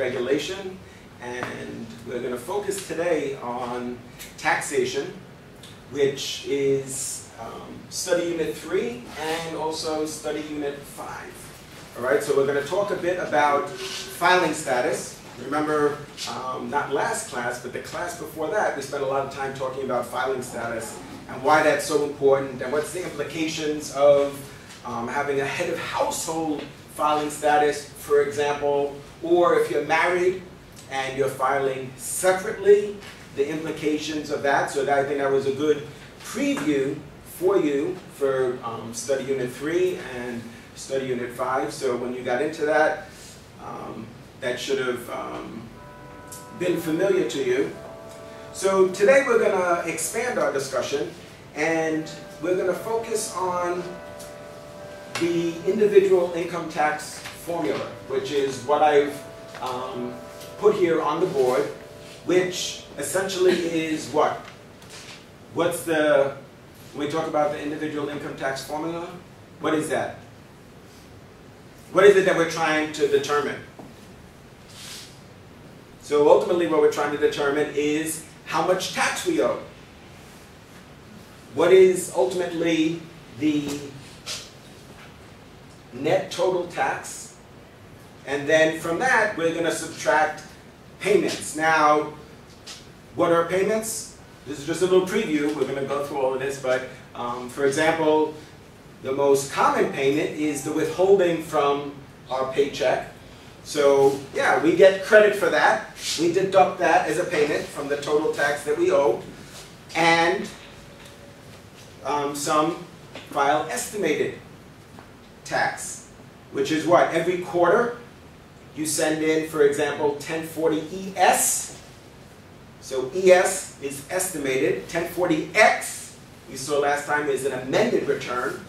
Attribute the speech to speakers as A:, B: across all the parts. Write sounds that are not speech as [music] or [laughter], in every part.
A: regulation and we're going to focus today on taxation which is um, study unit 3 and also study unit 5. Alright, so we're going to talk a bit about filing status. Remember, um, not last class, but the class before that, we spent a lot of time talking about filing status and why that's so important and what's the implications of um, having a head of household filing status, for example, or if you're married and you're filing separately, the implications of that. So that, I think that was a good preview for you for um, study unit 3 and study unit 5. So when you got into that, um, that should have um, been familiar to you. So today we're going to expand our discussion and we're going to focus on the individual income tax formula, which is what I've um, put here on the board, which essentially is what? What's the, when we talk about the individual income tax formula, what is that? What is it that we're trying to determine? So ultimately what we're trying to determine is how much tax we owe. What is ultimately the net total tax? And then from that, we're going to subtract payments. Now, what are payments? This is just a little preview. We're going to go through all of this. But um, for example, the most common payment is the withholding from our paycheck. So yeah, we get credit for that. We deduct that as a payment from the total tax that we owe. And um, some file estimated tax, which is what? Every quarter you send in, for example, 1040 ES. So ES is estimated. 1040X, you saw last time, is an amended return.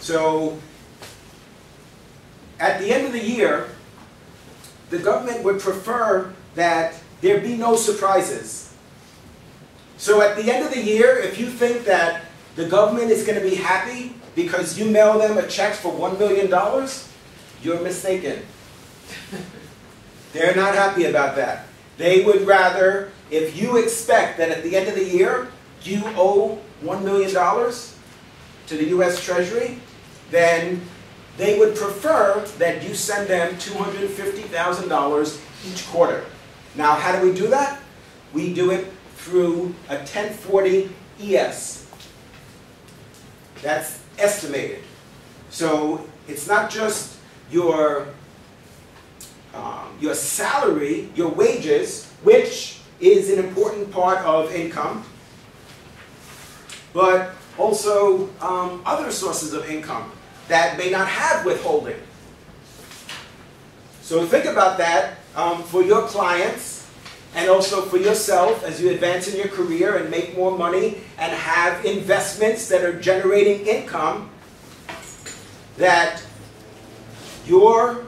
A: So at the end of the year, the government would prefer that there be no surprises. So at the end of the year, if you think that the government is going to be happy because you mail them a check for $1 million, you're mistaken. [laughs] They're not happy about that. They would rather, if you expect that at the end of the year you owe $1 million to the U.S. Treasury, then they would prefer that you send them $250,000 each quarter. Now, how do we do that? We do it through a 1040 ES. That's estimated. So it's not just your, um, your salary, your wages, which is an important part of income, but also um, other sources of income that may not have withholding. So think about that um, for your clients and also for yourself as you advance in your career and make more money and have investments that are generating income that you're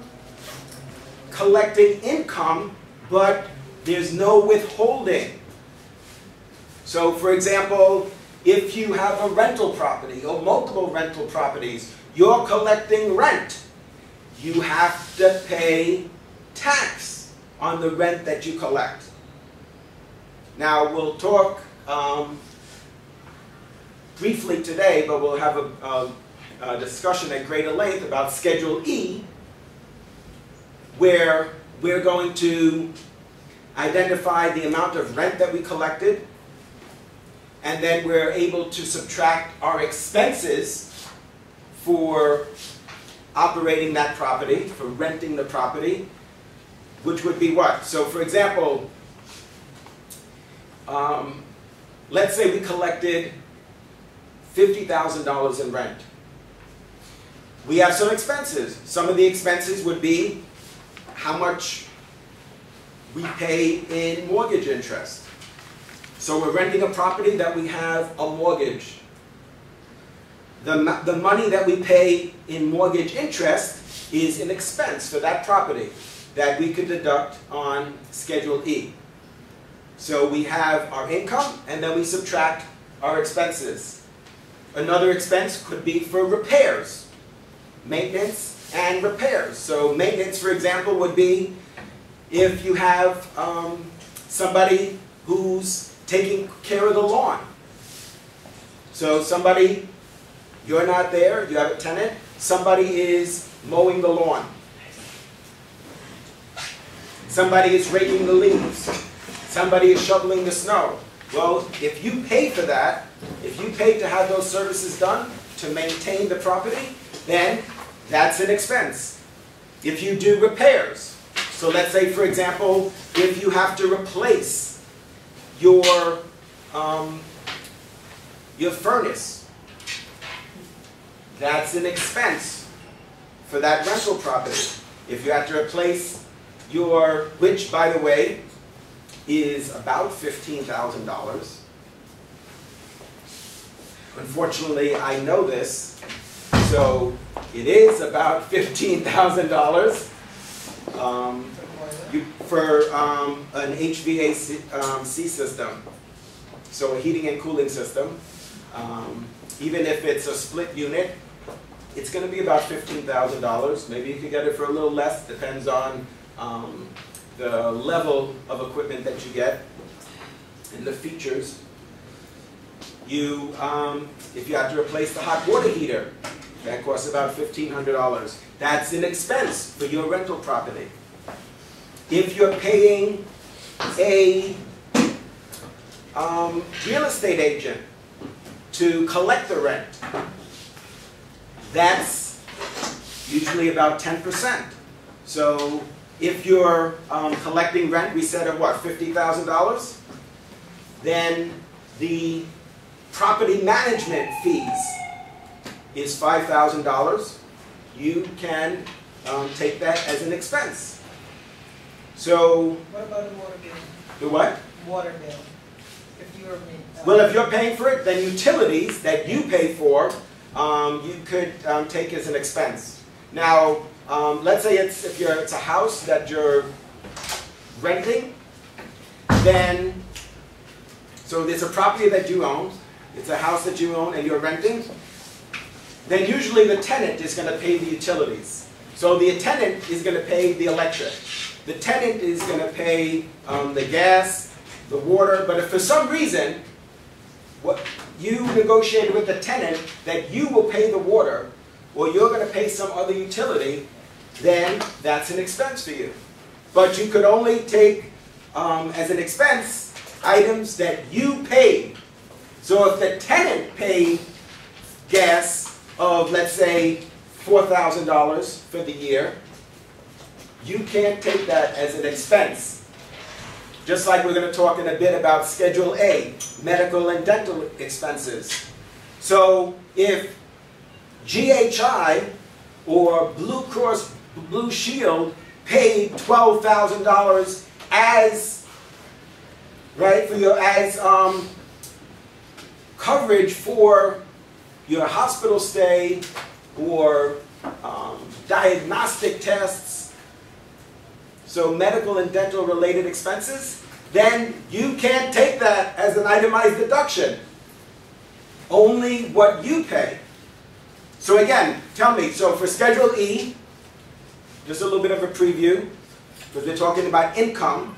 A: collecting income but there's no withholding. So for example, if you have a rental property or multiple rental properties, you're collecting rent. You have to pay tax on the rent that you collect. Now, we'll talk um, briefly today, but we'll have a, a, a discussion at greater length about Schedule E, where we're going to identify the amount of rent that we collected, and then we're able to subtract our expenses for operating that property, for renting the property, which would be what? So for example, um, let's say we collected $50,000 in rent. We have some expenses. Some of the expenses would be how much we pay in mortgage interest. So we're renting a property that we have a mortgage. The, the money that we pay in mortgage interest is an expense for that property that we could deduct on Schedule E. So we have our income and then we subtract our expenses. Another expense could be for repairs. maintenance and repairs. So maintenance, for example, would be if you have um, somebody who's taking care of the lawn. So somebody, you're not there, you have a tenant, somebody is mowing the lawn. Somebody is raking the leaves. Somebody is shoveling the snow. Well, if you pay for that, if you pay to have those services done to maintain the property, then that's an expense. If you do repairs, so let's say, for example, if you have to replace your, um, your furnace, that's an expense for that rental property. If you have to replace your, which by the way, is about $15,000. Unfortunately, I know this, so it is about $15,000 um, for um, an HVAC um, system, so a heating and cooling system. Um, even if it's a split unit, it's going to be about $15,000. Maybe you could get it for a little less, depends on um, the level of equipment that you get and the features. You, if you have to replace the hot water heater, that costs about $1,500. That's an expense for your rental property. If you're paying a um, real estate agent to collect the rent, that's usually about 10%. So if you're um, collecting rent, we said of what, $50,000? Then the property management fees is $5,000. You can um, take that as an expense. So.
B: What about the water bill?
A: The what?
B: Water bill. If you're. Uh,
A: well, if you're paying for it, then utilities that you pay for, um, you could um, take as an expense. Now, um, let's say it's if you're it's a house that you're renting, then so there's a property that you own, it's a house that you own and you're renting, then usually the tenant is going to pay the utilities. So the tenant is going to pay the electric. The tenant is going to pay um, the gas, the water, but if for some reason what you negotiated with the tenant that you will pay the water or you're going to pay some other utility, then that's an expense for you. But you could only take um, as an expense items that you paid. So if the tenant paid gas of, let's say, $4,000 for the year, you can't take that as an expense. Just like we're going to talk in a bit about Schedule A, medical and dental expenses. So if GHI or Blue Cross Blue Shield paid $12,000 as, right, for your, as um, coverage for your hospital stay or um, diagnostic tests, so medical and dental related expenses, then you can't take that as an itemized deduction. Only what you pay. So again, tell me, so for Schedule E, just a little bit of a preview, because we're talking about income.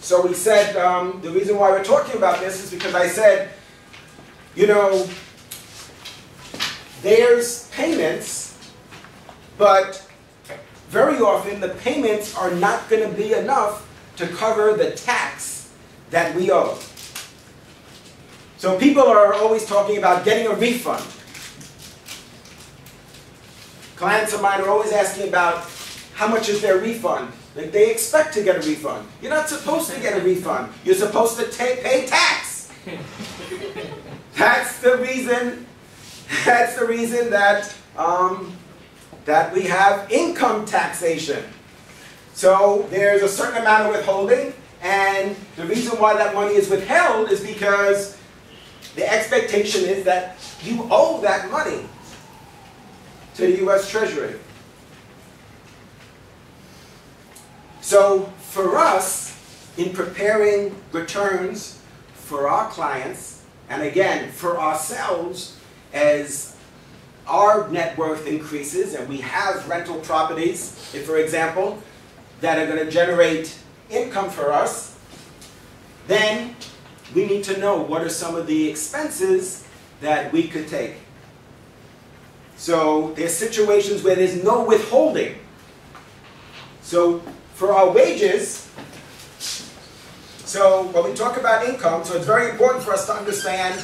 A: So we said, um, the reason why we're talking about this is because I said, you know, there's payments, but very often the payments are not going to be enough to cover the tax that we owe. So people are always talking about getting a refund. Clients of mine are always asking about how much is their refund. Like they expect to get a refund. You're not supposed to get a refund. You're supposed to pay tax. [laughs] That's the reason. That's the reason that um, that we have income taxation. So there's a certain amount of withholding, and the reason why that money is withheld is because the expectation is that you owe that money to the U.S. Treasury. So for us, in preparing returns for our clients, and again, for ourselves as our net worth increases and we have rental properties, if for example, that are going to generate income for us, then we need to know what are some of the expenses that we could take. So there's situations where there's no withholding. So for our wages, so when we talk about income, so it's very important for us to understand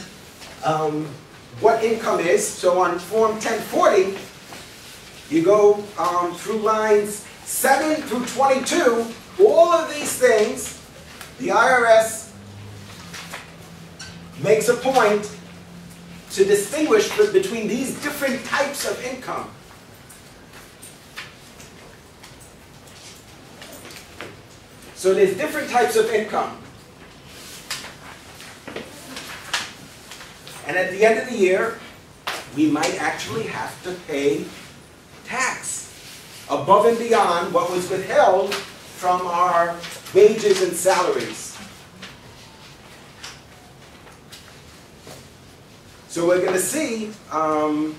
A: um, what income is. So on Form 1040, you go um, through lines 7 through 22, all of these things, the IRS makes a point to distinguish between these different types of income. So there's different types of income. And at the end of the year, we might actually have to pay tax above and beyond what was withheld from our wages and salaries. So we're going to see um,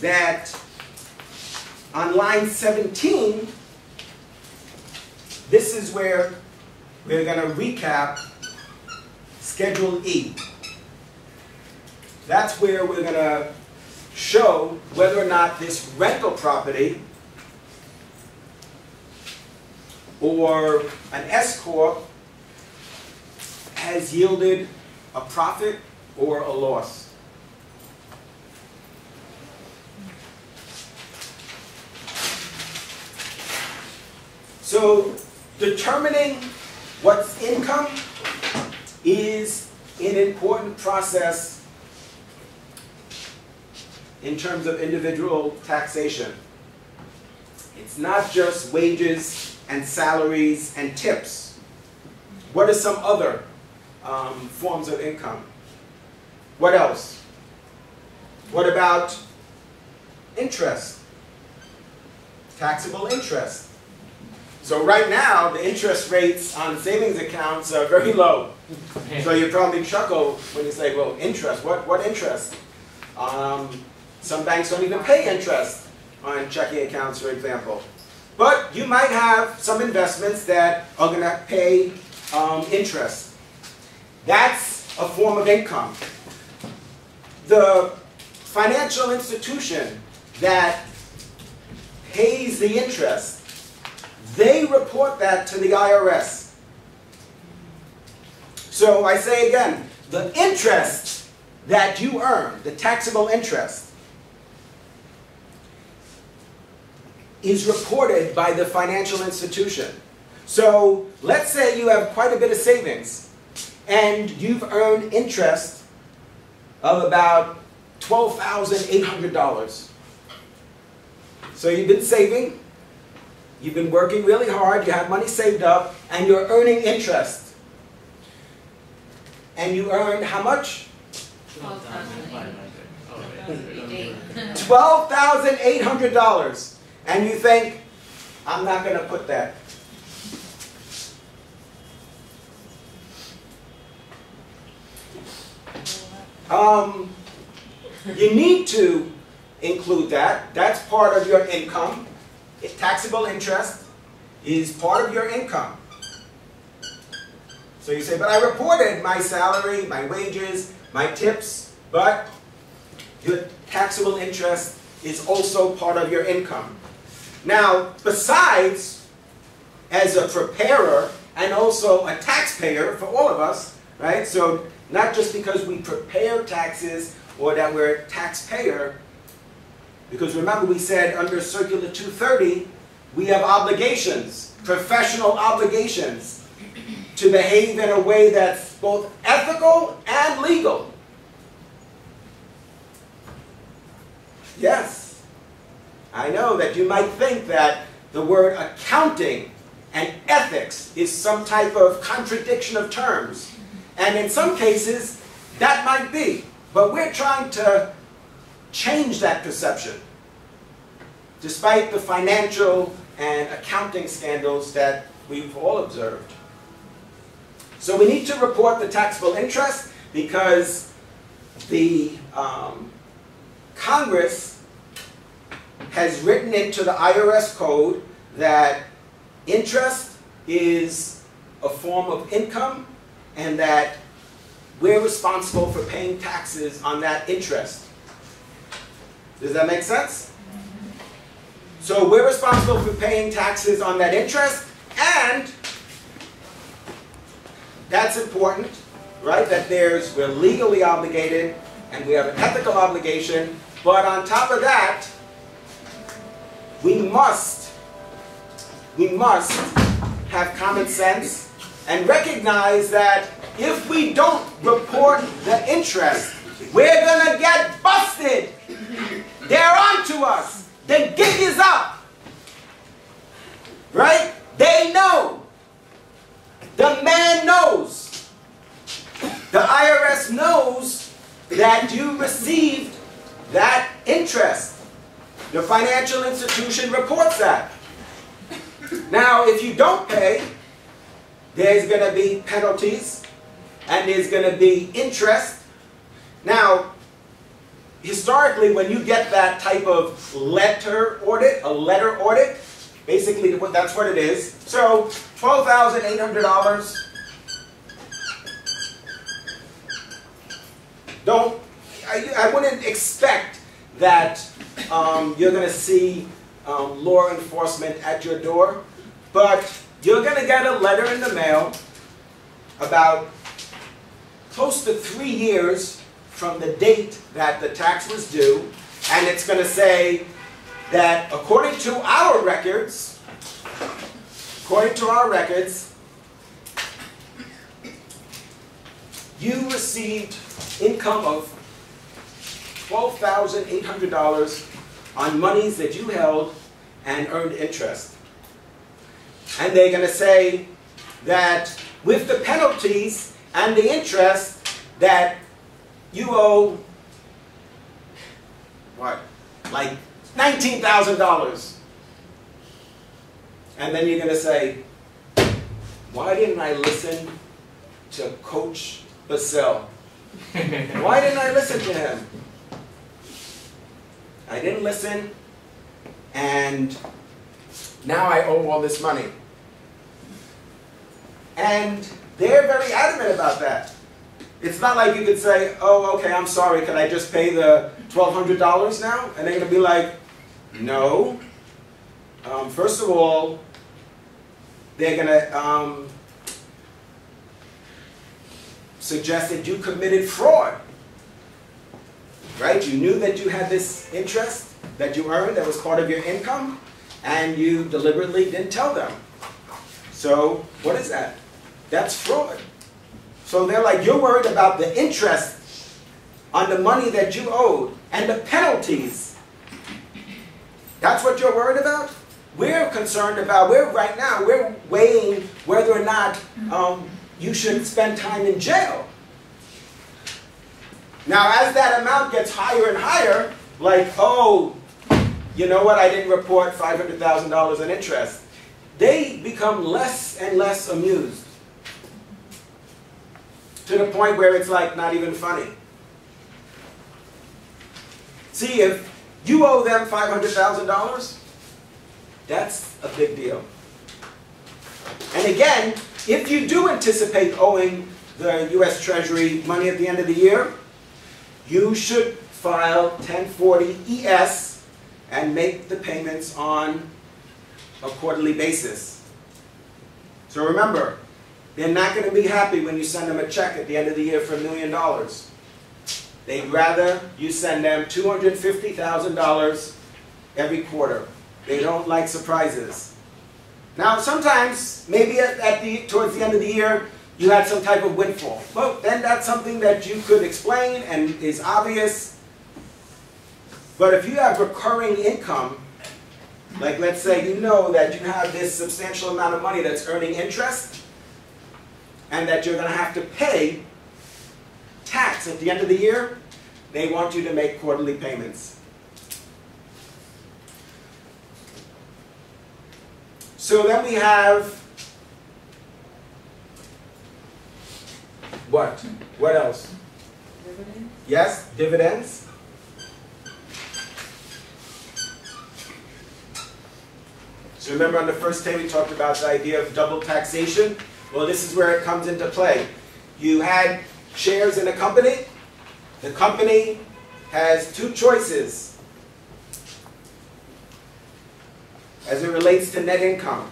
A: that on line 17, this is where we're going to recap Schedule E. That's where we're going to show whether or not this rental property or an S corp has yielded a profit or a loss. So determining what's income is an important process in terms of individual taxation. It's not just wages and salaries and tips. What are some other um, forms of income? What else? What about interest? Taxable interest. So right now, the interest rates on savings accounts are very low. So you probably chuckle when you say, well, interest, what, what interest? Um, some banks don't even pay interest on checking accounts, for example. But you might have some investments that are going to pay um, interest. That's a form of income. The financial institution that pays the interest they report that to the IRS. So I say again, the interest that you earn, the taxable interest, is reported by the financial institution. So let's say you have quite a bit of savings and you've earned interest of about $12,800. So you've been saving You've been working really hard, you have money saved up, and you're earning interest. And you earned how much? $12,800. And you think, I'm not going to put that. Um, you need to include that. That's part of your income If taxable interest is part of your income. So you say, but I reported my salary, my wages, my tips, but your taxable interest is also part of your income. Now, besides, as a preparer and also a taxpayer for all of us, right? So not just because we prepare taxes or that we're a taxpayer, because remember we said under Circular 230, we have obligations, professional obligations, to behave in a way that's both ethical and legal. Yes, I know that you might think that the word accounting and ethics is some type of contradiction of terms. And in some cases, that might be. But we're trying to change that perception. Despite the financial and accounting scandals that we've all observed. So we need to report the taxable interest because the um, Congress has written into the IRS code that interest is a form of income and that we're responsible for paying taxes on that interest. Does that make sense? So we're responsible for paying taxes on that interest and that's important, right? That there's, we're legally obligated and we have an ethical obligation, but on top of that, we must, we must have common sense and recognize that if we don't report the interest, we're gonna get busted. They're onto us. The gig is up. Right? They know. The man knows. The IRS knows that you received that interest. The financial institution reports that. Now, if you don't pay, there's going to be penalties and there's going to be interest. Now, historically, when you get that type of letter audit, a letter audit, basically that's what it is. So, $12,800. Don't, I, I wouldn't expect that um, you're going to see um, law enforcement at your door, but you're going to get a letter in the mail about close to three years from the date that the tax was due, and it's going to say that according to our records, according to our records, you received income of $12,800 on monies that you held and earned interest. And they're going to say that with the penalties and the interest that you owe, what, like $19,000. And then you're going to say, why didn't I listen to Coach Bassell? [laughs] why didn't I listen to him? I didn't listen, and now I owe all this money. And they're very adamant about that. It's not like you could say, oh, okay, I'm sorry, can I just pay the $1,200 now? And they're going to be like, no. Um, first of all, they're going to um, suggest that you committed fraud. Right? You knew that you had this interest that you earned that was part of your income, and you deliberately didn't tell them. So, what is that? That's fraud. So they're like, you're worried about the interest on the money that you owed and the penalties. That's what you're worried about? We're concerned about, we're right now, we're weighing whether or not um, you should spend time in jail. Now, as that amount gets higher and higher, like, oh, you know what, I didn't report $500,000 in interest, they become less and less amused to the point where it's like not even funny. See, if you owe them $500,000, that's a big deal. And again, if you do anticipate owing the U.S. Treasury money at the end of the year, you should file 1040 ES and make the payments on a quarterly basis. So remember, they're not going to be happy when you send them a check at the end of the year for a million dollars. They'd rather you send them $250,000 every quarter. They don't like surprises. Now, sometimes, maybe at, at, the, towards the end of the year, you had some type of windfall. Well, then that's something that you could explain and is obvious. But if you have recurring income, like let's say you know that you have this substantial amount of money that's earning interest, and that you're going to have to pay tax at the end of the year, they want you to make quarterly payments. So then we have what? What else?
C: Dividend?
A: Yes, dividends. So remember on the first day we talked about the idea of double taxation? Well, this is where it comes into play. You had shares in a company. The company has two choices as it relates to net income.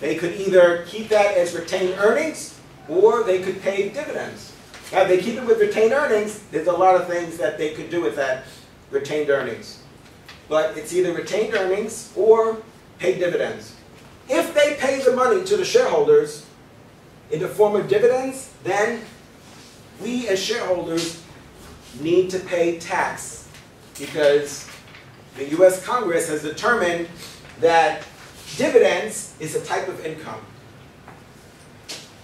A: They could either keep that as retained earnings or they could pay dividends. Now, if they keep it with retained earnings, there's a lot of things that they could do with that retained earnings. But it's either retained earnings or pay dividends. If they pay the money to the shareholders in the form of dividends, then we as shareholders need to pay tax because the US Congress has determined that dividends is a type of income.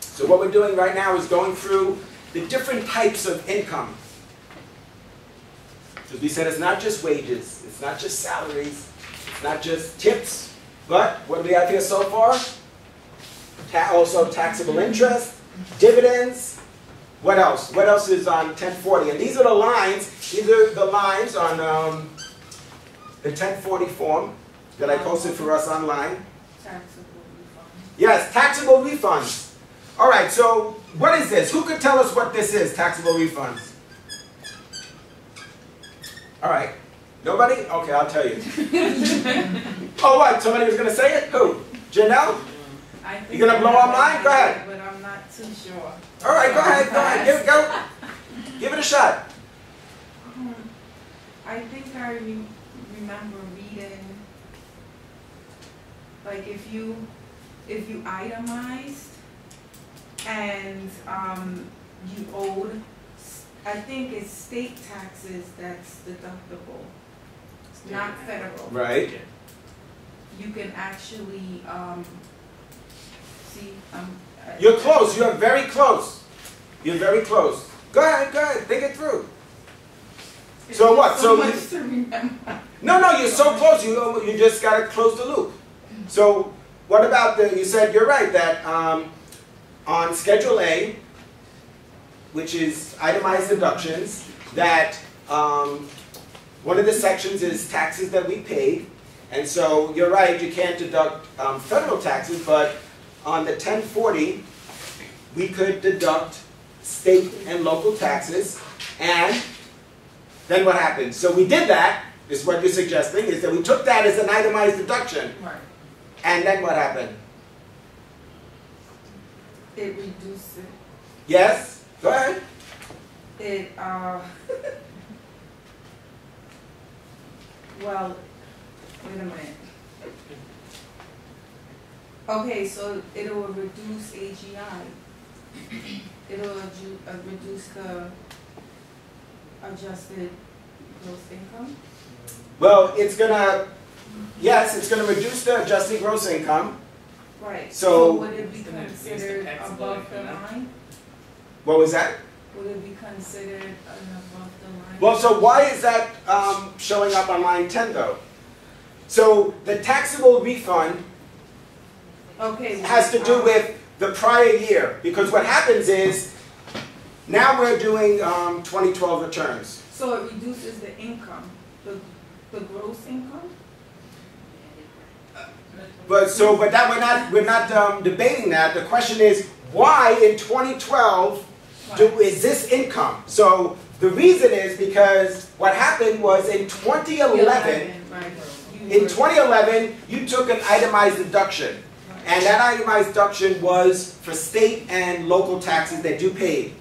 A: So what we're doing right now is going through the different types of income. As we said, it's not just wages, it's not just salaries, it's not just tips, but what do we have here so far? Ta also taxable interest, dividends, what else? What else is on 1040? And these are the lines, these are the lines on um, the 1040 form that I posted for us online.
C: Taxable refund.
A: Yes, taxable refunds. All right, so what is this? Who could tell us what this is, taxable refunds? All right. Nobody? Okay, I'll tell you. [laughs] oh, what? Somebody was going to say it? Who? Janelle? You're gonna blow our mind? Go ahead.
C: But I'm not too sure.
A: All right, go ahead. Go ahead. Give it, go. Give it a shot.
C: Um, I think I re- remember reading, like if you, if you itemized and, um, you owed, I think it's state taxes that's deductible, not federal.
A: Right.
C: You can actually, um, see, um.
A: You're close. You're very close. You're very close. Go ahead. Go ahead. Think it through.
C: It's
A: So what?
C: So
A: So you-
C: much to remember.
A: No, no, you're so close. You you just got to close the loop. So what about the? You said you're right that um, on Schedule A, which is itemized deductions, that um, one of the sections is taxes that we paid, and so you're right. You can't deduct um, federal taxes, but on the 1040, we could deduct state and local taxes, and then what happens? So we did that, is what you're suggesting, is that we took that as an itemized deduction.
C: Right.
A: And then what happened?
C: It reduced it,
A: Yes? Go ahead.
C: it, uh, [laughs] well, wait a minute. Okay, so it will reduce AGI. It'll adju- uh, reduce the adjusted gross income.
A: Well, it's gonna, yes, it's gonna reduce the adjusted gross income.
C: Right.
A: So-
C: would it be
D: It's the
C: considered above the line?
A: What was that?
C: Would it be considered an above the line?
A: Well, so why is that um, showing up on line 10 though? So the taxable refund
C: Okay.
A: has to do with the prior year, because what happens is, now we're doing um, 2012 returns.
C: So it reduces the income, the, the gross income?
A: But so, but that we're not we're not um, debating that. The question is why in 2012 do, is this income? So the reason is because what happened was in 2011,
C: Right.
A: In 2011 you took an itemized deduction. And that itemized deduction was for state and local taxes that you paid.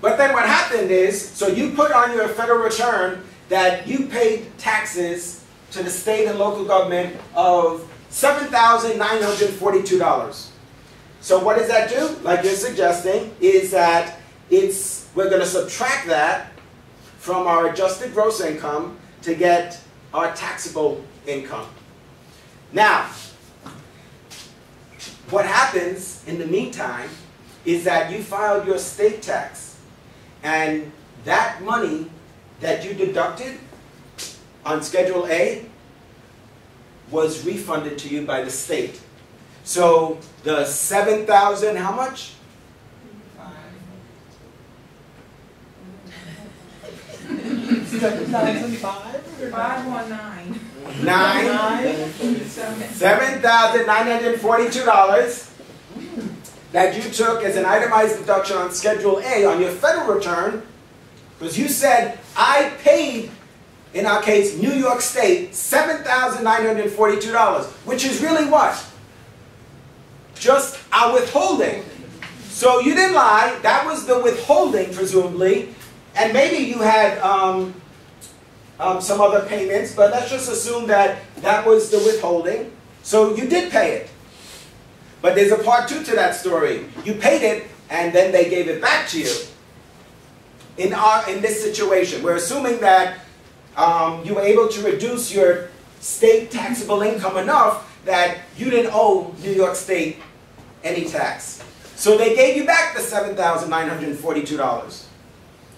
A: But then what happened is, so you put on your federal return that you paid taxes to the state and local government of $7,942. So what does that do? Like you're suggesting, is that it's we're going to subtract that from our adjusted gross income to get our taxable income. Now, what happens in the meantime is that you filed your state tax and that money that you deducted on Schedule A was refunded to you by the state. So the 7,000, how much?
B: Five.
C: 7,005? 519. Nine, Seven.
A: thousand nine hundred forty-two dollars that you took as an itemized deduction on Schedule A on your federal return, because you said, I paid, in our case, New York State, seven thousand nine hundred forty-two dollars, which is really what? Just our withholding. So you didn't lie, that was the withholding presumably, and maybe you had, um, um, some other payments, but let's just assume that that was the withholding. So you did pay it. But there's a part two to that story. You paid it, and then they gave it back to you. In, our, in this situation, we're assuming that um, you were able to reduce your state taxable income enough that you didn't owe New York State any tax. So they gave you back the $7,942.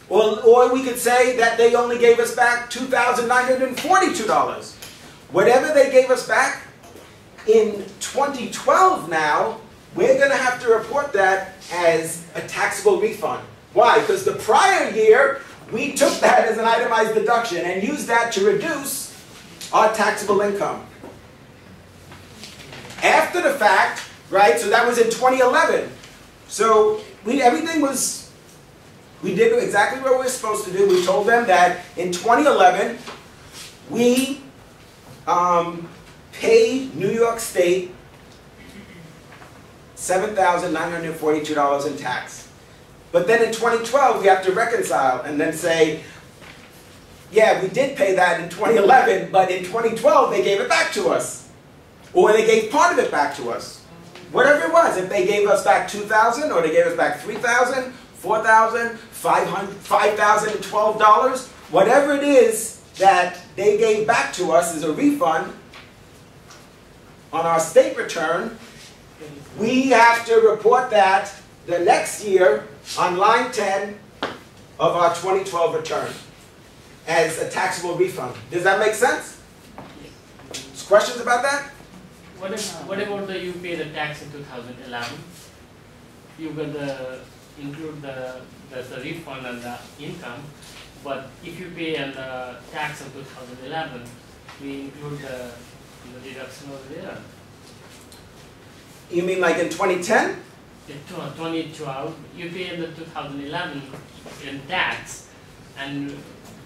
A: Or, or we could say that they only gave us back $2,942. Whatever they gave us back, in 2012 now, we're going to have to report that as a taxable refund. Why? Because the prior year, we took that as an itemized deduction and used that to reduce our taxable income. After the fact, right, so that was in 2011. So we, everything was we did exactly what we were supposed to do. We told them that in 2011, we um, paid New York State $7,942 in tax. But then in 2012, we have to reconcile and then say, yeah, we did pay that in 2011, but in 2012, they gave it back to us. Or they gave part of it back to us. Whatever it was, if they gave us back 2,000 or they gave us back 3,000 $4,000, $5,012, whatever it is that they gave back to us as a refund on our state return, we have to report that the next year on line 10 of our 2012 return as a taxable refund. Does that make sense? Questions about that?
D: What, if, what about the you pay the tax in 2011? You got the uh, include the, the, the refund and the income, but if you pay on the uh, tax of 2011, we include the, the deduction over there.
A: You mean like in 2010?
D: In tw- 2012, you pay in the 2011 in tax, and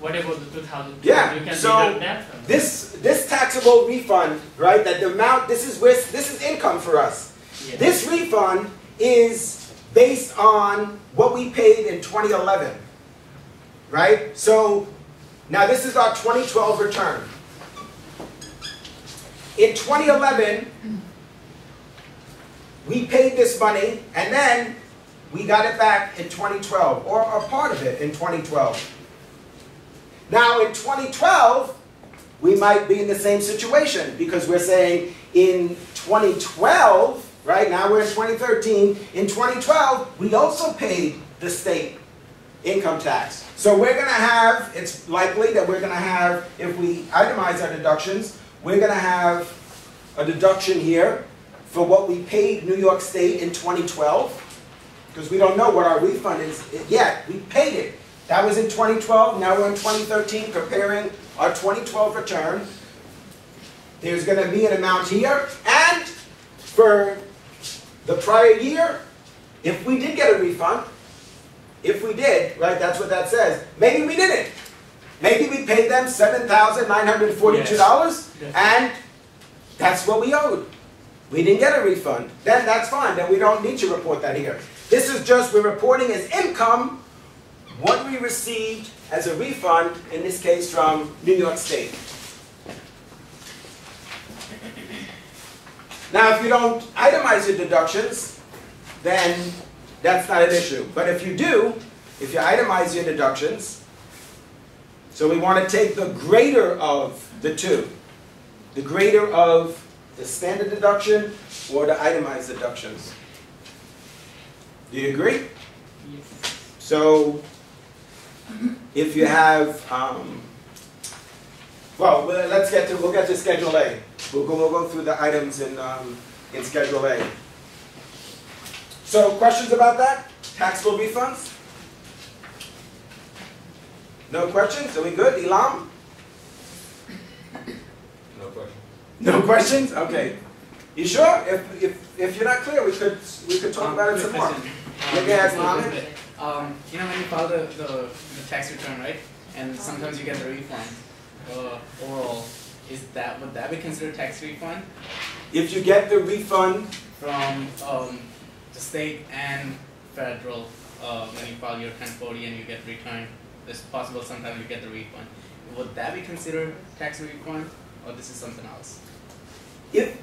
D: what about the 2012?
A: Yeah,
D: You can
A: so
D: deduct that from
A: This this taxable refund, right? That the amount this is where this is income for us.
D: Yeah.
A: This refund is based on what we paid in 2011, right? So now this is our 2012 return. In 2011, we paid this money and then we got it back in 2012, or a part of it in 2012. Now in 2012, we might be in the same situation because we're saying in 2012, right? Now we're in 2013. In 2012, we also paid the state income tax. So we're going to have, it's likely that we're going to have, if we itemize our deductions, we're going to have a deduction here for what we paid New York State in 2012, because we don't know what our refund is yet. We paid it. That was in 2012, now we're in 2013 comparing our 2012 return. There's going to be an amount here, and for the prior year, if we did get a refund, if we did, right, that's what that says. Maybe we didn't. Maybe we paid them $7,942
D: Yes.
A: and that's what we owed. We didn't get a refund. Then that's fine. Then we don't need to report that here. This is just we're reporting as income what we received as a refund, in this case from New York State. Now, if you don't itemize your deductions, then that's not an issue. But if you do, if you itemize your deductions, so we want to take the greater of the two. The greater of the standard deduction or the itemized deductions. Do you agree?
D: Yes.
A: So, if you have, um, well, well, let's get to, we'll get to Schedule A. We'll go, we'll go through the items in, um, in Schedule A. So, questions about that? Taxable refunds? No questions? Are we good? Elam?
E: No question.
A: No questions? Okay. You sure? If, if, if you're not clear, we could, we could talk
F: Um,
A: about it some more.
F: question.
A: Yeah,
F: Um,
A: go ahead,
F: so
A: Mohammed.
F: Um, you know when you file the, the, the tax return, right? And sometimes you get the refund, uh, oral, is that, would that be considered tax refund
A: If you get the refund,
F: from, um, the state and federal, uh, when you file your ten forty and you get return? It's possible sometimes you get the refund. Would that be considered tax refund, or this is something else?
A: if,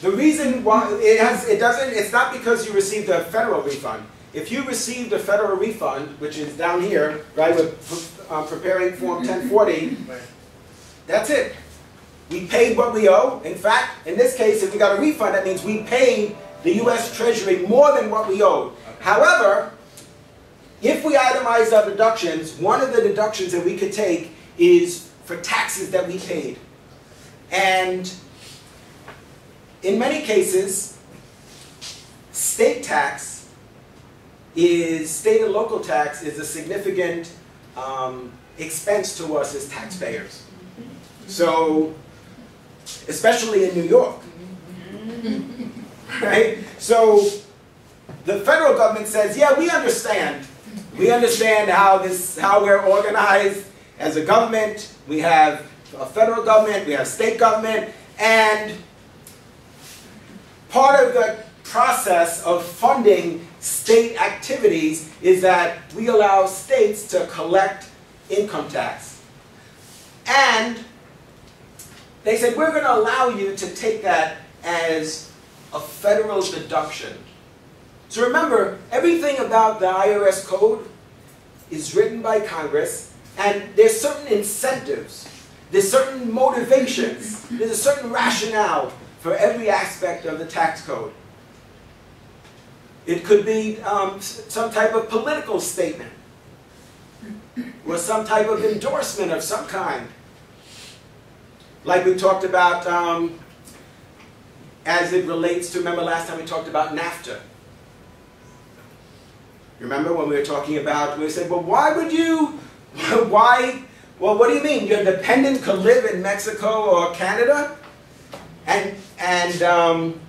A: the reason why, it has, it doesn't, it's not because you received a federal refund. If you received a federal refund, which is down here, right, with, uh, preparing Form ten forty,
F: Right.
A: That's it. We paid what we owe. In fact, in this case, if we got a refund, that means we paid the U.S. Treasury more than what we owed. However, if we itemize our deductions, one of the deductions that we could take is for taxes that we paid. And in many cases, state tax is, state and local tax is a significant um, expense to us as taxpayers. So, especially in New York. Mm-hmm. Right? So, the federal government says, yeah, we understand. We understand how this, how we're organized as a government. We have a federal government, we have state government, and part of the process of funding state activities is that we allow states to collect income tax. And they said, we're going to allow you to take that as a federal deduction. So remember, everything about the IRS code is written by Congress, and there's certain incentives, there's certain motivations, there's a certain rationale for every aspect of the tax code. It could be um, some type of political statement, or some type of endorsement of some kind. Like we talked about um, as it relates to, remember last time we talked about NAFTA. Remember when we were talking about, we said, well, why would you, [laughs] why, well, what do you mean? Your dependent could live in Mexico or Canada? And, and um,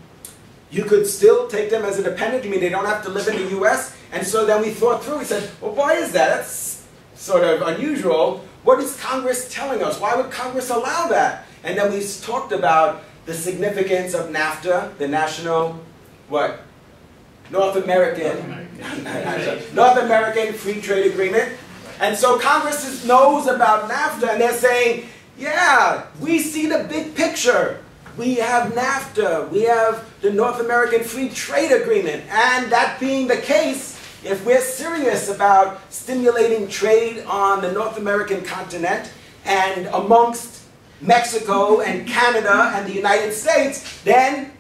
A: you could still take them as a dependent? You mean they don't have to live in the US? And so then we thought through, we said, well, why is that? That's sort of unusual. What is Congress telling us? Why would Congress allow that? And then we talked about the significance of NAFTA, the national, what? North American, [laughs] North American Free Trade Agreement. And so Congress is- knows about NAFTA and they're saying, yeah, we see the big picture. We have NAFTA, we have the North American Free Trade Agreement. And that being the case, if we're serious about stimulating trade on the North American continent and amongst Mexico and Canada and the United States, then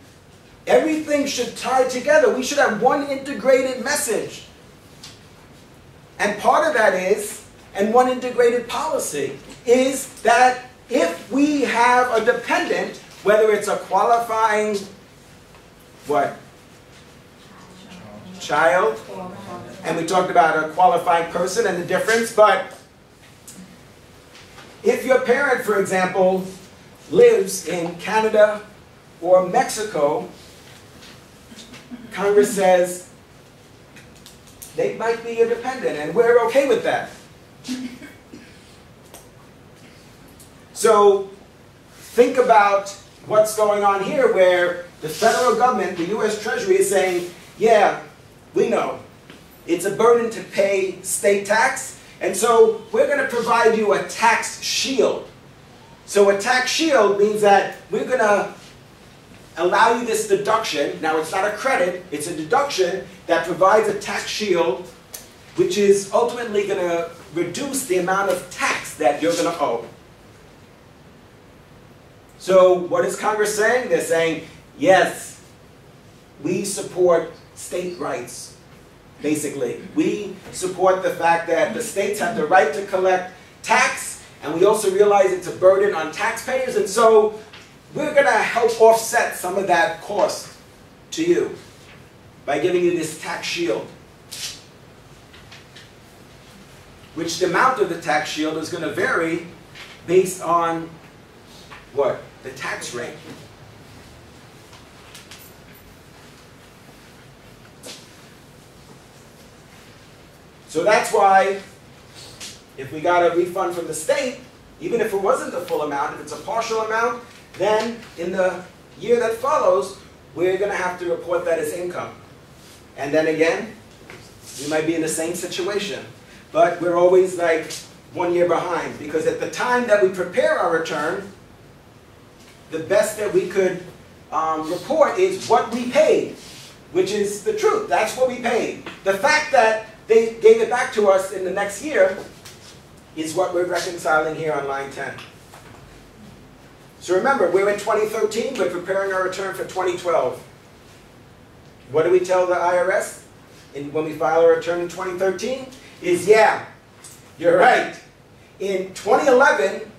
A: everything should tie together. We should have one integrated message. And part of that is, and one integrated policy, is that if we have a dependent, whether it's a qualifying, what? Child, and we talked about a qualifying person and the difference, but if your parent, for example, lives in Canada or Mexico, Congress says they might be a dependent, and we're okay with that. So think about what's going on here where the federal government, the US Treasury is saying, yeah, we know. It's a burden to pay state tax, and so we're going to provide you a tax shield. So a tax shield means that we're going to allow you this deduction. Now it's not a credit, it's a deduction that provides a tax shield which is ultimately going to reduce the amount of tax that you're going to owe. So what is Congress saying? They're saying, yes, we support state rights, basically. We support the fact that the states have the right to collect tax, and we also realize it's a burden on taxpayers, and so we're going to help offset some of that cost to you by giving you this tax shield. which the amount of the tax shield is going to vary based on what? The tax rate. So that's why if we got a refund from the state, even if it wasn't the full amount, if it's a partial amount, then in the year that follows, we're going to have to report that as income. And then again, we might be in the same situation. But we're always like one year behind because at the time that we prepare our return, the best that we could um, report is what we paid, which is the truth. That's what we paid. The fact that they gave it back to us in the next year is what we're reconciling here on line 10. So remember, we're in 2013, we're preparing our return for 2012. What do we tell the IRS in, when we file our return in 2013? Is yeah, you're right. In 2011,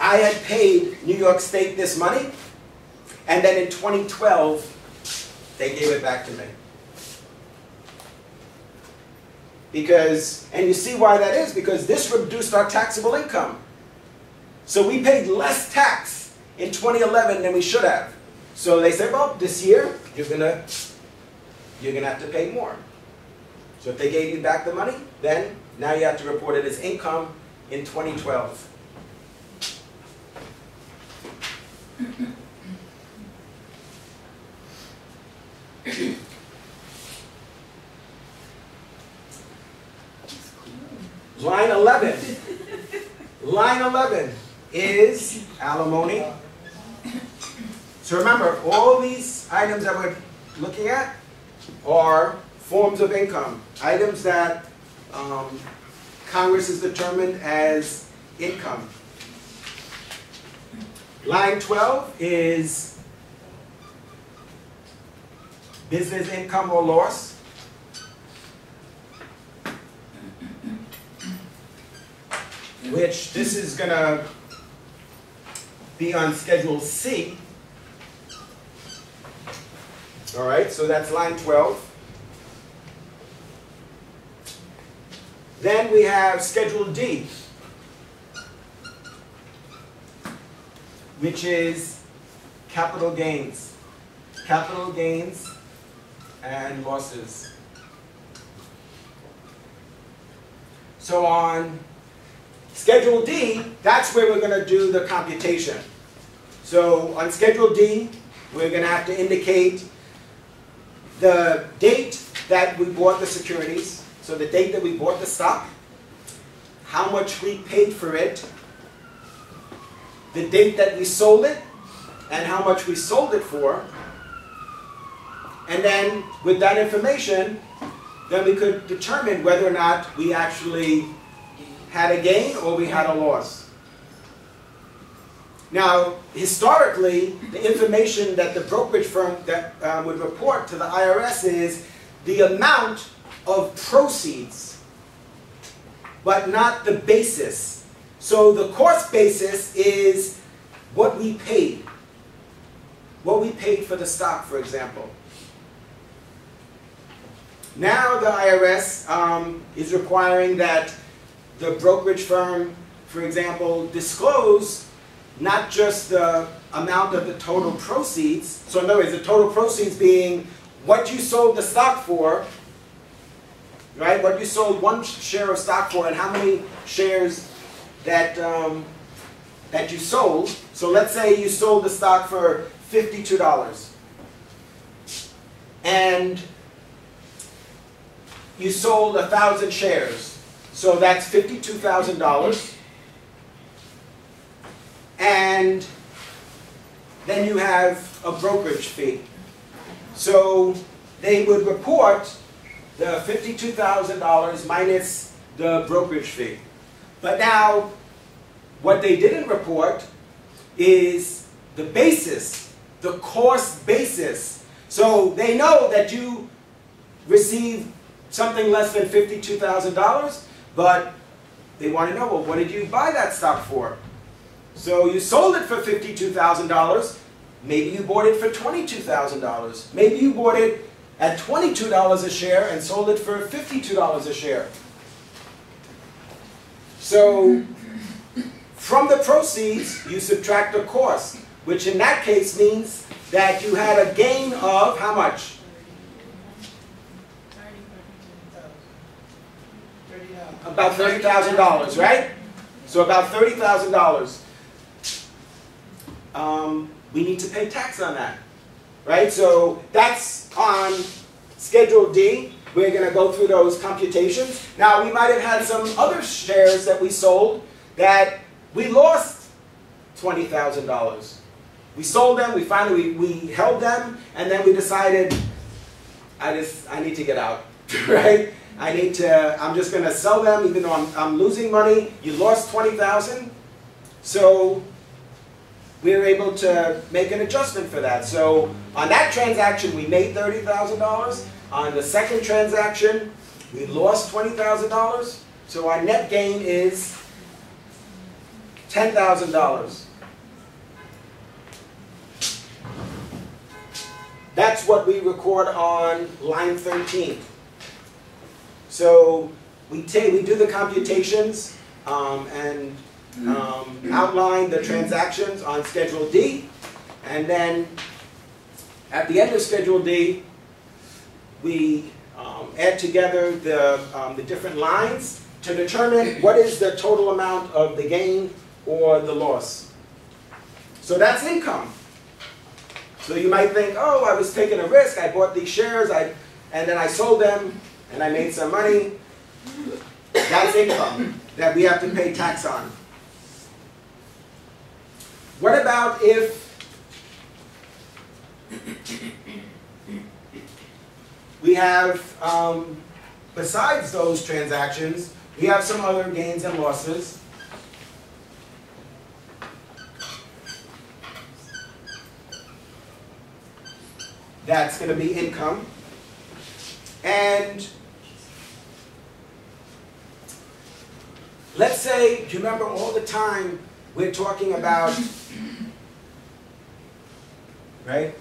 A: I had paid New York State this money, and then in 2012, they gave it back to me. Because, and you see why that is, because this reduced our taxable income. So we paid less tax in 2011 than we should have. So they said, well, this year, you're gonna, you're gonna have to pay more. So if they gave you back the money, then now you have to report it as income in 2012. [laughs] Line 11. Line 11 is alimony. So remember, all these items that we're looking at are forms of income, items that um, Congress has determined as income. Line 12 is business income or loss. Which this is going to be on Schedule C. All right, so that's line 12. Then we have Schedule D, which is capital gains. Capital gains and losses. So on Schedule D, that's where we're going to do the computation. So on Schedule D, we're going to have to indicate the date that we bought the securities, so the date that we bought the stock, how much we paid for it, the date that we sold it, and how much we sold it for. And then with that information, then we could determine whether or not we actually had a gain or we had a loss. Now, historically, the information that the brokerage firm that uh, would report to the IRS is the amount of proceeds, but not the basis. So the cost basis is what we paid. What we paid for the stock, for example. Now the IRS um, is requiring that the brokerage firm, for example, disclose not just the amount of the total proceeds, so in other words, the total proceeds being what you sold the stock for, right? What you sold one share of stock for and how many shares that, um, that you sold. So let's say you sold the stock for $52. And you sold a thousand shares. So that's $52,000. And then you have a brokerage fee. So they would report the $52,000 minus the brokerage fee. But now, what they didn't report is the basis, the cost basis. So they know that you receive something less than $52,000, but they want to know, well, what did you buy that stock for? So you sold it for $52,000. Maybe you bought it for $22,000. Maybe you bought it at $22 a share and sold it for $52 a share. So from the proceeds, you subtract the cost, which in that case means that you had a gain of how much?
B: Thirty dollars.
A: About thirty thousand dollars, right? So about thirty thousand dollars. Um, we need to pay tax on that, right? So that's on Schedule D. We're gonna go through those computations. Now, we might have had some other shares that we sold that we lost twenty thousand dollars. We sold them, we finally, we, we held them, and then we decided, I just, I need to get out, [laughs] right? I need to, I'm just gonna sell them even though I'm, I'm losing money. You lost twenty thousand, so we were able to make an adjustment for that. So on that transaction, we made thirty thousand dollars. On the second transaction, we lost twenty thousand dollars. So our net gain is ten thousand dollars. That's what we record on line thirteen. So we take, we do the computations um, and um, outline the transactions on Schedule D. And then at the end of Schedule D, we um, add together the, um, the different lines to determine what is the total amount of the gain or the loss. So that's income. So you might think, oh, I was taking a risk, I bought these shares, I, and then I sold them, and I made some money. That's income that we have to pay tax on. What about if we have, um, besides those transactions, we have some other gains and losses? That's going to be income. And let's say, do you remember all the time we're talking about, right?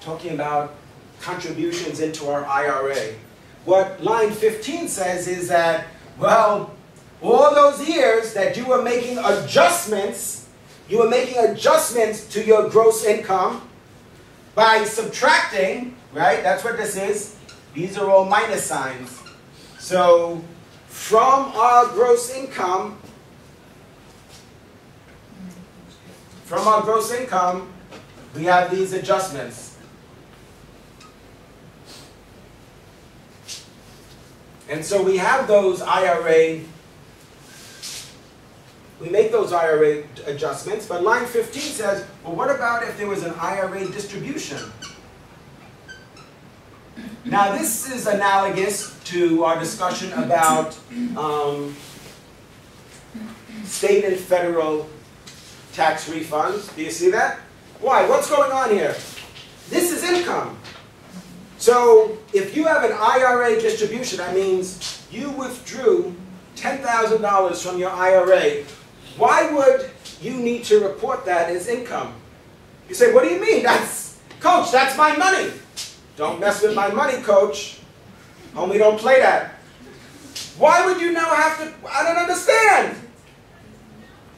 A: Talking about contributions into our IRA. What line 15 says is that, well, all those years that you were making adjustments, you were making adjustments to your gross income by subtracting, right? That's what this is. These are all minus signs. So from our gross income, from our gross income, we have these adjustments. And so we have those IRA, we make those IRA adjustments, but line 15 says, well, what about if there was an IRA distribution? Now, this is analogous to our discussion about um, state and federal tax refunds. Do you see that? Why? What's going on here? This is income. So, if you have an IRA distribution, that means you withdrew $10,000 from your IRA. Why would you need to report that as income? You say, what do you mean? That's, coach, that's my money. Don't mess with my money, coach. Homie, don't play that. Why would you now have to? I don't understand.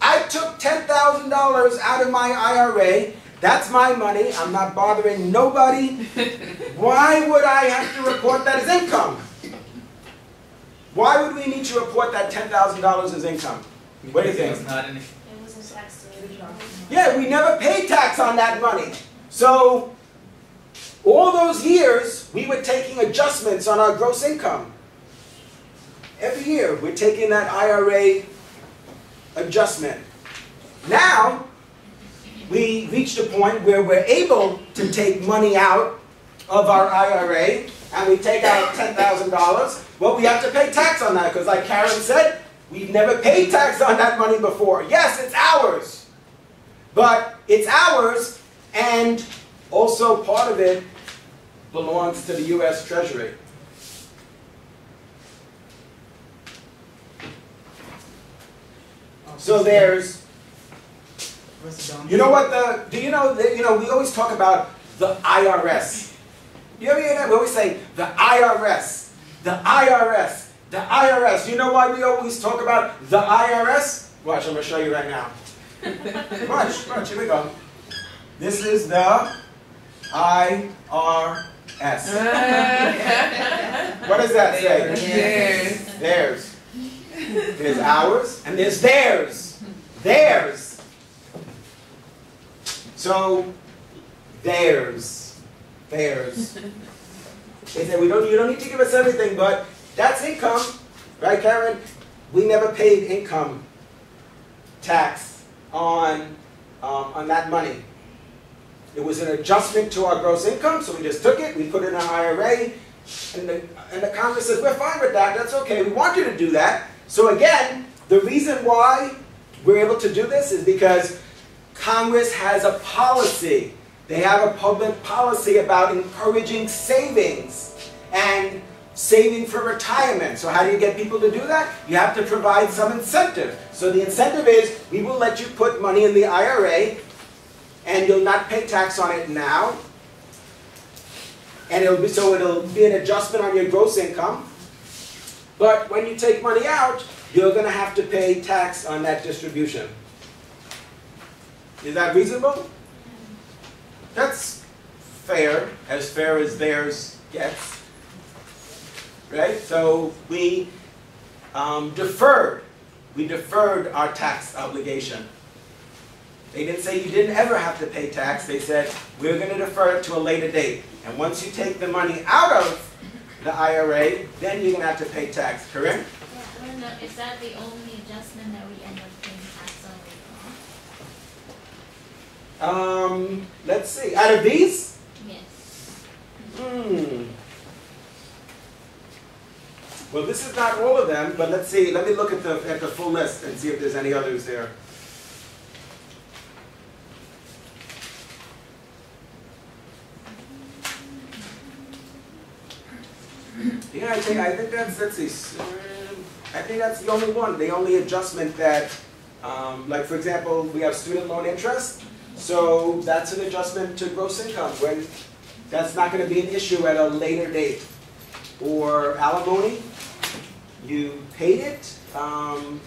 A: I took $10,000 out of my IRA. That's my money. I'm not bothering nobody. [laughs] Why would I have to report that as income? Why would we need to report that $10,000 as income? What do you think?
F: It's not an
E: It wasn't taxed to
A: Yeah, we never paid tax on that money. So, all those years, we were taking adjustments on our gross income. Every year, we're taking that IRA adjustment. Now, we reached a point where we're able to take money out of our IRA and we take out $10,000. Well, we have to pay tax on that because, like Karen said, we've never paid tax on that money before. Yes, it's ours. But it's ours, and also part of it belongs to the U.S. Treasury. Oh, so there's, you know what the, do you know, that, you know, we always talk about the IRS. You ever hear that? We always say the IRS, the IRS. The IRS. You know why we always talk about the IRS? Watch, I'm gonna show you right now. [laughs] Watch, watch, here we go. This is the IRS. [laughs] What does that say?
C: Yes.
A: Theirs. There's ours and there's theirs. Theirs. So, theirs. Theirs. They said, we don't, you don't need to give us everything, but that's income. Right, Karen? We never paid income tax on, um, on that money. It was an adjustment to our gross income, so we just took it, we put it in our IRA, and the, and the Congress says, we're fine with that, that's okay, we want you to do that. So again, the reason why we're able to do this is because Congress has a policy. They have a public policy about encouraging savings and saving for retirement. So how do you get people to do that? You have to provide some incentive. So the incentive is, we will let you put money in the IRA and you'll not pay tax on it now. And it'll be, so it'll be an adjustment on your gross income. But when you take money out, you're gonna have to pay tax on that distribution. Is that reasonable? That's fair, as fair as theirs gets. Right? So we um, deferred, we deferred our tax obligation. They didn't say you didn't ever have to pay tax. They said, we're going to defer it to a later date. And once you take the money out of the IRA, then you're going to have to pay tax, correct?
E: Yeah, no, is that the only adjustment that we end up paying tax on?
A: Um, let's see. Out of these?
E: Yes.
A: Hmm. Well, this is not all of them, but let's see. Let me look at the, at the full list and see if there's any others there. Yeah, I think, I think that's, let's see, s- um, I think that's the only one, the only adjustment that, um, like, for example, we have student loan interest, so that's an adjustment to gross income, when that's not gonna be an issue at a later date. Or alimony, you paid it, um,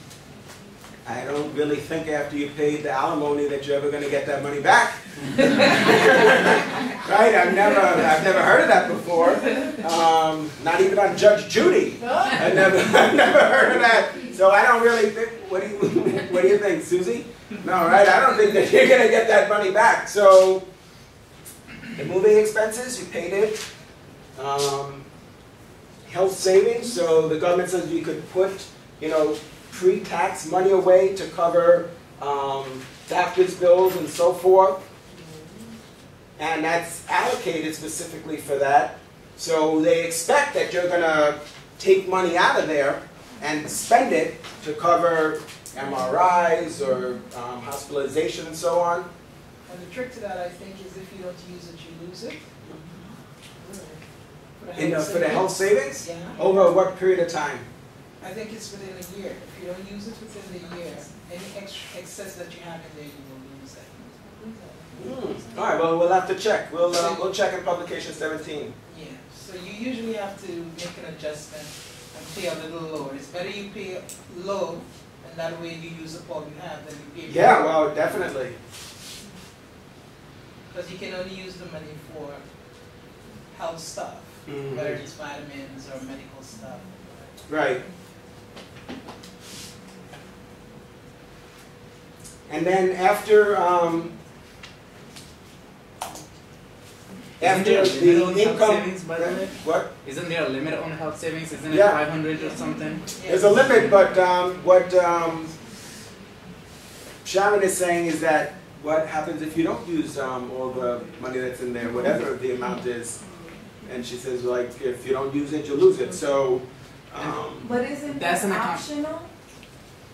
A: I don't really think after you paid the alimony that you're ever gonna get that money back. [laughs] Right, I've never, I've never heard of that before, um, not even on Judge Judy. I never, [laughs] I've never heard of that, so I don't really think, what do you, [laughs] what do you think, Susie? No, right, I don't think that you're gonna get that money back, so, the moving expenses, you paid it. Um, health savings, so the government says you could put, you know, pre-tax money away to cover, um, doctor's bills and so forth. And that's allocated specifically for that. So they expect that you're gonna take money out of there and spend it to cover MRIs or um, hospitalization and so on.
B: And the trick to that, I think, is if you don't use it, you lose it. For the
A: In, uh,
B: health
A: for the health
B: savings. Yeah,
A: Over what period of time?
B: I think it's within a year. If you don't use it within the year, any ex- excess that you have in there, you will.
A: Hmm, All right, well, we'll have to check. We'll, uh, we'll check in publication seventeen.
B: Yeah, so you usually have to make an adjustment and pay a little lower. It's better you pay low, and that way you use up all you have, than you pay.
A: Yeah, well, definitely.
B: Because you can only use the money for health stuff,
A: Mhm.
B: whether it's vitamins or medical stuff.
A: Right. And then after, um,
F: Isn't there
A: after
F: a limit on
A: the
F: health savings, by the way?
A: What?
F: Isn't there a limit on health savings? Isn't it
A: Yeah.
F: five hundred or something?
A: There's a limit, but, um, what, um, Sharon is saying is that what happens if you don't use, um, all the money that's in there, whatever the amount is? And she says, like, if you don't use it, you lose it, so, um,
C: But isn't
F: That's
C: that
F: an account-
C: optional?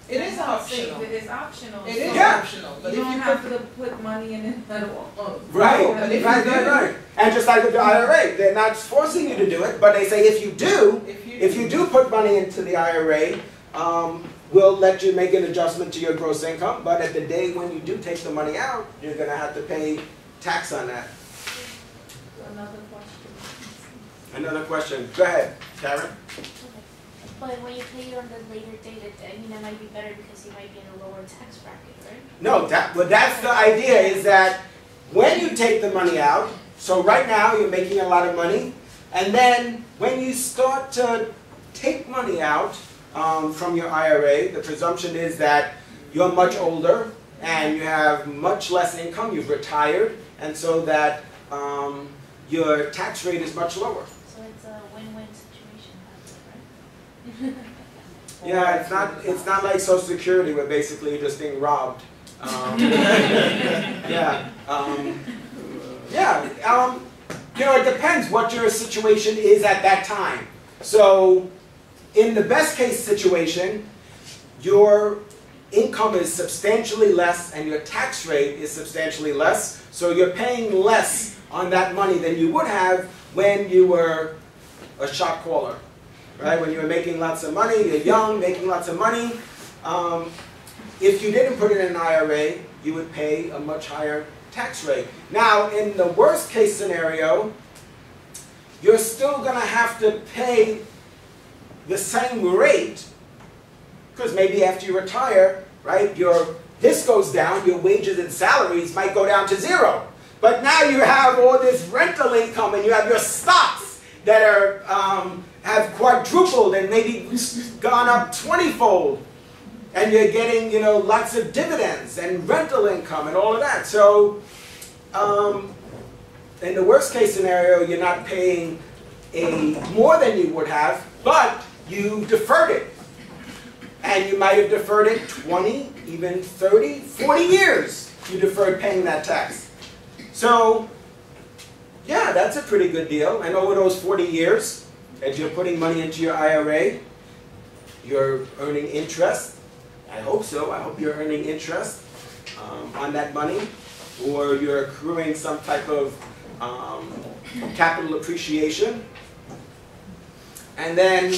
B: It is optional.
C: It is optional.
B: It is
A: Yeah.
B: optional, but
C: You
B: if
C: don't
B: you
C: have
B: put,
C: to put money in it at all.
B: oh,
A: Right,
B: if
A: right,
B: you
A: right,
B: do,
A: right. And just like with the IRA, they're not forcing you to do it, but they say if you do,
B: if you.
A: if you do put money into the IRA, um, we'll let you make an adjustment to your gross income, but at the day when you do take the money out, you're gonna have to pay tax on that.
C: Another question.
A: Another question, go ahead, Karen?
E: But when you pay it on the later date, I mean, that might be better because you might be in a lower tax bracket, right?
A: No, that, but that's the idea is that when you take the money out, so right now you're making a lot of money, and then when you start to take money out um, from your IRA, the presumption is that you're much older and you have much less income, you've retired, and so that um, your tax rate is much lower.
E: So it's a win-win situation, that's it, right?
A: Yeah, it's not, it's not like Social Security where basically you're just being robbed. Um, [laughs] yeah, um, yeah, um, you know, it depends what your situation is at that time. So, in the best case situation, your income is substantially less and your tax rate is substantially less, so you're paying less on that money than you would have when you were a shot caller right? When you're making lots of money, you're young, making lots of money. Um, if you didn't put it in an IRA, you would pay a much higher tax rate. Now, in the worst case scenario, you're still going to have to pay the same rate because maybe after you retire, right, your this goes down, your wages and salaries might go down to zero. But now you have all this rental income and you have your stocks that are um, have quadrupled and maybe gone up 20-fold. And you're getting, you know, lots of dividends and rental income and all of that. So, um, in the worst case scenario, you're not paying a more than you would have, but you deferred it. And you might have deferred it 20, even 30, 40 years. You deferred paying that tax. So, yeah, that's a pretty good deal. And over those 40 years, as you're putting money into your IRA, you're earning interest. I hope so. I hope you're earning interest um, on that money, or you're accruing some type of um, capital appreciation. And then,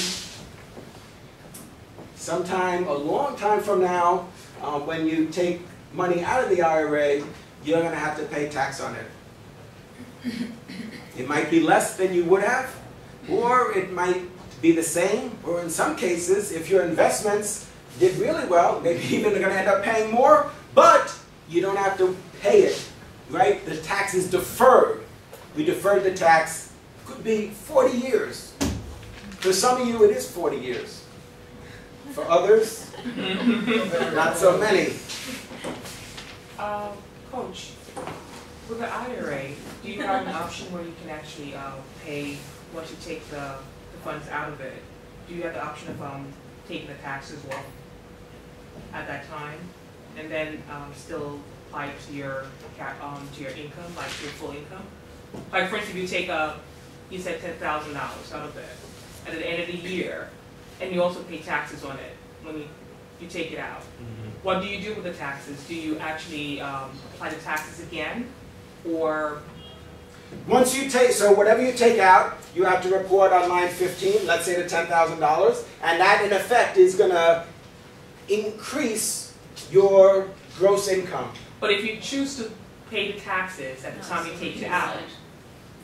A: sometime a long time from now, um, when you take money out of the IRA, you're going to have to pay tax on it. It might be less than you would have, or it might be the same, or in some cases, if your investments did really well, maybe [laughs] even going to end up paying more, but you don't have to pay it, right? The tax is deferred. We deferred the tax, could be 40 years. For some of you, it is 40 years. For others, [laughs] not so many.
G: Uh, Coach, with the IRA, do you have an option where you can actually uh, pay once you take the, the funds out of it? Do you have the option of um, taking the taxes off at that time, and then um, still apply to your cap um, to your income, like to your full income? Like for instance, if you take a, you said ten thousand dollars out of it, at the end of the year, and you also pay taxes on it when you, you take it out. What do you do with the taxes? Do you actually um, apply the taxes again, or
A: Once you take, so whatever you take out, you have to report on line 15, let's say the $10,000, and that in effect is going to increase your gross income.
G: but if you choose to pay the taxes at the time you take it out,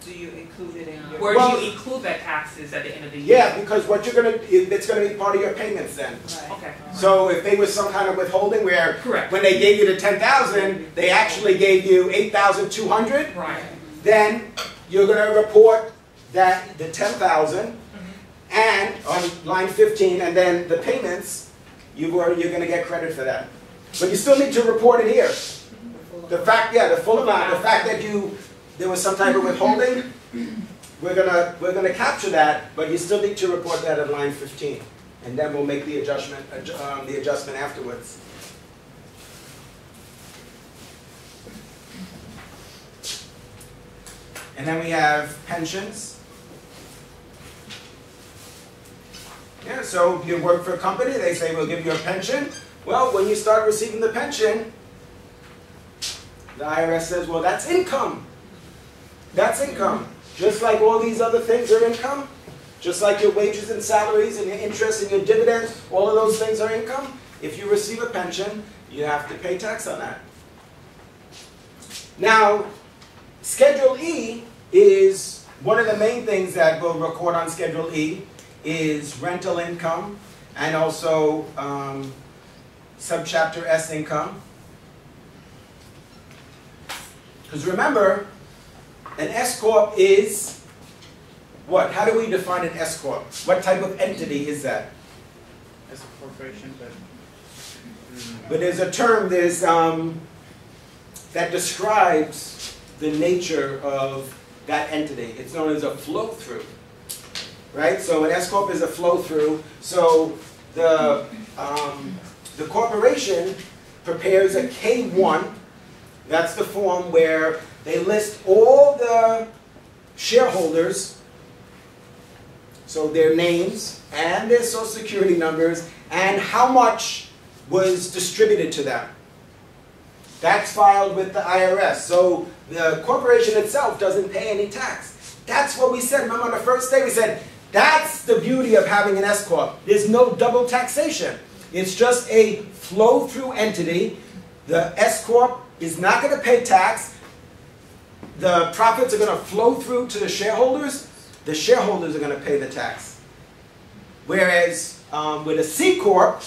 B: Do you include it in your?
G: where do
A: Well-
G: you include that taxes at the end of the year?
A: Yeah, because what you're going to, it's going to be part of your payments then.
B: Right.
G: Okay.
A: So if they was some kind of withholding where
G: Correct.
A: when they gave you the 10,000, they actually gave you 8,200,
G: Right.
A: Then you're going to report that the 10,000 and on line 15 and then the payments, you've already, you're going to get credit for that. But you still need to report it here. The fact, yeah, the full amount, the fact that you, there was some type of withholding, we're gonna, we're gonna capture that, but you still need to report that at line 15. And then we'll make the adjustment, um, the adjustment afterwards. And then we have pensions. Yeah, so you work for a company, they say we'll give you a pension. Well, when you start receiving the pension, the IRS says, well, that's income. That's income. Just like all these other things are income, just like your wages and salaries and your interest and your dividends, all of those things are income. If you receive a pension, you have to pay tax on that. Now, Schedule E is one of the main things that we'll record on Schedule E is rental income and also um, subchapter S income. Because remember, an S corp is what? How do we define an S corp? What type of entity is that?
F: As a corporation, but.
A: But there's a term there's um, that describes the nature of that entity. It's known as a flow through, right? So an S corp is a flow through. So the um, the corporation prepares a K1. That's the form where they list all the shareholders, so their names and their social security numbers, and how much was distributed to them. That's filed with the IRS. So the corporation itself doesn't pay any tax. That's what we said. Remember on the first day we said, that's the beauty of having an S corp. There's no double taxation. It's just a flow-through entity. The S corp is not going to pay tax. The profits are going to flow through to the shareholders. The shareholders are going to pay the tax. Whereas um, with a C corp,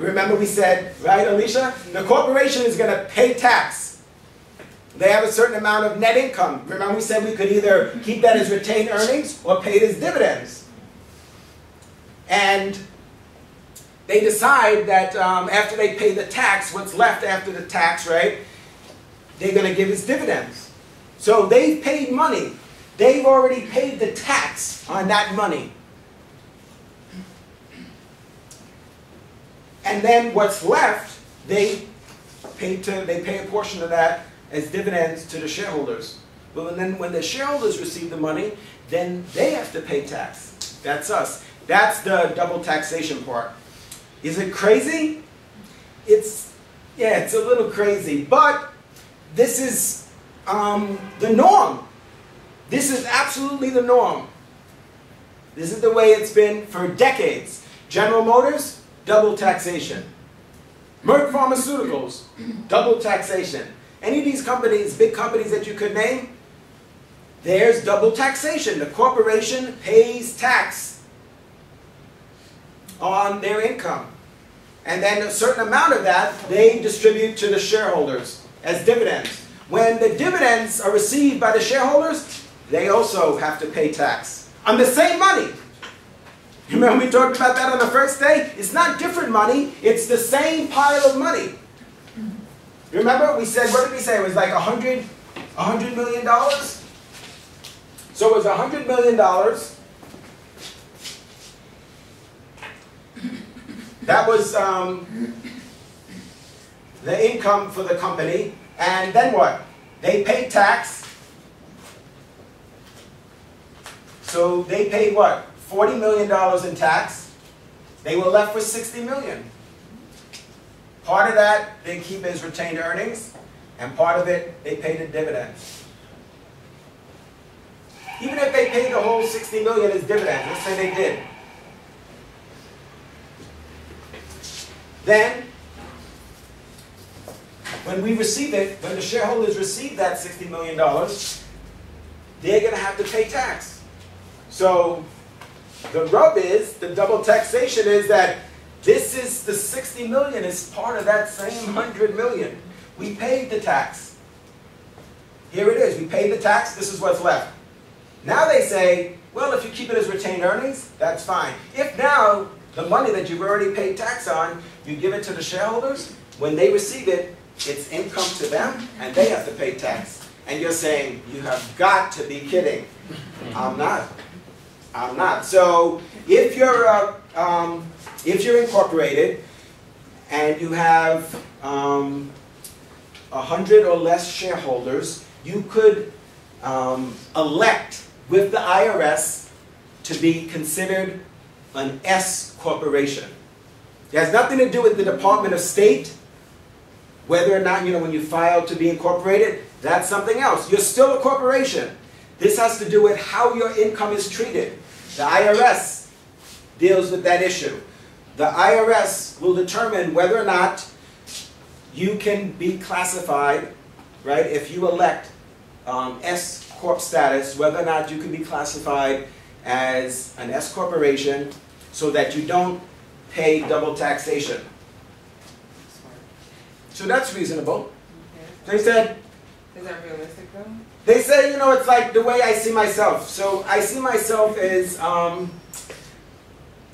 A: Remember we said, right, Alicia? The corporation is going to pay tax. They have a certain amount of net income. Remember we said we could either keep that as retained earnings or pay it as dividends. And they decide that um, after they pay the tax, what's left after the tax, right, they're going to give as dividends. So they've paid money. They've already paid the tax on that money. And then what's left, they pay to they pay a portion of that as dividends to the shareholders. But then when the shareholders receive the money, then they have to pay tax. That's us. That's the double taxation part. Is it crazy? It's yeah, it's a little crazy, but this is um, the norm. This is absolutely the norm. This is the way it's been for decades. General Motors, double taxation. Merck Pharmaceuticals, double taxation. Any of these companies, big companies that you could name, there's double taxation. The corporation pays tax on their income. And then a certain amount of that they distribute to the shareholders as dividends. When the dividends are received by the shareholders, they also have to pay tax on the same money. Remember we talked about that on the first day? It's not different money, it's the same pile of money. Remember we said, what did we say? It was like a hundred, a hundred million dollars? So it was a hundred million dollars. That was um, the income for the company. And then what? They paid tax. So they paid what? $40 million in tax. They were left with 60 million. Part of that they keep as retained earnings, and part of it they pay the dividends. Even if they paid the whole 60 million as dividends, let's say they did. Then, when we receive it, when the shareholders receive that $60 million, they're going to have to pay tax. So, the rub is, the double taxation is that this is, the 60 million is part of that same 100 million. We paid the tax. Here it is, we paid the tax, this is what's left. Now they say, well, if you keep it as retained earnings, that's fine. If now, the money that you've already paid tax on, you give it to the shareholders, when they receive it, it's income to them, and they have to pay tax. And you're saying, you have got to be kidding. I'm not. I'm not. So if you're uh, um, if you're incorporated and you have um, a hundred or less shareholders, you could um, elect with the IRS to be considered an S corporation. It has nothing to do with the Department of State, whether or not, you know, when you file to be incorporated, that's something else. You're still a corporation. This has to do with how your income is treated. The IRS deals with that issue. The IRS will determine whether or not you can be classified, right, if you elect um, S Corp status, whether or not you can be classified as an S corporation so that you don't pay double taxation. So that's reasonable. They said,
G: Is that realistic though?
A: they say, you know, it's like the way I see myself. So I see myself as, um,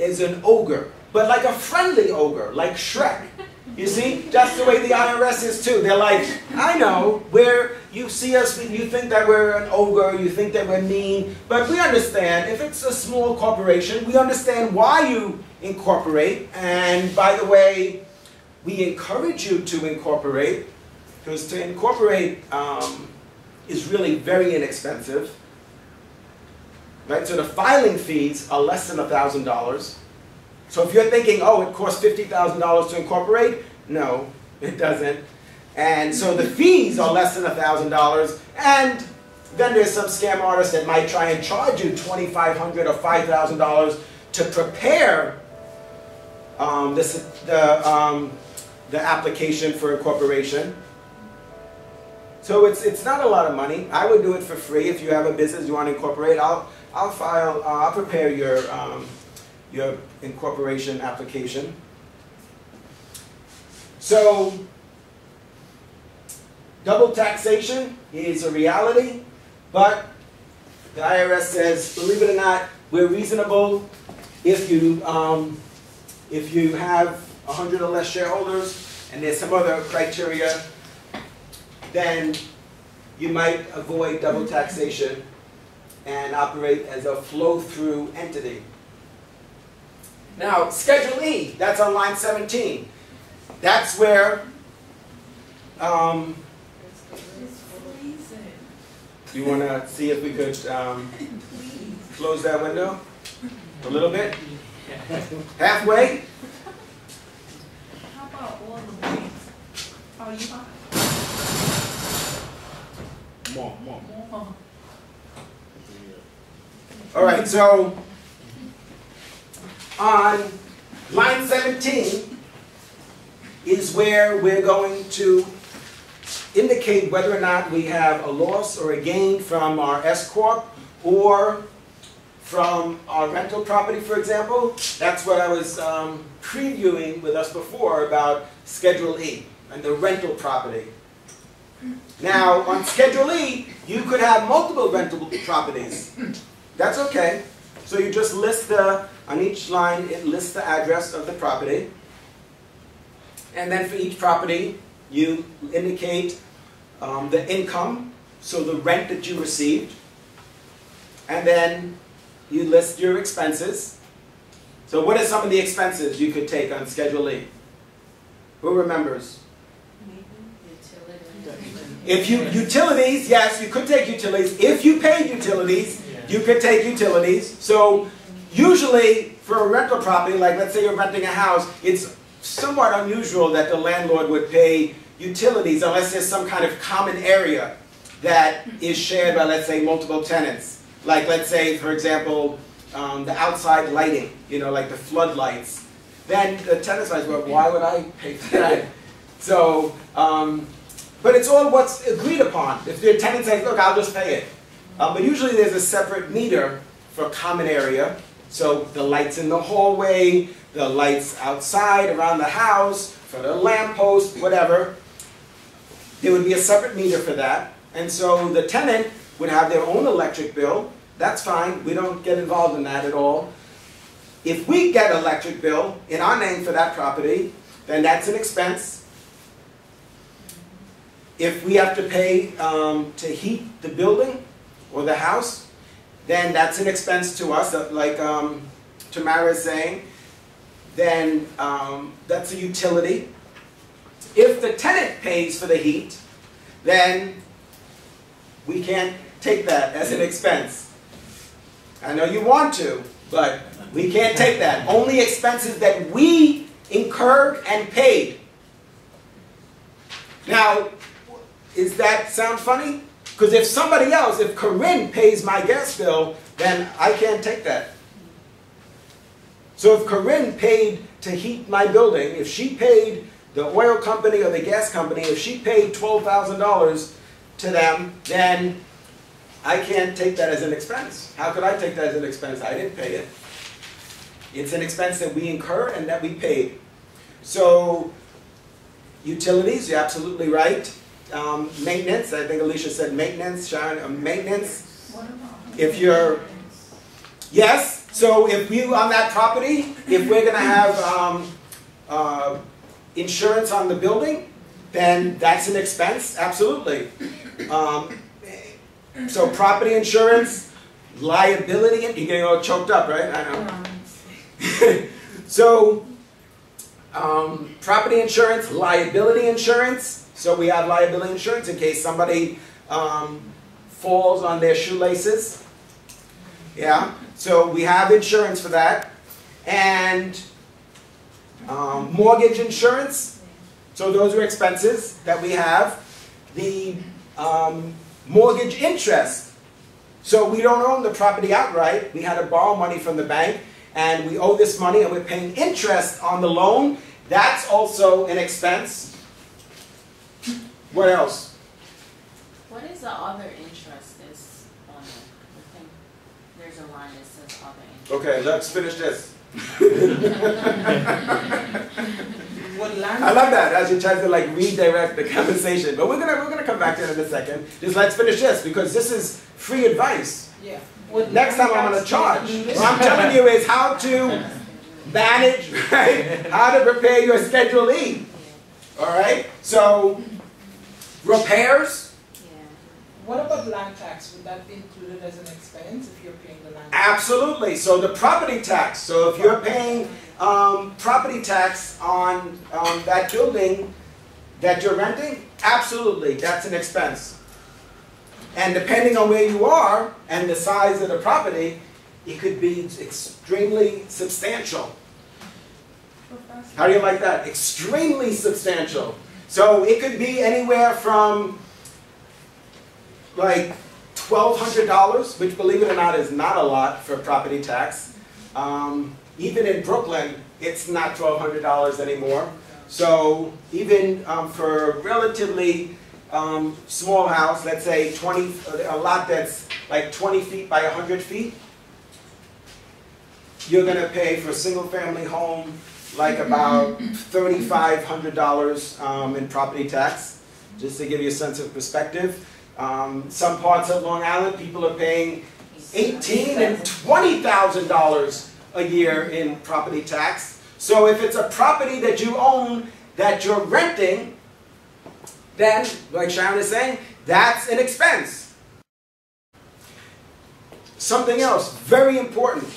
A: as an ogre, but like a friendly ogre, like Shrek. You see, that's the way the IRS is too. They're like, I know, where you see us, you think that we're an ogre, you think that we're mean, but we understand. If it's a small corporation, we understand why you incorporate. And by the way, we encourage you to incorporate, because to incorporate um, is really very inexpensive. Right? So the filing fees are less than $1,000. So if you're thinking, oh, it costs $50,000 to incorporate, no, it doesn't. And so the fees are less than $1,000. And then there's some scam artists that might try and charge you $2,500 or $5,000 to prepare um, this, the, um, the application for incorporation. So it's, it's not a lot of money. I would do it for free if you have a business you want to incorporate. I'll, I'll file, uh, I'll prepare your, um, your incorporation application. So, double taxation is a reality, but the IRS says, believe it or not, we're reasonable if you, um, if you have 100 or less shareholders, and there's some other criteria, then you might avoid double taxation and operate as a flow-through entity. Now, Schedule E, that's on line 17. That's where, um, you want to see if we could um, close that window a little bit? [laughs] Halfway?
C: How about all the way? Oh, you got
A: More, more.
C: more?
A: All right, so on line 17 is where we're going to indicate whether or not we have a loss or a gain from our S Corp or from our rental property, for example. That's what I was um, previewing with us before about Schedule E and the rental property. Now, on Schedule E, you could have multiple rental properties. That's okay. So you just list the, on each line, it lists the address of the property. And then for each property, you indicate um, the income, so the rent that you received. And then you list your expenses. So what are some of the expenses you could take on Schedule E? Who remembers? If you, utilities, yes, you could take utilities. If you paid utilities, you could take utilities. So usually for a rental property, like let's say you're renting a house, it's somewhat unusual that the landlord would pay utilities unless there's some kind of common area that is shared by, let's say, multiple tenants. Like, let's say, for example, um, the outside lighting, you know, like the floodlights. Then the tenants might well, why would I pay for that? So, um, but it's all what's agreed upon. If the tenant says, look, I'll just pay it. Um, but usually there's a separate meter for common area. So the lights in the hallway, the lights outside around the house, for the lamppost, whatever. There would be a separate meter for that. And so the tenant would have their own electric bill. That's fine. We don't get involved in that at all. If we get electric bill in our name for that property, then that's an expense. If we have to pay um, to heat the building or the house, then that's an expense to us, like um, Tamara is saying. Then um, that's a utility. If the tenant pays for the heat, then we can't take that as an expense. I know you want to, but we can't take that. Only expenses that we incurred and paid. Now, is that sound funny? Because if somebody else, if Corinne pays my gas bill, then I can't take that. So if Corinne paid to heat my building, if she paid the oil company or the gas company, if she paid $12,000 to them, then I can't take that as an expense. How could I take that as an expense? I didn't pay it. It's an expense that we incur and that we paid. So, utilities, you're absolutely right. Um, maintenance, I think Alicia said maintenance, Sharon, uh, maintenance. If you're- Yes, so if you, on that property, if we're gonna have, um, uh, insurance on the building, then that's an expense, absolutely. Um, so property insurance, liability, you're getting all choked up, right? I know. [laughs] So, um, property insurance, liability insurance. So we have liability insurance in case somebody um, falls on their shoelaces. Yeah, so we have insurance for that. And um, mortgage insurance. So those are expenses that we have. The um, mortgage interest. So we don't own the property outright. We had to borrow money from the bank and we owe this money and we're paying interest on the loan. That's also an expense. What else?
H: What is the other interest is on it? I think there's a line that says other interest.
A: Okay, let's finish this. [laughs] I love that as you try to like redirect the conversation. But we're gonna we're gonna come back to it in a second. Just let's finish this because this is free advice.
B: Yeah. What
A: Next time I'm gonna charge. What I'm telling you is how to manage, right? How to prepare your Schedule E. All right. So repairs,
H: Yeah.
B: What about land tax? Would that be included as an expense if you're paying the land? tax?
A: absolutely. So the property tax. So if you're paying um, property tax on on that building that you're renting, absolutely, that's an expense. And depending on where you are and the size of the property, it could be extremely substantial. How do you like that? Extremely substantial. So it could be anywhere from like twelve hundred dollars, which believe it or not is not a lot for property tax. Um, even in Brooklyn, it's not twelve hundred dollars anymore. So even um, for a relatively um, small house, let's say twenty, a lot that's like twenty feet by hundred feet, you're gonna pay for a single-family home like about thirty-five hundred dollars um, in property tax, just to give you a sense of perspective. Um, some parts of Long Island, people are paying eighteen and twenty thousand dollars a year in property tax. So if it's a property that you own that you're renting, then, like Sharon is saying, that's an expense. Something else, very important.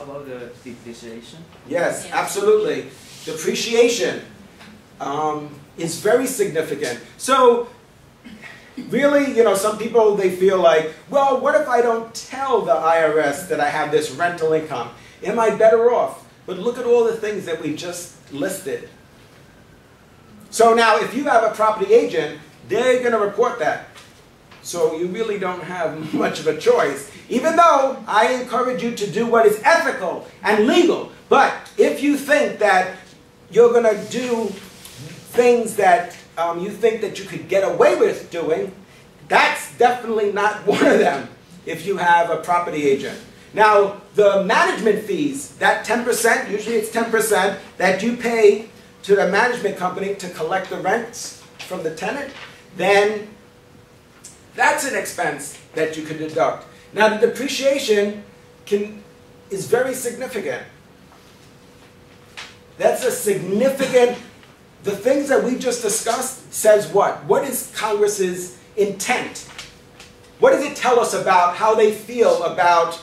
I: How about the depreciation?
A: Yes,
H: Yeah.
A: absolutely. Depreciation um, is very significant. So, really, you know, some people they feel like, well, what if I don't tell the IRS that I have this rental income? Am I better off? But look at all the things that we just listed. So now, if you have a property agent, they're going to report that. So you really don't have [laughs] much of a choice. Even though I encourage you to do what is ethical and legal. But if you think that you're going to do things that um, you think that you could get away with doing, that's definitely not [laughs] one of them if you have a property agent. Now, the management fees, that 10%, usually it's 10%, that you pay to the management company to collect the rents from the tenant, then that's an expense that you can deduct. Now, the depreciation can, is very significant. That's a significant, the things that we just discussed says what? What is Congress's intent? What does it tell us about how they feel about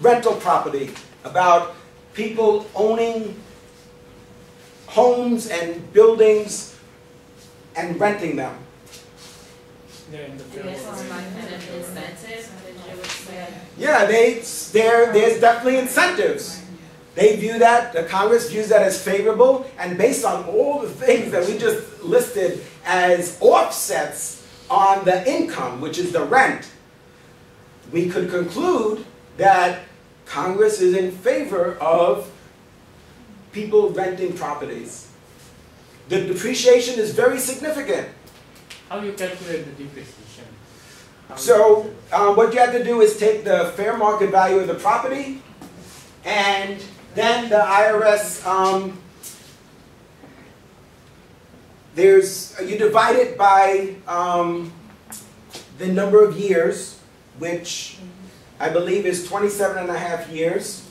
A: rental property, about people owning homes and buildings and renting them? Yeah, they, there, there's definitely incentives. They view that, the Congress views that as favorable, and based on all the things that we just listed as offsets on the income, which is the rent, we could conclude that Congress is in favor of people renting properties. The depreciation is very significant.
D: How you calculate the depreciation?
A: So, uh, what you have to do is take the fair market value of the property, and then the IRS, um, there's, you divide it by, um, the number of years, which I believe is 27 and a half years.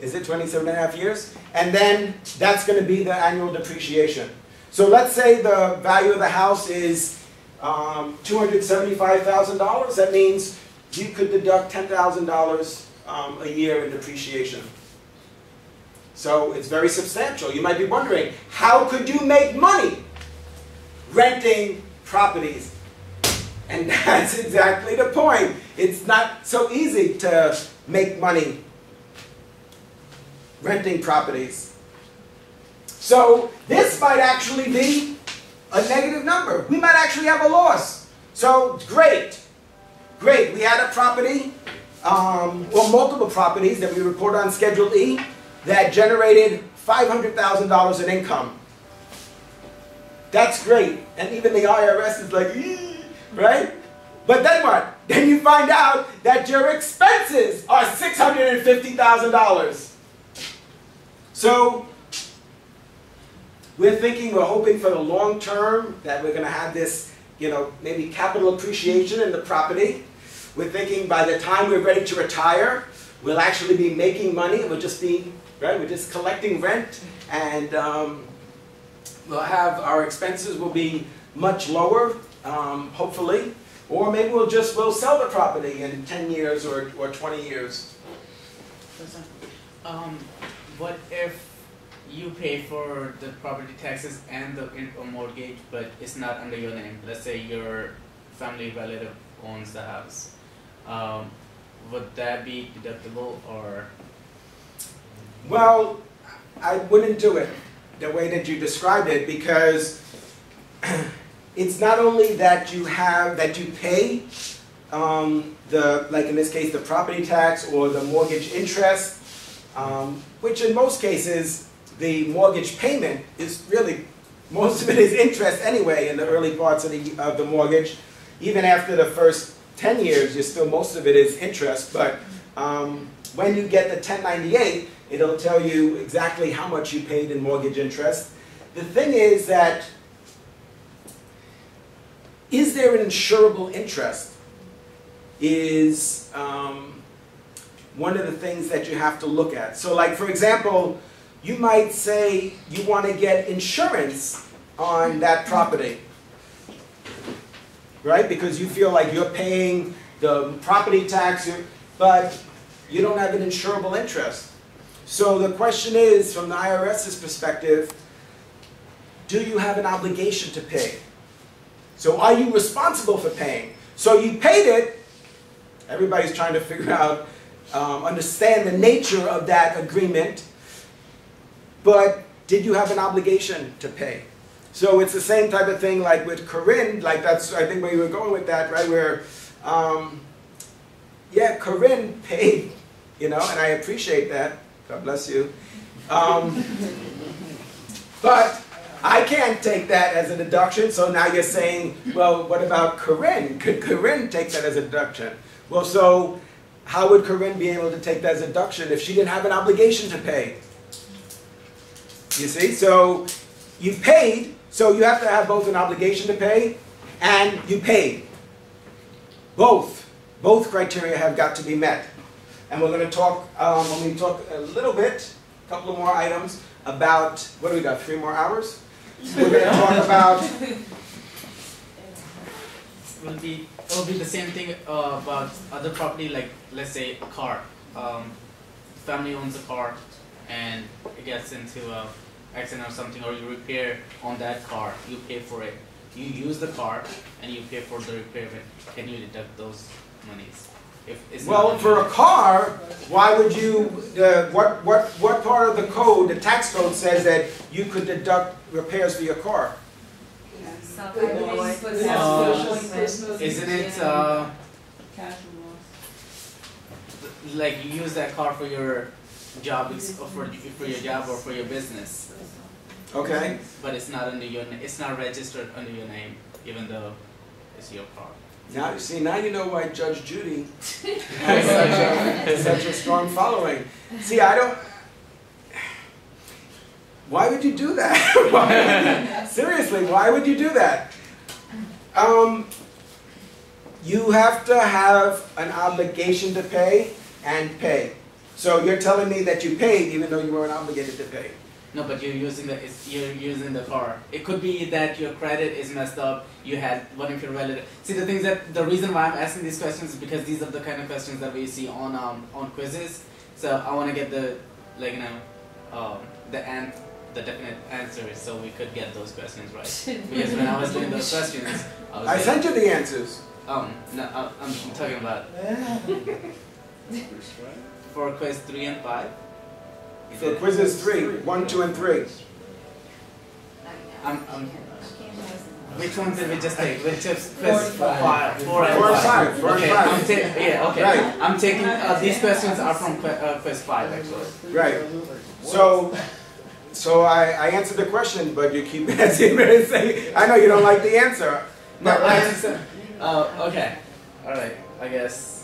A: Is it 27 and a half years? And then that's going to be the annual depreciation. So let's say the value of the house is um, $275,000. That means you could deduct $10,000 um, a year in depreciation. So it's very substantial. You might be wondering, how could you make money renting properties? And [laughs] that's exactly the point. It's not so easy to make money renting properties. So this might actually be a negative number. We might actually have a loss. So great, great. We had a property, um, multiple properties that we report on Schedule E that generated $500,000 in income. That's great. And even the IRS is like, right? But then what? [laughs] Then you find out that your expenses are $650,000. So we're thinking, we're hoping for the long term that we're going to have this, you know, maybe capital appreciation in the property. We're thinking by the time we're ready to retire, we'll actually be making money. We'll just be, right, we're just collecting rent and um, we'll have, our expenses will be much lower, um, hopefully. Or maybe we'll just, we'll sell the property in 10 years or, or 20 years.
F: Um, what if you pay for the property taxes and the mortgage, but it's not under your name? Let's say your family relative owns the house. Um, would that be deductible or?
A: Well, I wouldn't do it the way that you described it because [clears throat] it's not only that you have that you pay um, the like in this case the property tax or the mortgage interest, um, which in most cases the mortgage payment is really most of it is interest anyway in the early parts of the of the mortgage. Even after the first 10 years, you're still most of it is interest, but um, when you get the 1098, it'll tell you exactly how much you paid in mortgage interest. The thing is that is there an insurable interest? Is um, one of the things that you have to look at. So, like for example, you might say you want to get insurance on that property, right? Because you feel like you're paying the property tax, but you don't have an insurable interest. So the question is, from the IRS's perspective, do you have an obligation to pay? So are you responsible for paying? So you paid it. Everybody's trying to figure [laughs] out, um, understand the nature of that agreement. But did you have an obligation to pay? So it's the same type of thing like with Corinne, like that's, I think where you were going with that, right? Where, um, yeah, Corinne paid, you know, and I appreciate that. God bless you. Um, but I can't take that as a deduction, so now you're saying, well, what about Corinne? Could Corinne take that as a deduction? Well, so how would Corinne be able to take that as a deduction if she didn't have an obligation to pay? You see, so you paid, so you have to have both an obligation to pay and you paid. Both, both criteria have got to be met. And we're going to talk, um, when we talk a little bit, a couple of more items about, what do we got, three more hours? We're going to talk [laughs] about,
F: will be it will be the same thing uh, about other property like let's say a car um, family owns a car and it gets into a accident or something or you repair on that car you pay for it. You use the car and you pay for the repair can you deduct those monies? If it's
A: well, for a car, why would you, uh, what, what, what part of the code, the tax code says that you could deduct repairs for your car?
F: Uh, isn't it uh, like you use that car for your job or for, for your job or for your business
A: Okay?
F: but it's not under your it's not registered under your name even though it's your car
A: Now, you see, now you know why Judge Judy [laughs] has such a, such a strong following. See, I don't. Why would you do that? [laughs] Why seriously, why would you do that? Um, you have to have an obligation to pay and pay. So you're telling me that you paid even though you weren't obligated to pay.
F: No, but you're using the it's, you're using the car. It could be that your credit is messed up. You had one of your relative. See, the things that the reason why I'm asking these questions is because these are the kind of questions that we see on um on quizzes. So I want to get the like you know um the an the definite answers so we could get those questions right. [laughs] Because when I was doing those questions, I was
A: I sent you the answers.
F: um no I, I'm talking about [laughs] [laughs] for quiz three and five. You
A: For
F: did-
A: quizzes three, one, two, and three.
F: I'm, I'm Which one did we just take? Which is
B: Four and five.
F: five, four and
A: Four and
F: five.
A: five, four
F: okay,
A: five.
F: I'm yeah, okay.
A: Right.
F: I'm taking uh, these questions are from que- uh, quiz five actually.
A: Right. So, so I, I answered the question, but you keep [laughs] asking me to say, I know you don't like the answer.
F: No, I understand. Uh, okay. All right. I guess.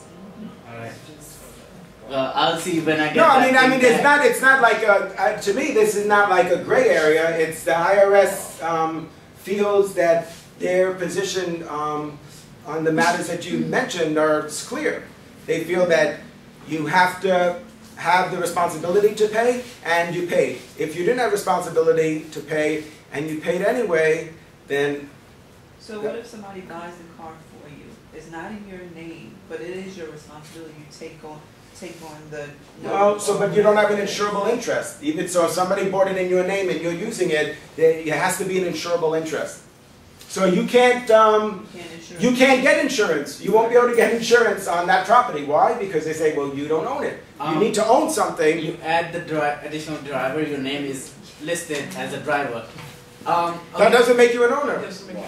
F: All right. Well, I'll see when I get.
A: No, I mean, I
F: thing
A: mean, it's not, it's not like a, uh, to me, this is not like a gray area. It's the IRS, um, feels that their position, um, on the matters that you mentioned are clear. They feel that you have to have the responsibility to pay, and you paid. If you didn't have responsibility to pay, and you paid anyway, then,
J: So what if somebody buys the car for you? It's not in your name, but it is your responsibility. You take on, take on the.
A: well, so, but you don't have an insurable interest. Even so, if somebody bought it in your name and you're using it, it has to be an insurable interest. So you can't, um,
J: You can't.
A: You can't get insurance. You won't be able to get insurance on that property. Why? Because they say, well, you don't own it. You
F: Um,
A: need to own something.
F: You add the dri- additional driver. Your name is listed as a driver. Um,
A: That doesn't make you an owner.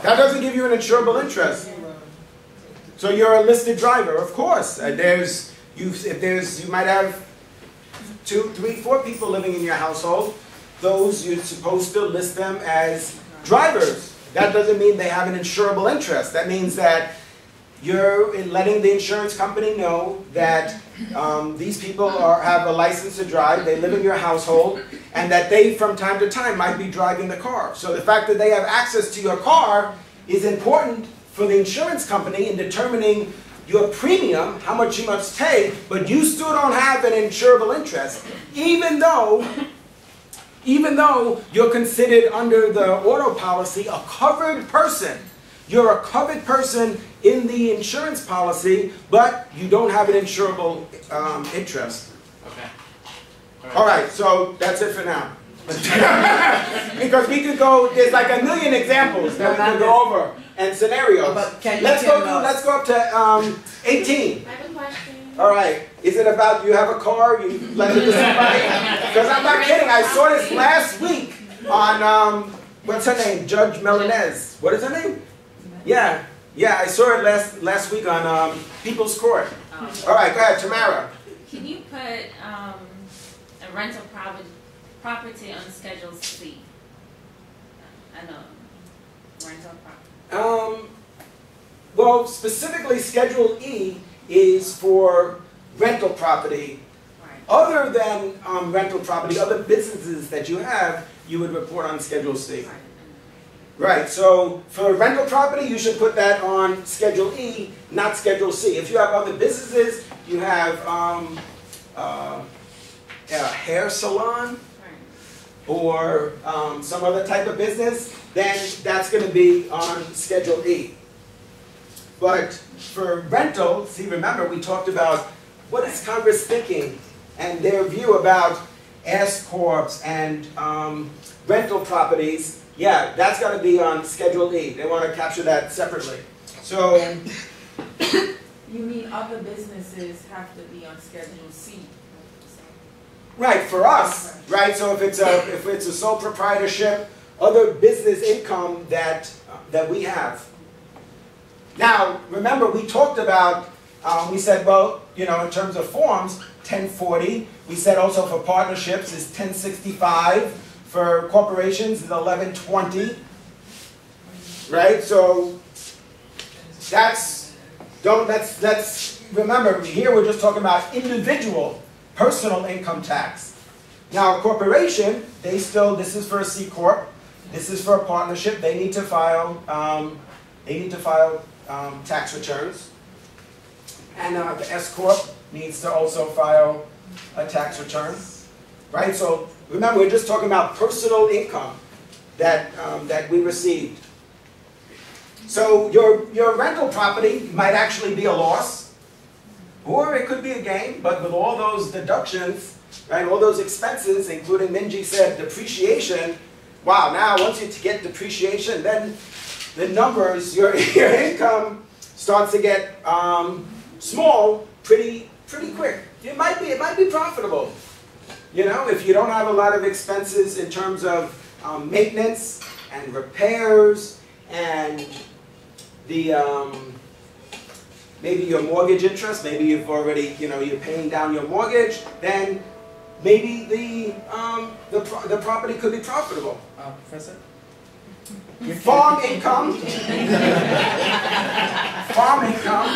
A: That doesn't give you an insurable interest. So you're a listed driver, of course. Uh, there's you. If there's you might have two, three, four people living in your household. Those you're supposed to list them as drivers. That doesn't mean they have an insurable interest. That means that you're letting the insurance company know that um, these people are, have a license to drive, they live in your household, and that they, from time to time, might be driving the car. So the fact that they have access to your car is important for the insurance company in determining your premium, how much you must pay, but you still don't have an insurable interest, even though even though you're considered under the auto policy a covered person. You're a covered person in the insurance policy, but you don't have an insurable um, interest.
F: Okay.
A: All right, so that's it for now. [laughs] because we could go, there's like a million examples that we could go over and scenarios.
F: But can you
A: Let's go, to, let's go up to um, 18.
E: I have a question.
A: All right. Is it about you have a car, you lend it to somebody? Because I'm not kidding. I saw this last week on um, what's her name, Judge Melanez. What is her name? Yeah, yeah. I saw it last last week on um, People's Court.
H: Um,
A: All right, go ahead, Tamara.
H: Can you put, um, a rental property, property on Schedule C? I know, rental property.
A: Um, well, specifically, Schedule E is for rental property.
H: Right.
A: Other than um, rental property, other businesses that you have, you would report on Schedule C.
H: Right.
A: So for rental property, you should put that on Schedule E, not Schedule C. If you have other businesses, you have um, uh, a hair salon. Or um, some other type of business, then that's going to be on Schedule E. But for rental, see, remember, we talked about what is Congress thinking and their view about S corps and um, rental properties. Yeah, that's got to be on Schedule E. They want to capture that separately. So,
C: You mean other businesses have to be on Schedule C?
A: Right for us, right. So if it's a if it's a sole proprietorship, other business income that that we have. Now, remember, we talked about, um, we said, well, you know, in terms of forms, 1040. We said also for partnerships is 1065. For corporations is 1120. Right? So that's don't, let's, let's, remember, here we're just talking about individual, personal income tax. Now, a corporation, they still, this is for a C corp, this is for a partnership, they need to file, um, they need to file, um, tax returns. And, uh, the S corp needs to also file a tax return, right? So, remember, we're just talking about personal income that, um, that we received. So your, your rental property might actually be a loss, or it could be a gain, but with all those deductions, right, all those expenses, including Minji said depreciation, wow, now once you get depreciation, then the numbers, your, [laughs] your income starts to get um, small pretty, pretty quick. It might be, it might be profitable. You know, if you don't have a lot of expenses in terms of um, maintenance and repairs and the um, maybe your mortgage interest, maybe you've already, you know, you're paying down your mortgage, then maybe the, um, the, pro the property could be profitable.
F: Uh, Professor?
A: Farm income. Farm income.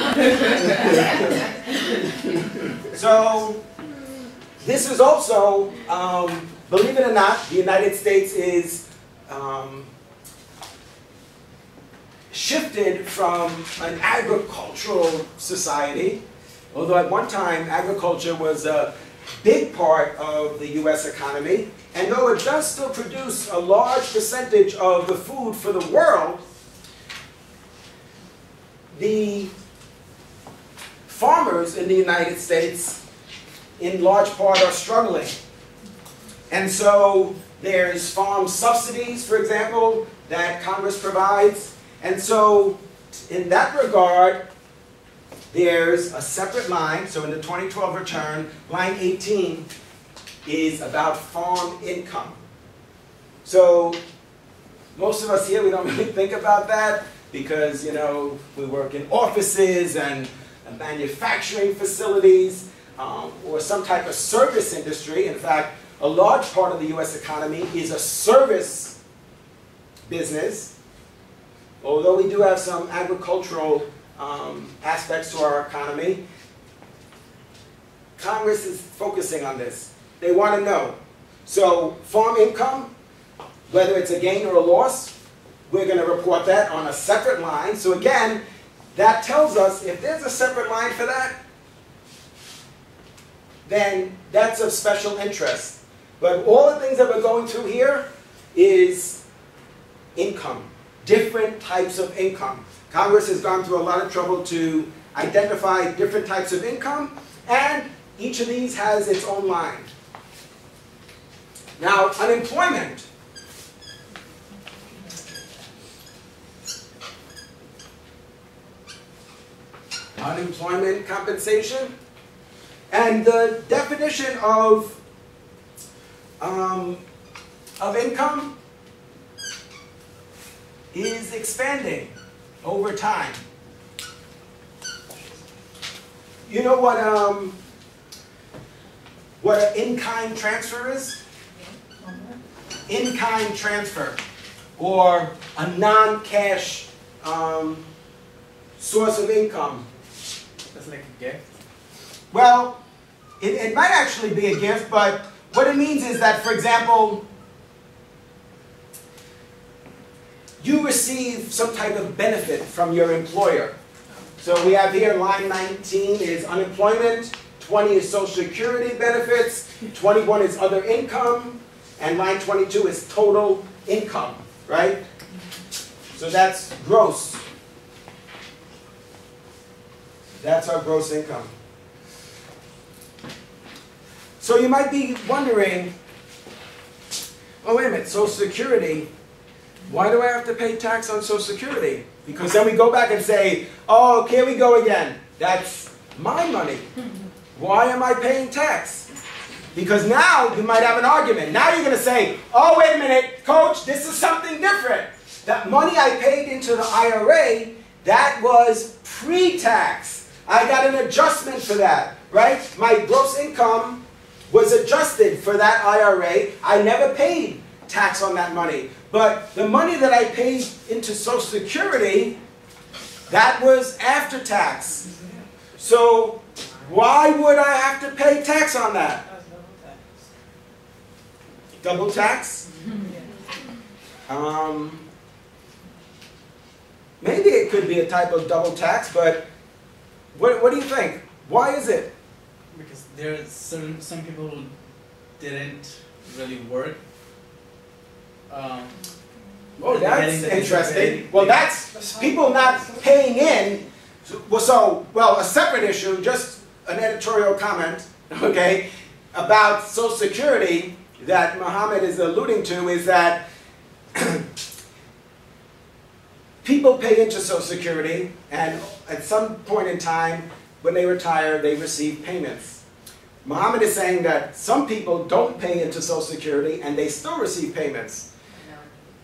A: so, this is also, um, believe it or not, the United States is um, shifted from an agricultural society, although at one time agriculture was a big part of the US economy, and though it does still produce a large percentage of the food for the world, the farmers in the United States in large part are struggling. And so there's farm subsidies, for example, that Congress provides. And so in that regard, there's a separate line. So in the 2012 return, line 18 is about farm income. So most of us here, we don't [laughs] really think about that because, you know, we work in offices and manufacturing facilities um, or some type of service industry. In fact, a large part of the U.S. economy is a service business, although we do have some agricultural um, aspects to our economy. Congress is focusing on this. They want to know. So farm income, whether it's a gain or a loss, we're going to report that on a separate line. So again, that tells us if there's a separate line for that, then that's of special interest. But all the things that we're going through here is income, different types of income. Congress has gone through a lot of trouble to identify different types of income, and each of these has its own line. Now, unemployment. Unemployment compensation. And the definition of, um, of income is expanding over time. You know what um, what an in-kind transfer is? In-kind transfer, or a non-cash um, source of income.
F: That's like a gift?
A: Well, it, it might actually be a gift, but what it means is that, for example, you receive some type of benefit from your employer. So we have here line 19 is unemployment, 20 is social security benefits, 21 is other income, and line 22 is total income, right? So that's gross. That's our gross income. So you might be wondering, oh wait a minute, Social Security, why do I have to pay tax on Social Security? Because then we go back and say, oh, here we go again. That's my money. [laughs] Why am I paying tax? Because now you might have an argument. Now you're going to say, oh, wait a minute, coach, this is something different. That money I paid into the IRA, that was pre-tax. I got an adjustment for that, right? My gross income was adjusted for that IRA. I never paid tax on that money. But the money that I paid into Social Security, That was after tax. So why would I have to pay tax on that?
B: Double tax.
A: Um, maybe it could be a type of double tax, but what, what do you think? Why is it?
F: Because there are some some people who didn't really work. Um,
A: Oh, that's interesting. Well, that's people not paying in. Well, so, well, a separate issue, just an editorial comment, [laughs] okay, about Social Security that Mohammed is alluding to is that [clears throat] people pay into Social Security, and at some point in time, when they retire, they receive payments. Mohammed is saying that some people don't pay into Social Security and they still receive payments.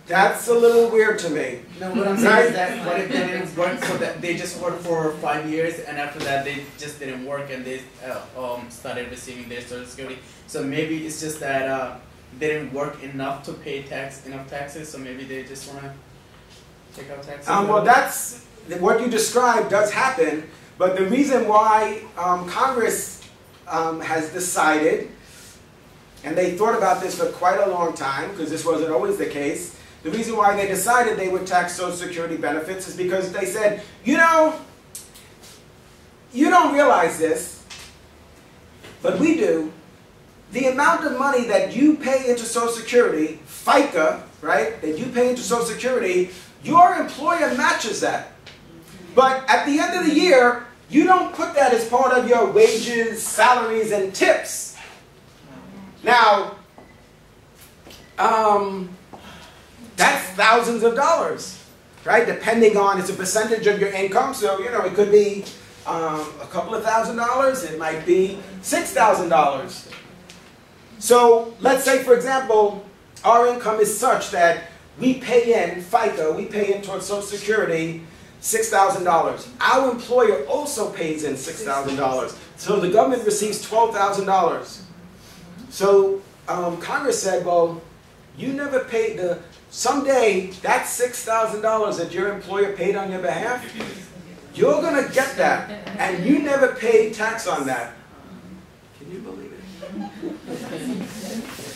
A: That's a little weird to me.
F: No, what I'm saying is that what if they didn't work so that they just worked for five years and after that they just didn't work and they uh, um, started receiving their social security. So maybe it's just that uh, they didn't work enough to pay tax enough taxes. So maybe they just wanna take out taxes.
A: Um, well, that's what you described does happen, but the reason why um, Congress um, has decided, and they thought about this for quite a long time, because this wasn't always the case. The reason why they decided they would tax Social Security benefits is because they said, you know, you don't realize this, but we do. The amount of money that you pay into Social Security, FICA, right, that you pay into Social Security, your employer matches that. But at the end of the year, you don't put that as part of your wages, salaries, and tips. Now, um, that's thousands of dollars, right? Depending on, it's a percentage of your income, so, you know, it could be um, a couple of thousand dollars, it might be six thousand dollars. So, let's say, for example, our income is such that we pay in FICA, we pay in towards Social Security $6,000. Our employer also pays in $6,000. So the government receives $12,000. So um, Congress said, well, you never paid the, someday that $6,000 that your employer paid on your behalf, you're going to get that. And you never paid tax on that. Can you believe it?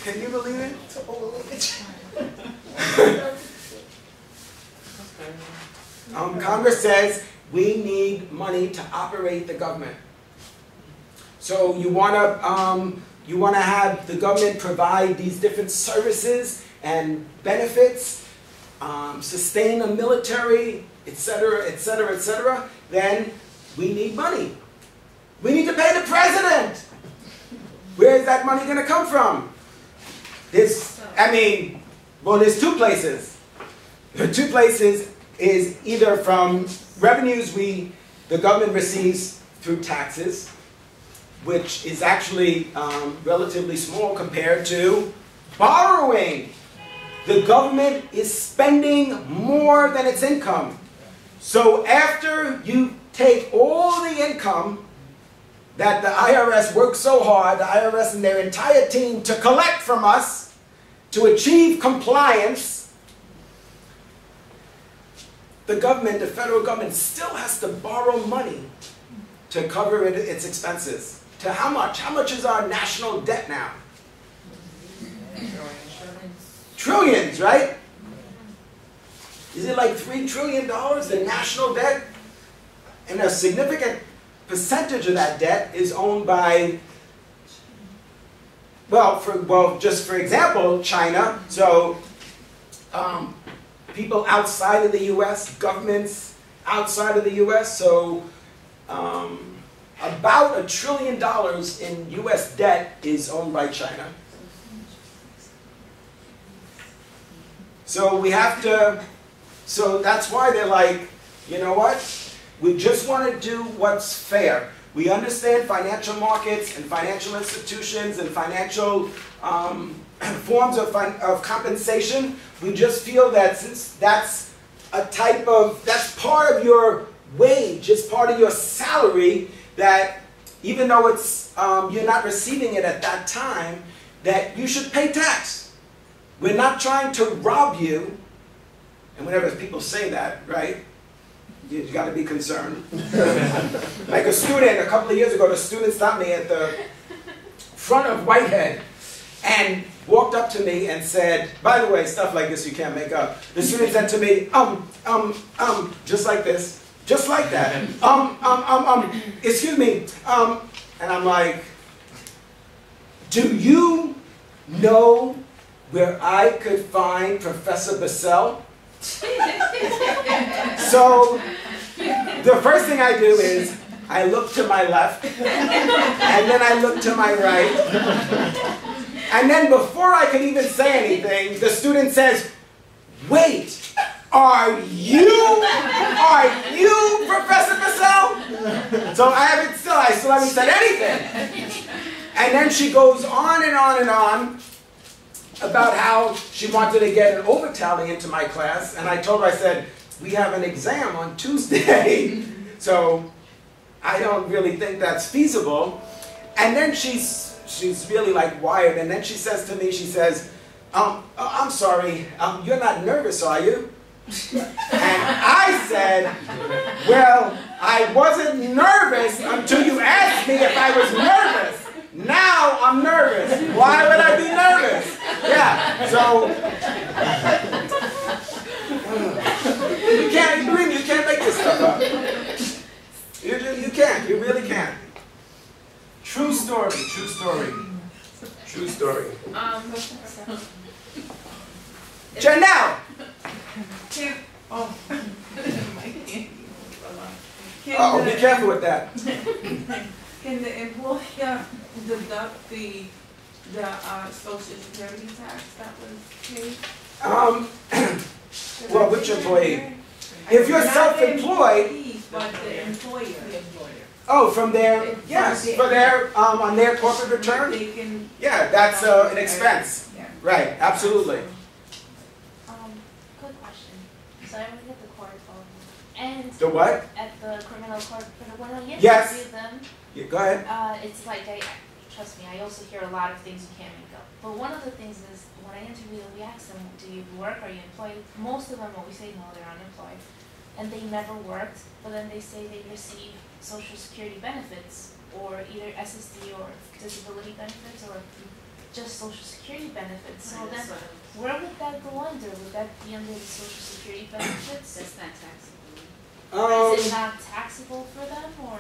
A: Can you believe it? [laughs] Um, Congress says we need money to operate the government. So you want to um, you want to have the government provide these different services and benefits, um, sustain a military, etc., etc., etc. Then we need money. We need to pay the president. Where is that money going to come from? There's, I mean, well, there's two places. The two places is either from revenues we, the government receives through taxes, which is actually um, relatively small compared to borrowing. The government is spending more than its income. So after you take all the income that the IRS works so hard, the IRS and their entire team, to collect from us, to achieve compliance, the government, the federal government, still has to borrow money to cover it, its expenses. To how much? How much is our national debt now? Trillions, right? Is it like three trillion dollars, the national debt? And a significant percentage of that debt is owned by, well, for well, just for example, China. So, um, people outside of the U.S., governments outside of the U.S. So, um, about a trillion dollars in U.S. debt is owned by China. So we have to, so that's why they're like, you know what? We just want to do what's fair. We understand financial markets and financial institutions and financial um, [clears throat] forms of, of compensation. We just feel that since that's a type of, that's part of your wage, it's part of your salary, that even though it's, um, you're not receiving it at that time, that you should pay tax. We're not trying to rob you, and whenever people say that, right? you gotta be concerned. [laughs] Like a student, a couple of years ago, the student stopped me at the front of Whitehead and walked up to me and said, by the way, stuff like this you can't make up. The student said to me, um, um, um, just like this, just like that. Um, um, um, um, excuse me, um, and I'm like, do you know where I could find Professor Bassell? So, the first thing I do is I look to my left, and then I look to my right. And then before I could even say anything, the student says, Wait, are you, are you Professor Bassell? So I haven't still, I still haven't said anything. And then she goes on and on and on about how she wanted to get an overtally into my class, and I told her, I said, we have an exam on Tuesday, [laughs] so I don't really think that's feasible. And then she's, she's really like wired, and then she says to me, she says, um, uh, I'm sorry, um, you're not nervous, are you? [laughs] And I said, well, I wasn't nervous until you asked me if I was nervous. Now I'm nervous. Why would I be nervous? Yeah, so you can't you really you can't make this stuff up. You, ju- you can't. You really can't. True story. True story. True story.
H: Um,
A: Janelle.
C: Oh. [laughs]
A: Oh, be careful with that. [laughs]
C: Can the employer deduct the, the, uh, social security tax that was paid?
A: Um, [clears throat] well, which employee? If you're self-employed,
C: employee, But the employer.
B: The employer.
A: oh, from their yes, for their um, on their corporate return.
C: They can.
A: Yeah, that's uh, an expense.
C: Yeah.
A: Right. Absolutely.
E: Um, quick question. So I went at the court phone, and
A: The what?
E: at the criminal court, when I
A: Yes.
E: interview them,
A: Yeah, go ahead.
E: uh, it's like I, trust me, I also hear a lot of things you can't make up. But one of the things is, when I interview them, we ask them, do you work, are you employed? Most of them always say no, they're unemployed. And they never worked, but then they say they receive social security benefits, or either SSD or disability benefits, or just social security benefits. So then, where would that go under? Would that be under the social security benefits?
H: that's not taxable.
A: Um,
E: Is it not taxable for them, or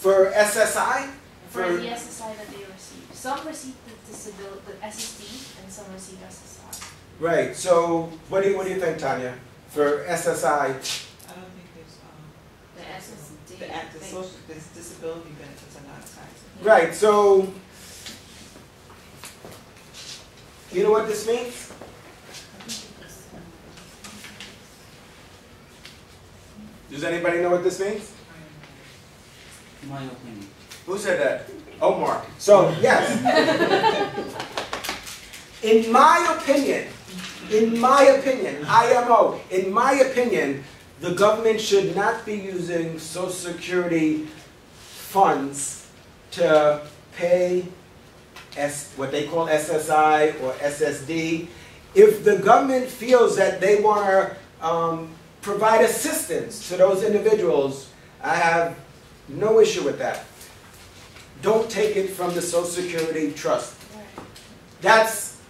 A: for SSI,
E: for
A: for
E: the SSI that they receive? Some receive the disability, the SSD, and some receive SSI.
A: right. So what do you what do you think, Tanya? For SSI,
J: I don't think there's, um,
H: The SSD.
J: the act, the social, the disability benefits are not taxable.
A: right? So you know what this means? Does anybody know what this means?
I: My opinion.
A: Who said that? Omar. So, yes. in my opinion, in my opinion, IMO, in my opinion, the government should not be using Social Security funds to pay S, what they call SSI or SSD. If the government feels that they want to um, provide assistance to those individuals, I have no issue with that. Don't take it from the Social Security Trust. That's,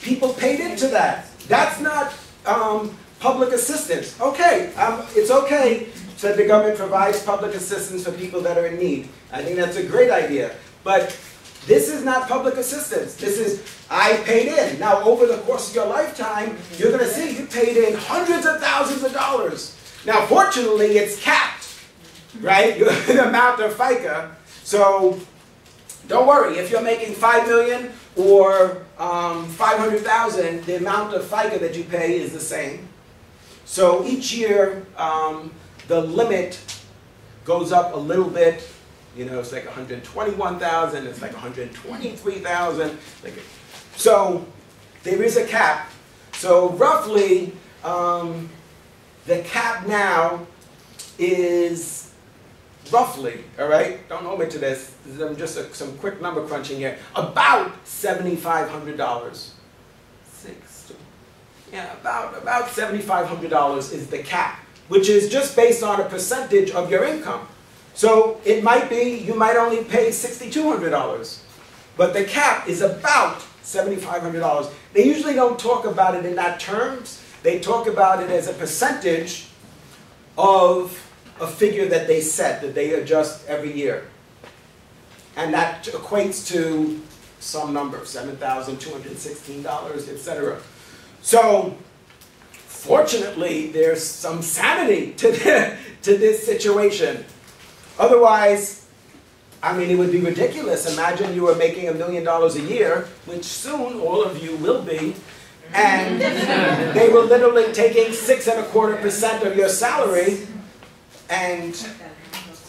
A: people paid into that. That's not um, public assistance. Okay, um, it's okay that the government provides public assistance for people that are in need. I think that's a great idea. But this is not public assistance. This is, I paid in. Now, over the course of your lifetime, you're going to see you paid in hundreds of thousands of dollars. Now, fortunately, it's capped, right? [laughs] the amount of FICA. So, don't worry. If you're making five million or um, five hundred thousand, the amount of FICA that you pay is the same. So each year, um, the limit goes up a little bit. You know, it's like 121,000. It's like 123,000. Like, so there is a cap. So roughly, um, the cap now is roughly, all right, don't hold me to this, this is, um, just a, some quick number crunching here, about $7,500. Six, Yeah, about, about $7,500 is the cap, which is just based on a percentage of your income. So it might be, you might only pay $6,200, but the cap is about $7,500. They usually don't talk about it in that terms. They talk about it as a percentage of a figure that they set, that they adjust every year. And that equates to some number, $7,216, etc. So, fortunately, there's some sanity to, the, [laughs] to this situation. Otherwise, I mean, it would be ridiculous. Imagine you were making a million dollars a year, which soon all of you will be, and they were literally taking six and a quarter percent of your salary and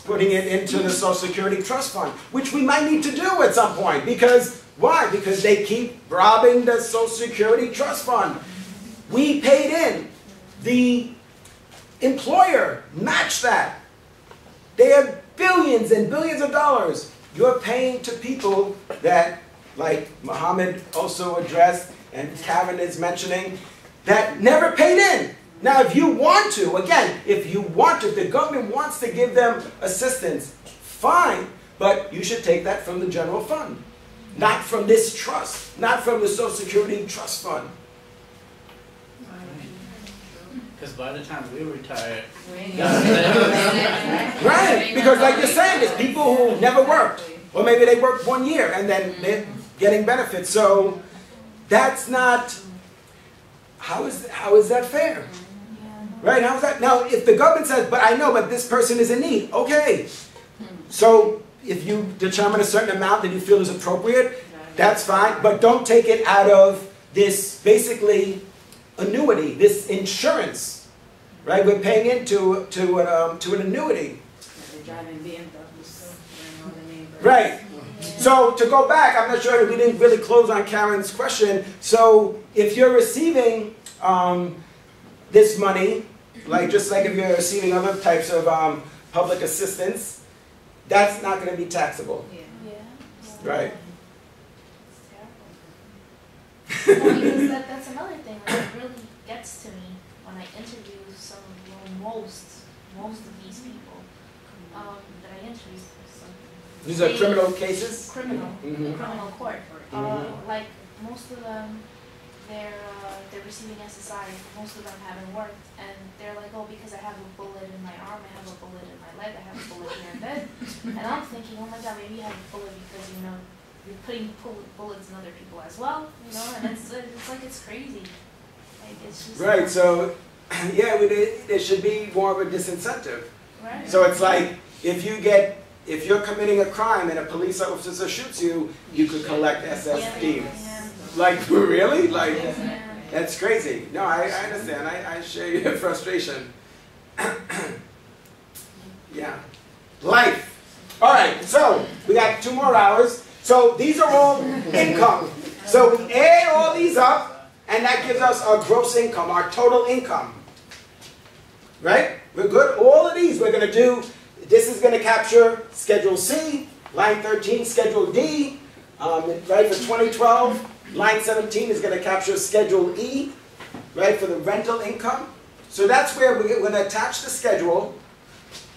A: putting it into the Social Security Trust Fund, which we might need to do at some point. Because, why? Because they keep robbing the Social Security Trust Fund. We paid in. The employer matched that. They have billions and billions of dollars. You're paying to people that, like Muhammad also addressed and Kevin is mentioning, that never paid in. Now, if you want to, again, if you want to, if the government wants to give them assistance, fine, but you should take that from the general fund, not from this trust, not from the Social Security Trust Fund.
F: Because by the time we retire, [laughs]
A: Right, because like you're saying, there's people who never worked, or maybe they worked one year and then they're getting benefits. So that's not, how is, how is that fair? Right, how's that? Now, if the government says, but I know, but this person is in need, okay. So if you determine a certain amount that you feel is appropriate, that's fine, but don't take it out of this basically annuity, this insurance, right? We're paying into to, um, to an annuity. Right. So to go back, I'm not sure we didn't really close on Karen's question. So if you're receiving um, this money, like just like if you're receiving other types of um, public assistance, that's not going to be taxable.
E: Yeah.
A: Right.
E: It's terrible. Well, because [laughs] that, that's another thing that really gets to me when I interview some, well, most, most of these people, um, that I interview. some
A: These are criminal cases?
E: Criminal,
A: Mhm.
E: criminal court. Uh,
A: Mhm.
E: like, most of them, they're, uh, they're receiving SSI, most of them haven't worked, and they're like, oh, because I have a bullet in my arm, I have a bullet in my leg, I have a bullet here and there. And I'm thinking, oh my god, maybe you have a bullet because, you know, you're putting bullets in other people as well, you know, and it's, it's like, it's crazy. Like, it's just.
A: Right, so, [clears throat] yeah, there should be more of a disincentive.
E: Right.
A: So it's like, if you get, if you're committing a crime and a police officer shoots you, you could collect SSD.
E: Yeah,
A: Like, [laughs] really? Like,
E: yeah.
A: that's crazy. No, I, I understand, I, I share your [laughs] frustration. [clears throat] Yeah. Life. All right, so we got two more hours. So these are all income. So we add all these up, and that gives us our gross income, our total income. Right? We're good. All of these we're going to do. This is going to capture Schedule C, line 13, Schedule D. Um, right for 2012, line 17 is going to capture Schedule E, right for the rental income. So that's where we're going to attach the schedule.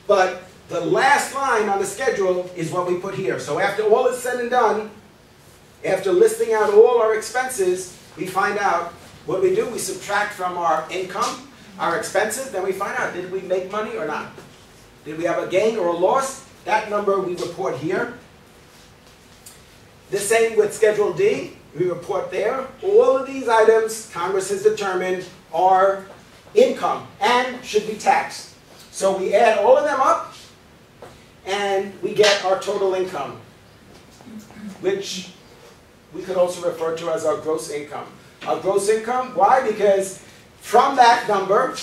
A: But the last line on the schedule is what we put here. So after all is said and done, after listing out all our expenses, we find out what we do. We subtract from our income, our expenses, then we find out did we make money or not? Did we have a gain or a loss? That number we report here. The same with Schedule D, we report there. All of these items Congress has determined are income and should be taxed. So we add all of them up and we get our total income, which we could also refer to as our gross income. Our gross income, why? Because from that number,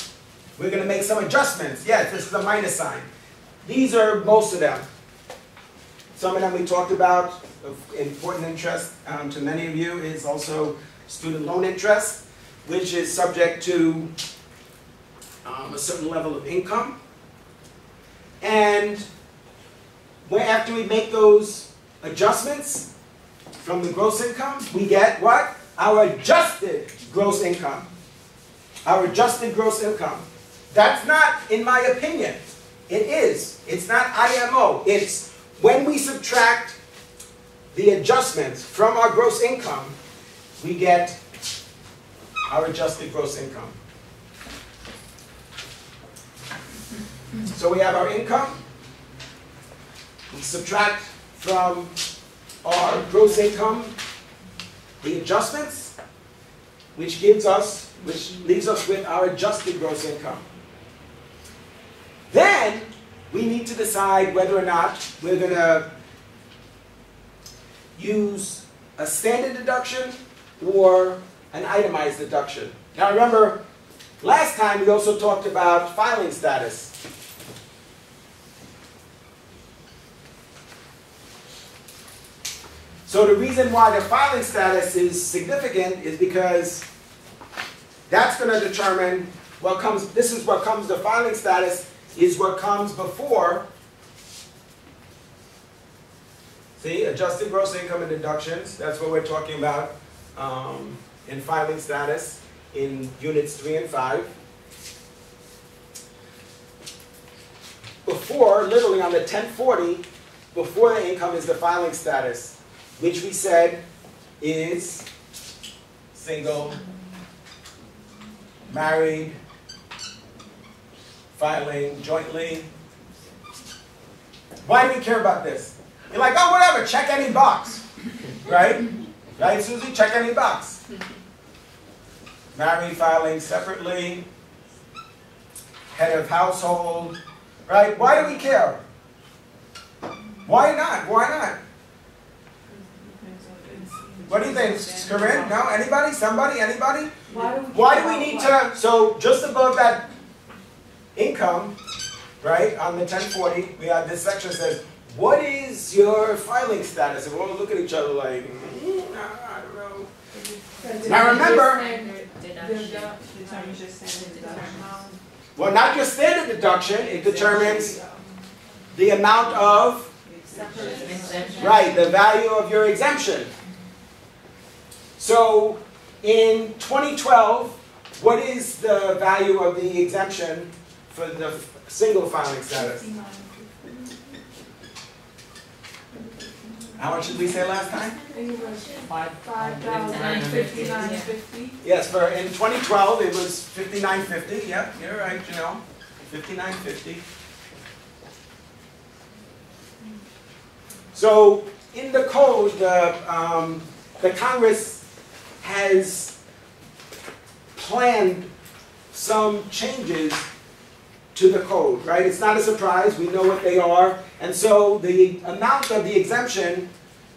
A: we're going to make some adjustments. Yes, this is a minus sign. These are most of them. Some of them we talked about, of important interest um, to many of you is also student loan interest, which is subject to um, a certain level of income. And when, after we make those adjustments from the gross income, we get what? Our adjusted gross income. our adjusted gross income. That's not in my opinion. It is. It's not IMO. It's when we subtract the adjustments from our gross income, we get our adjusted gross income. So we have our income. We subtract from our gross income the adjustments, which gives us, which leaves us with our adjusted gross income. Then we need to decide whether or not we're going to use a standard deduction or an itemized deduction. Now remember, last time we also talked about filing status. So the reason why the filing status is significant is because that's going to determine what comes, this is what comes, the filing status is what comes before, see, adjusted gross income and deductions, that's what we're talking about um, in filing status in units three and five. Before, literally on the 1040, before the income is the filing status which we said is single, married, filing jointly. Why do we care about this? You're like, oh, whatever, check any box. Right? Right, Susie? Check any box. Married, filing separately, head of household. Right? Why do we care? Why not? Why not? What do you think, Corinne? No? Anybody? Somebody? Anybody?
C: Why do we?
A: Why do we need to, so just above that income, right, on the 1040, we have this section that says, what is your filing status? And we'll all look at each other like, mm, I don't know. Now remember,
J: Determines your standard deduction.
A: well, not your standard deduction, it determines the amount of, right, the value of your exemption. So in 2012, what is the value of the exemption for the single filing status? How much did we say last time?
D: Five,
C: Five thousand fifty-nine fifty.
A: Yes, for in 2012 it was 5950. Yep, you're right, you know, 5950. So in the code, the um, the Congress has planned some changes to the code, right? It's not a surprise, we know what they are, and so the amount of the exemption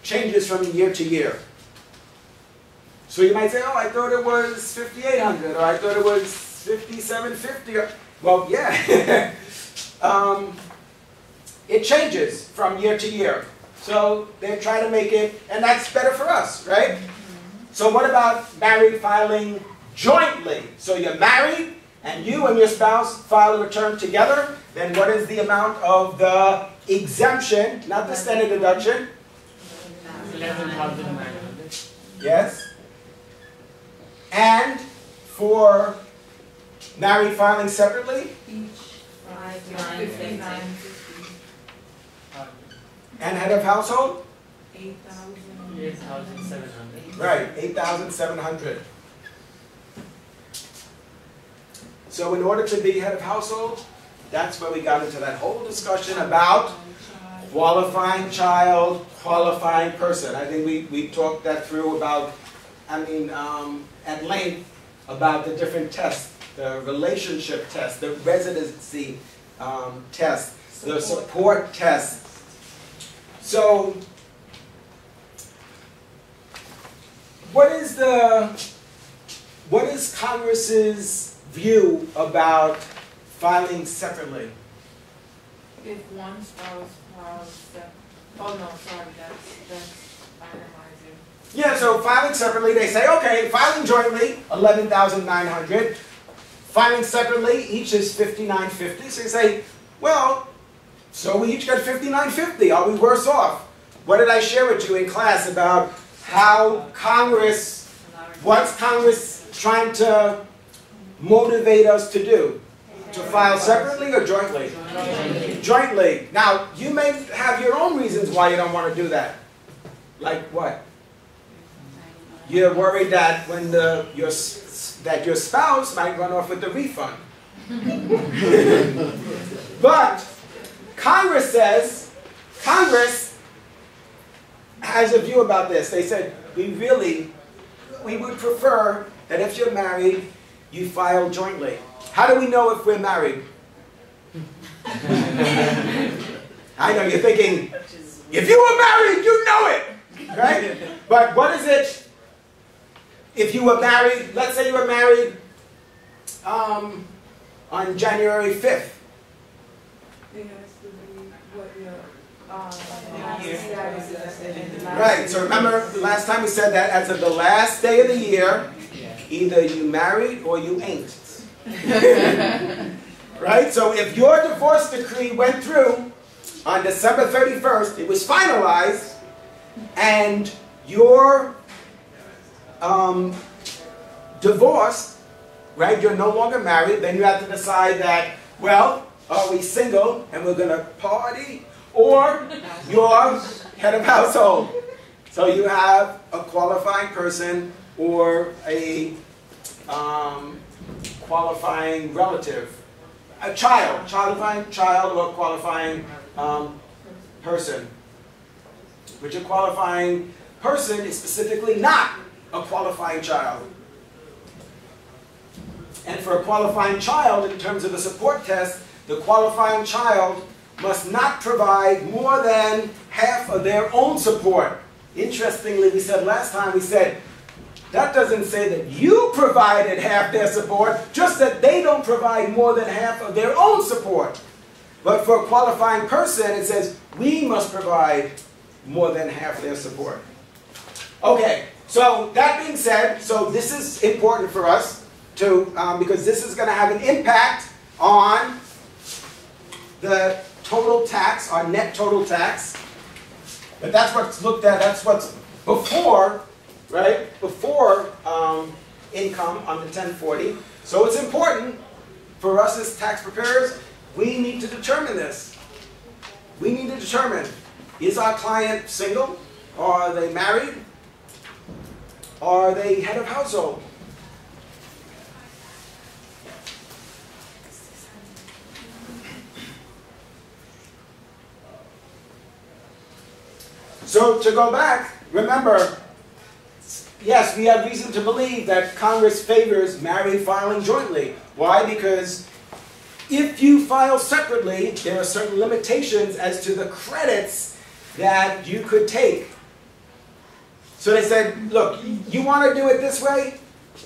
A: changes from year to year. So you might say, oh, I thought it was 5,800, or I thought it was 5,750. Well, yeah. [laughs] um, it changes from year to year. So they try to make it, and that's better for us, right? So what about married filing jointly? So you're married, and you and your spouse file a return together, then what is the amount of the exemption, not the standard deduction?
D: Eleven thousand nine hundred.
A: Yes? And for married filing separately?
C: Each. Five,
A: And head of household?
D: 8,700.
A: Right, eight thousand seven hundred. So in order to be head of household, that's where we got into that whole discussion about qualifying child, qualifying person. I think we, we talked that through about, I mean, um, at length about the different tests, the relationship test, the residency um, test, the support test. So, what is the, what is Congress's view about filing separately?
C: If one spouse files oh no, sorry, that's, that's itemizing.
A: Yeah, so filing separately, they say, okay, filing jointly, eleven thousand nine hundred. Filing separately, each is fifty-nine fifty. So you say, well, so we each got fifty-nine fifty. Are we worse off? What did I share with you in class about how Congress, what's Congress trying to motivate us to do? To file separately or jointly? Jointly. Now, you may have your own reasons why you don't want to do that. Like what? You're worried that when the, your, that your spouse might run off with the refund. [laughs] But Congress says, Congress has a view about this. They said, we really, we would prefer that if you're married, you file jointly. How do we know if we're married? [laughs] I know you're thinking, if you were married, you know it, right? But what is it? If you were married, let's say you were married um, on January 5th.
J: It has to be what your, uh,
B: Year.
J: status is in the last
A: Right, so remember, last time we said that as of the last day of the year, either you married or you ain't. [laughs] Right, so if your divorce decree went through on December 31st, it was finalized, and you're um, divorced, right, you're no longer married, then you have to decide that, well, are we single and we're gonna party, or you're head of household. So you have a qualifying person or a um, qualifying relative, a child, qualifying child or a qualifying um, person. Which a qualifying person is specifically not a qualifying child. And for a qualifying child, in terms of a support test, the qualifying child must not provide more than half of their own support. Interestingly, we said last time, we said, that doesn't say that you provided half their support, just that they don't provide more than half of their own support. But for a qualifying person, it says, we must provide more than half their support. Okay, so that being said, so this is important for us to, um, because this is going to have an impact on the total tax, our net total tax. But that's what's looked at, that's what's before, right? Before um, income on the 1040. So it's important for us as tax preparers, we need to determine this. We need to determine, is our client single? Or are they married? Are they head of household? So to go back, remember, yes, we have reason to believe that Congress favors married filing jointly. Why? Because if you file separately, there are certain limitations as to the credits that you could take. So they said, look, you want to do it this way?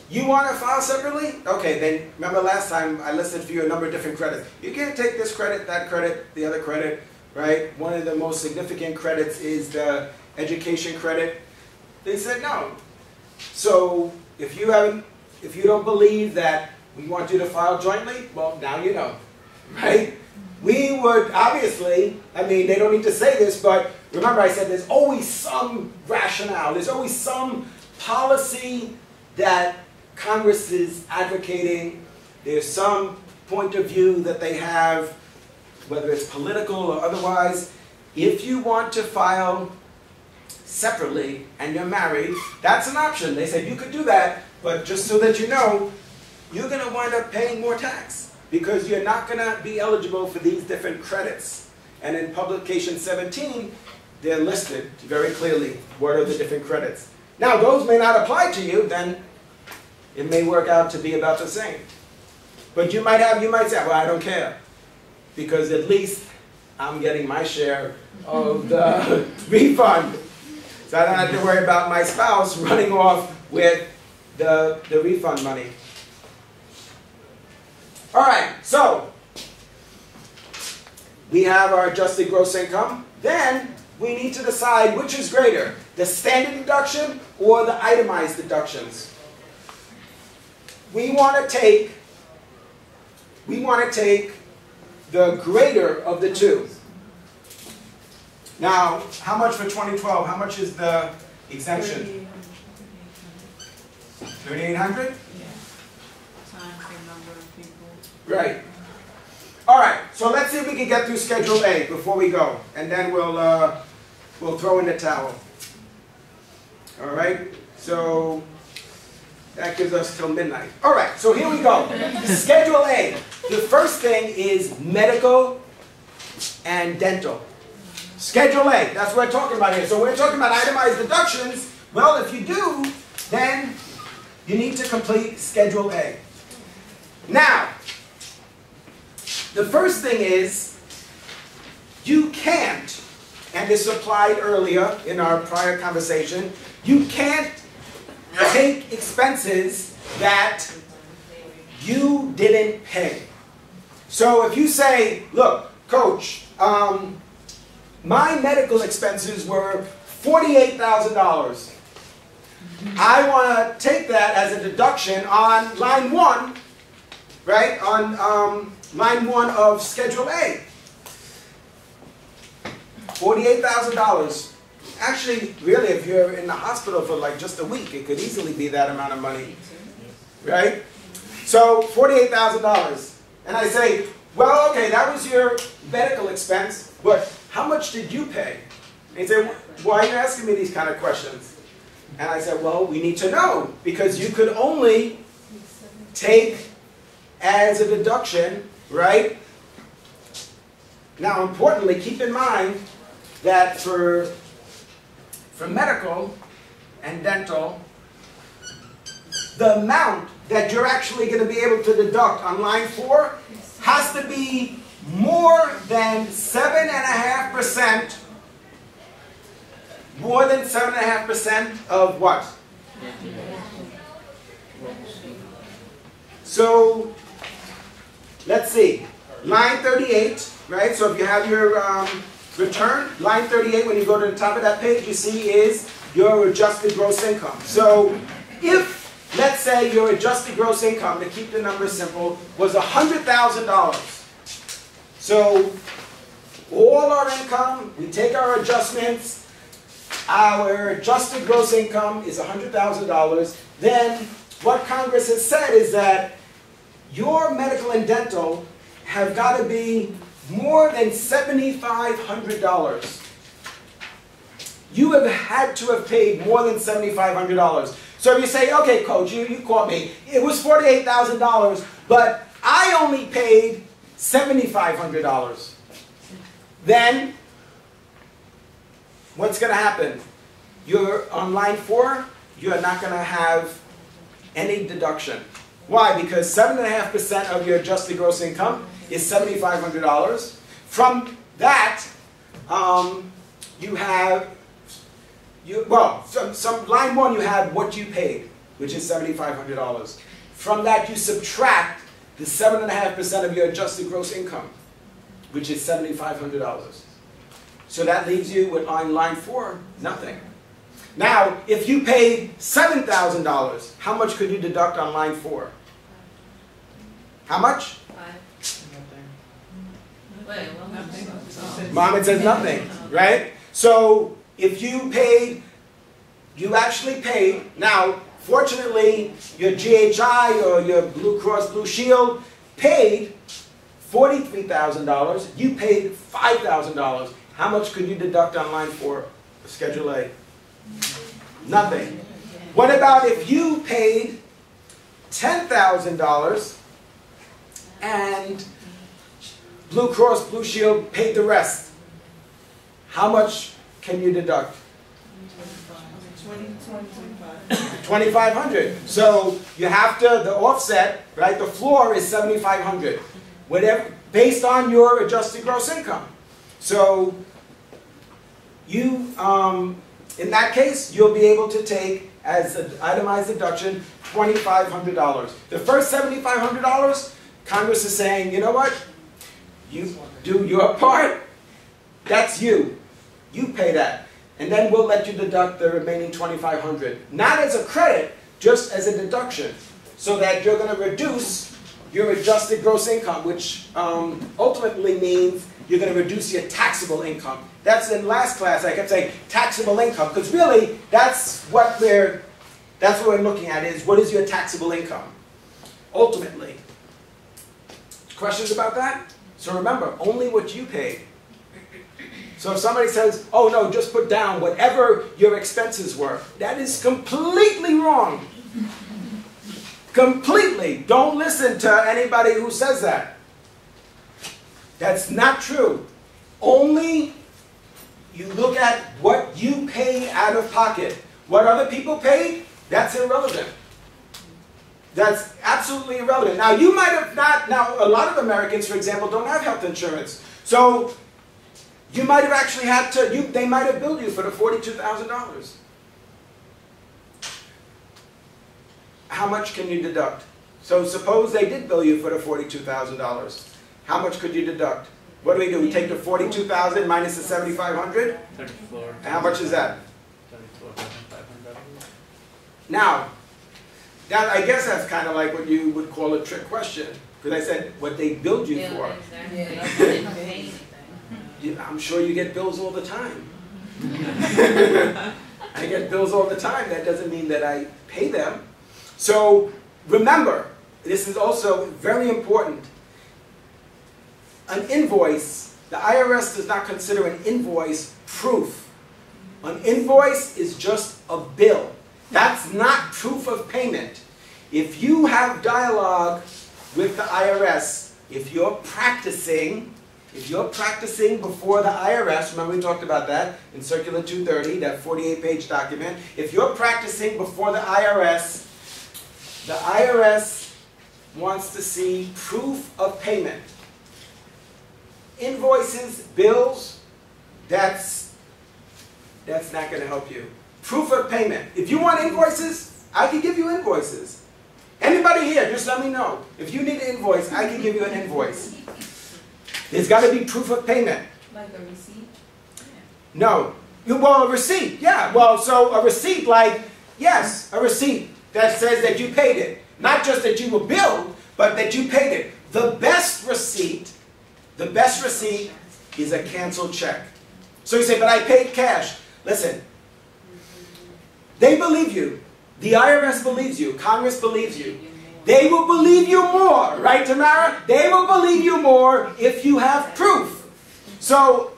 A: You want to file separately? Okay, then remember last time I listed for you a number of different credits. You can't take this credit, that credit, the other credit, right? One of the most significant credits is the education credit. They said no. So if you haven't, if you don't believe that we want you to file jointly, well, now you know, right? We would obviously, I mean, they don't need to say this, but remember I said there's always some rationale, there's always some policy that Congress is advocating, there's some point of view that they have, whether it's political or otherwise. If you want to file separately and you're married, that's an option. They said you could do that, but just so that you know, you're going to wind up paying more tax because you're not going to be eligible for these different credits. And in publication 17, they're listed very clearly what are the different credits. Now, those may not apply to you, then it may work out to be about the same. But you might have, you might say, well, I don't care. Because at least I'm getting my share of the [laughs] refund. So I don't have to worry about my spouse running off with the, the refund money. All right, so we have our adjusted gross income. Then we need to decide which is greater, the standard deduction or the itemized deductions. We want to take we want to take the greater of the two. Now, how much for 2012? How much is the exemption? 3,800?
H: Time for
J: number of people.
A: Right. All right, so let's see if we can get through Schedule A before we go, and then we'll, uh, we'll throw in the towel. All right, so that gives us till midnight. All right, so here we go. Schedule A. The first thing is medical and dental. Schedule A, that's what we're talking about here. So we're talking about itemized deductions. Well, if you do, then you need to complete Schedule A. Now, the first thing is, you can't, and this applied earlier in our prior conversation, you can't take expenses that you didn't pay. So if you say, look, coach, um, my medical expenses were $48,000. I want to take that as a deduction on line one, right, on um, line one of Schedule A. $48,000. Actually, really, if you're in the hospital for like just a week, it could easily be that amount of money, right? So $48,000. And I say, well, okay, that was your medical expense, but how much did you pay? And he said, why are you asking me these kind of questions? And I said, well, we need to know, because you could only take as a deduction, right? Now, importantly, keep in mind that for, for medical and dental, the amount that you're actually going to be able to deduct on line four has to be more than 7.5%, more than 7.5% of what? So, let's see, line 38, right? So if you have your um, return, line 38, when you go to the top of that page, you see is your adjusted gross income. So if, let's say your adjusted gross income, to keep the numbers simple, was $100,000. So all our income, we take our adjustments, our adjusted gross income is $100,000. Then what Congress has said is that your medical and dental have got to be more than $7,500. You have had to have paid more than $7,500. So if you say, okay, coach, you, you caught me. It was $48,000, but I only paid $7,500. Then, what's going to happen? You're on line four, you're not going to have any deduction. Why? Because 7.5% of your adjusted gross income is $7,500. From that, um, you have, you, well, some, line one you have what you paid, which is $7,500. From that you subtract the 7.5% of your adjusted gross income, which is $7,500. So that leaves you with on line four, nothing. Now, if you paid $7,000, how much could you deduct on line four? How much? Mom, it says nothing, right? So if you paid, you actually paid, now, fortunately, your GHI or your Blue Cross Blue Shield paid $43,000. You paid $5,000. How much could you deduct online for Schedule A? Nothing. What about if you paid $10,000 and Blue Cross Blue Shield paid the rest? How much can you deduct?
J: 20, 20, 25.
A: 2500 so you have to the offset right the floor is 7500 whatever based on your adjusted gross income so you um, in that case you'll be able to take as an itemized deduction $2500 the first $7500 congress is saying you know what you do your part. That's you. You pay that. And then we'll let you deduct the remaining 2500 not as a credit just as a deduction. So that you're going to reduce your adjusted gross income which um, ultimately means you're going to reduce your taxable income. That's in last class i kept saying taxable income because really that's what we're that's what we're looking at is what is your taxable income ultimately. Questions about that? So remember, only what you paid. So if somebody says, oh no, just put down whatever your expenses were, that is completely wrong. Completely. Don't listen to anybody who says that. That's not true. Only you look at what you pay out of pocket. What other people paid, that's irrelevant. That's absolutely irrelevant. Now, you might have not, now, a lot of Americans, for example, don't have health insurance. So, you might have actually had to, you, they might have billed you for the $42,000. How much can you deduct? So, suppose they did bill you for the $42,000. How much could you deduct? What do we do? We take the 42,000 minus the 7,500?
D: Thirty-four.
A: And how much is that?
D: Thirty-four thousand five hundred.
A: Now, that, I guess that's kind of like what you would call a trick question. Because I said, what they billed you
H: Yeah,
A: for.
H: exactly.
B: Yeah.
H: I didn't pay anything.
A: You- I'm sure you get bills all the time. I get bills all the time. That doesn't mean that I pay them. So remember, this is also very important. An invoice, the IRS does not consider an invoice proof. An invoice is just a bill. That's not proof of payment. If you have dialogue with the IRS, if you're practicing, if you're practicing before the IRS, remember we talked about that in Circular 230, that 48-page document. If you're practicing before the IRS, the IRS wants to see proof of payment. Invoices, bills, that's, that's not going to help you. Proof of payment. If you want invoices, I can give you invoices. Anybody here, just let me know. If you need an invoice, I can give you an invoice. There's got to be proof of payment.
C: Like a receipt?
A: No. You- Well, a receipt, yeah. Well, so a receipt, like, yes, a receipt that says that you paid it. Not just that you were billed, but that you paid it. The best receipt, the best receipt is a canceled check. So you say, but I paid cash. Listen, they believe you. The IRS believes you. Congress believes you. They will believe you more, right, Tamara? They will believe you more if you have proof. So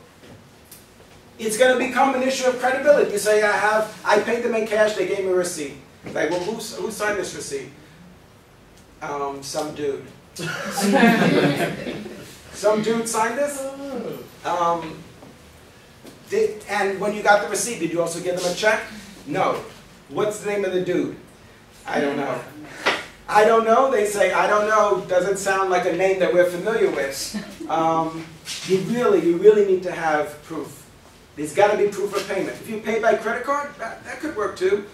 A: it's going to become an issue of credibility. You say, I have, I paid them in cash, they gave me a receipt. Like, well, who, who signed this receipt? Um, some dude. [laughs] some dude signed this? Um, did, and when you got the receipt, did you also give them a check? No. What's the name of the dude? I don't know. I don't know. They say, I don't know. Doesn't sound like a name that we're familiar with. Um, you really, you really need to have proof. There's got to be proof of payment. If you pay by credit card, that, that could work too.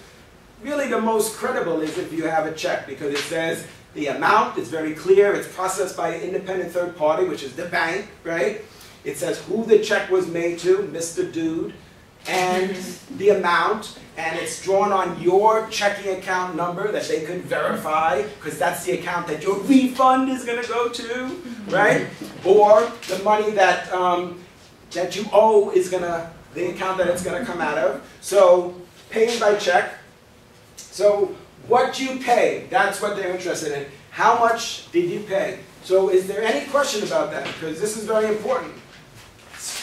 A: Really, the most credible is if you have a check because it says the amount is very clear. It's processed by an independent third party, which is the bank, right? It says who the check was made to, Mr. Dude, and the amount, and it's drawn on your checking account number that they could verify, because that's the account that your refund is going to go to, right? Or the money that um, that you owe is going to, the account that it's going to come out of. So paying by check. So what you pay, that's what they're interested in. How much did you pay? So is there any question about that? Because this is very important.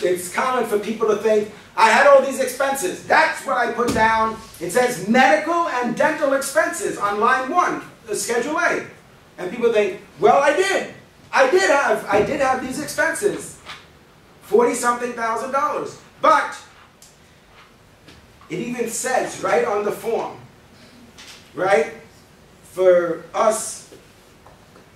A: It's common for people to think, I had all these expenses. That's what I put down. It says medical and dental expenses on line one, the Schedule A. And people think, well, I did. I did have, I did have these expenses. Forty-something thousand dollars. But it even says right on the form, right? For us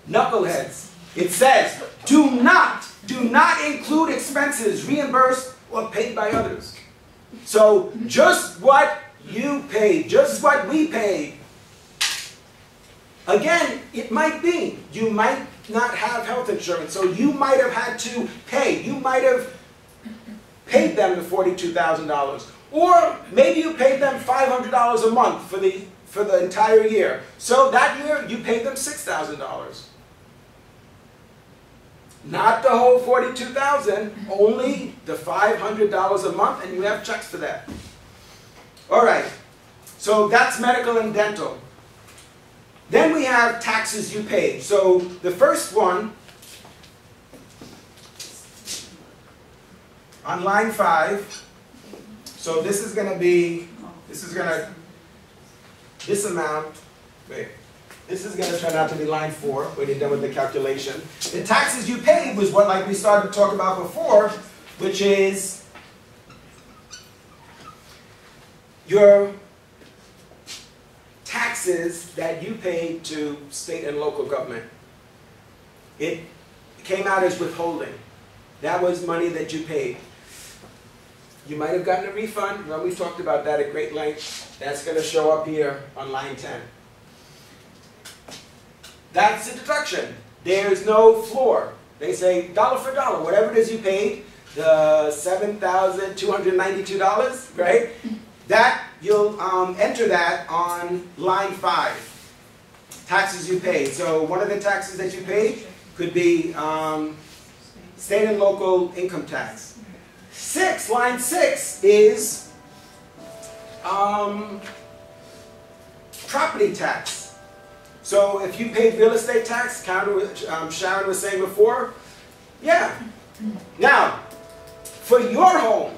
A: knuckleheads, it says, do not, do not include expenses reimbursed or paid by others. So just what you paid, just what we paid. Again, it might be, you might not have health insurance, so you might have had to pay. You might have paid them the $42,000. Or maybe you paid them $500 a month for the, for the entire year. So that year, you paid them $6,000. Not the whole 42000 only the $500 a month, and you have checks for that. All right, so that's medical and dental. Then we have taxes you paid. So the first one, on line five, so this is going to be, this is going to, this amount, wait, this is gonna turn out to be line four when you're done with the calculation. The taxes you paid was what, like we started to talk about before, which is your taxes that you paid to state and local government. It came out as withholding. That was money that you paid. You might have gotten a refund, well, we've talked about that at great length. That's gonna show up here on line ten. That's the deduction. There's no floor. They say dollar for dollar, whatever it is you paid, the seven thousand two hundred ninety-two dollars, right? That, you'll um, enter that on line five. Taxes you paid. So one of the taxes that you paid could be um, state and local income tax. Six, line six is um, property tax. So if you paid real estate tax, counter, um, Sharon was saying before, yeah. Now, for your home,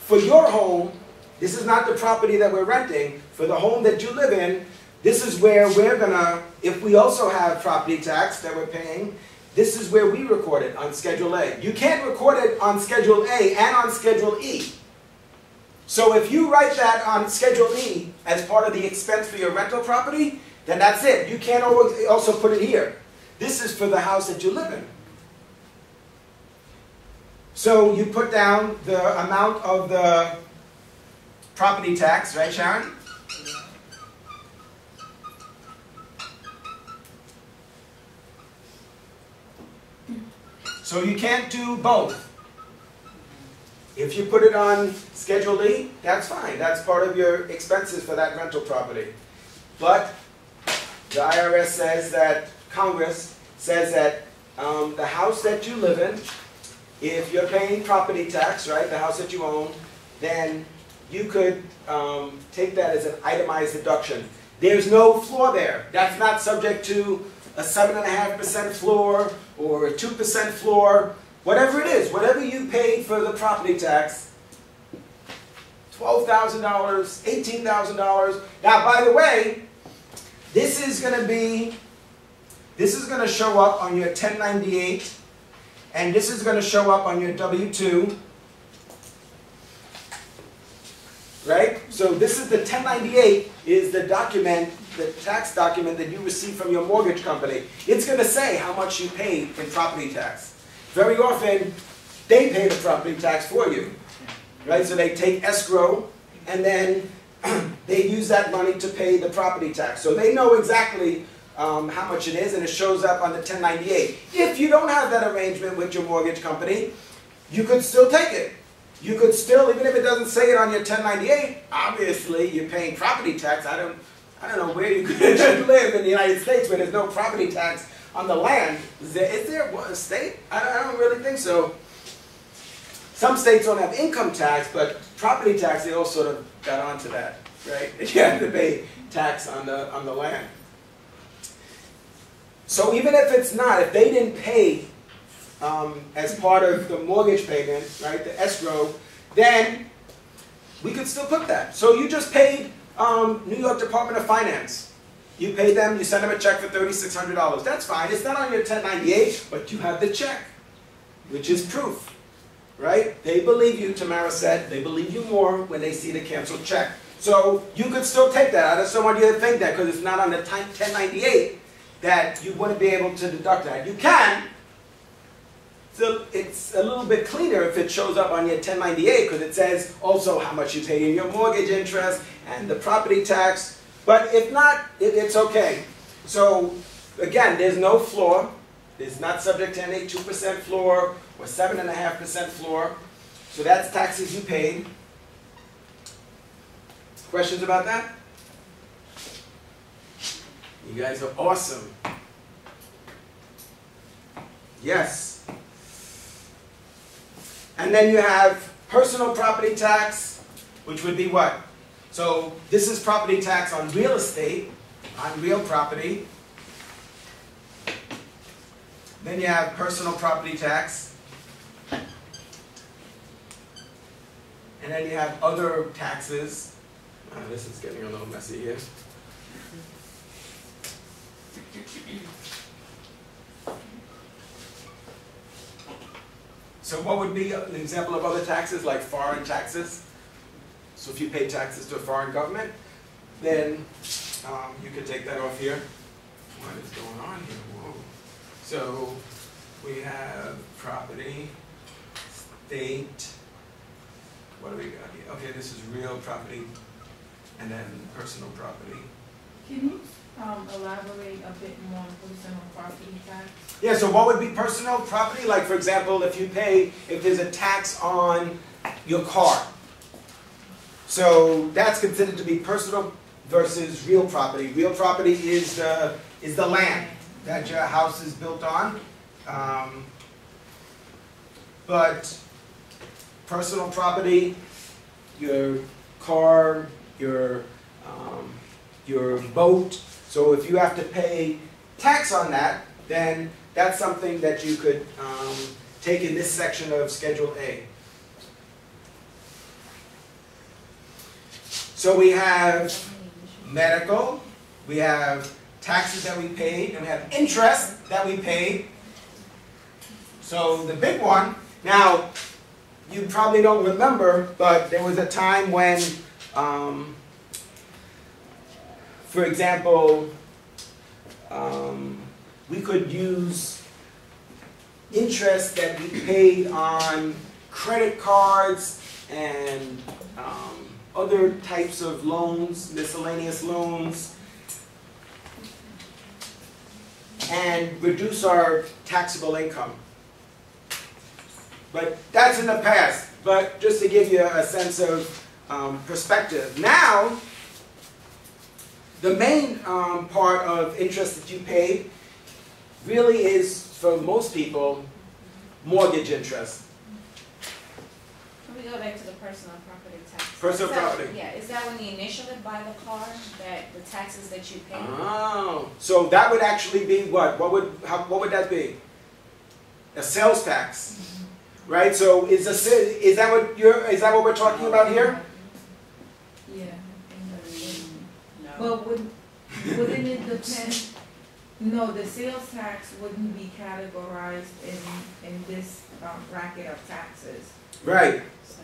A: for your home, this is not the property that we're renting. For the home that you live in, this is where we're gonna, if we also have property tax that we're paying, this is where we record it on Schedule A. You can't record it on Schedule A and on Schedule E. So if you write that on Schedule E as part of the expense for your rental property, then that's it. You can't always also put it here. This is for the house that you live in. So you put down the amount of the property tax, right Sharon? So you can't do both. If you put it on Schedule E, that's fine. That's part of your expenses for that rental property. But the IRS says that, Congress says that um, the house that you live in, if you're paying property tax, right, the house that you own, then you could um, take that as an itemized deduction. There's no floor there. That's not subject to a 7.5% floor or a 2% floor, whatever it is, whatever you paid for the property tax, $12,000, $18,000. Now, by the way, this is going to be, this is going to show up on your 1098, and this is going to show up on your W-2. Right? So this is the 1098 is the document, the tax document that you receive from your mortgage company. It's going to say how much you paid in property tax. Very often, they pay the property tax for you. Right? So they take escrow and then [clears throat] they use that money to pay the property tax. So they know exactly um, how much it is and it shows up on the 1098. If you don't have that arrangement with your mortgage company, you could still take it. You could still, even if it doesn't say it on your 1098, obviously you're paying property tax. I don't, I don't know where you [laughs] could live in the United States where there's no property tax on the land. Is there, is there a state? I don't, I don't really think so. Some states don't have income tax, but property tax, they all sort of got onto that, right? [laughs] You have to pay tax on the, on the land. So even if it's not, if they didn't pay um, as part of the mortgage payment, right, the escrow, then we could still put that. So you just paid um, New York Department of Finance. You pay them, you send them a check for $3,600. That's fine. It's not on your 1098, but you have the check, which is proof, right? They believe you, Tamara said. They believe you more when they see the canceled check. So you could still take that. I just don't want you to think that because it's not on the 1098 that you wouldn't be able to deduct that. You can, so it's a little bit cleaner if it shows up on your 1098 because it says also how much you paid in your mortgage interest and the property tax. But if not, it, it's okay. So again, there's no floor. It's not subject to any 2% floor or 7.5% floor. So that's taxes you paid. Questions about that? You guys are awesome. Yes. And then you have personal property tax, which would be what? So this is property tax on real estate, on real property. Then you have personal property tax. And then you have other taxes. Uh, this is getting a little messy here. So what would be an example of other taxes, like foreign taxes? So if you pay taxes to a foreign government, then um, you could take that off here. What is going on here? Whoa. So we have property, state, what do we got here? Okay, this is real property, and then personal property.
C: Can you, um, elaborate a bit more on personal property tax?
A: Yeah, so what would be personal property? Like, for example, if you pay, if there's a tax on your car. So that's considered to be personal versus real property. Real property is the, is the land that your house is built on. Um, But personal property, your car, your, um, your boat. So if you have to pay tax on that, then that's something that you could um, take in this section of Schedule A. So we have medical, we have taxes that we paid, and we have interest that we paid. So the big one, now, you probably don't remember, but there was a time when, um, for example, um, we could use interest that we paid on credit cards and um, other types of loans, miscellaneous loans, and reduce our taxable income. But that's in the past. But just to give you a sense of um, perspective. Now, the main um, part of interest that you pay really is, for most people, mortgage interest.
H: Can we go back to the personal property tax?
A: Personal
H: that-
A: property.
H: Yeah, is that when you initially buy the car, that the taxes that you pay?
A: Oh, so that would actually be what? What would how, what would that be? A sales tax, right? So is a sa- is that what you're is that what we're talking about here?
C: Yeah.
J: No.
C: Well, would, wouldn't it depend, no, the sales tax wouldn't be categorized in, in this um, bracket of taxes.
A: Right.
H: So,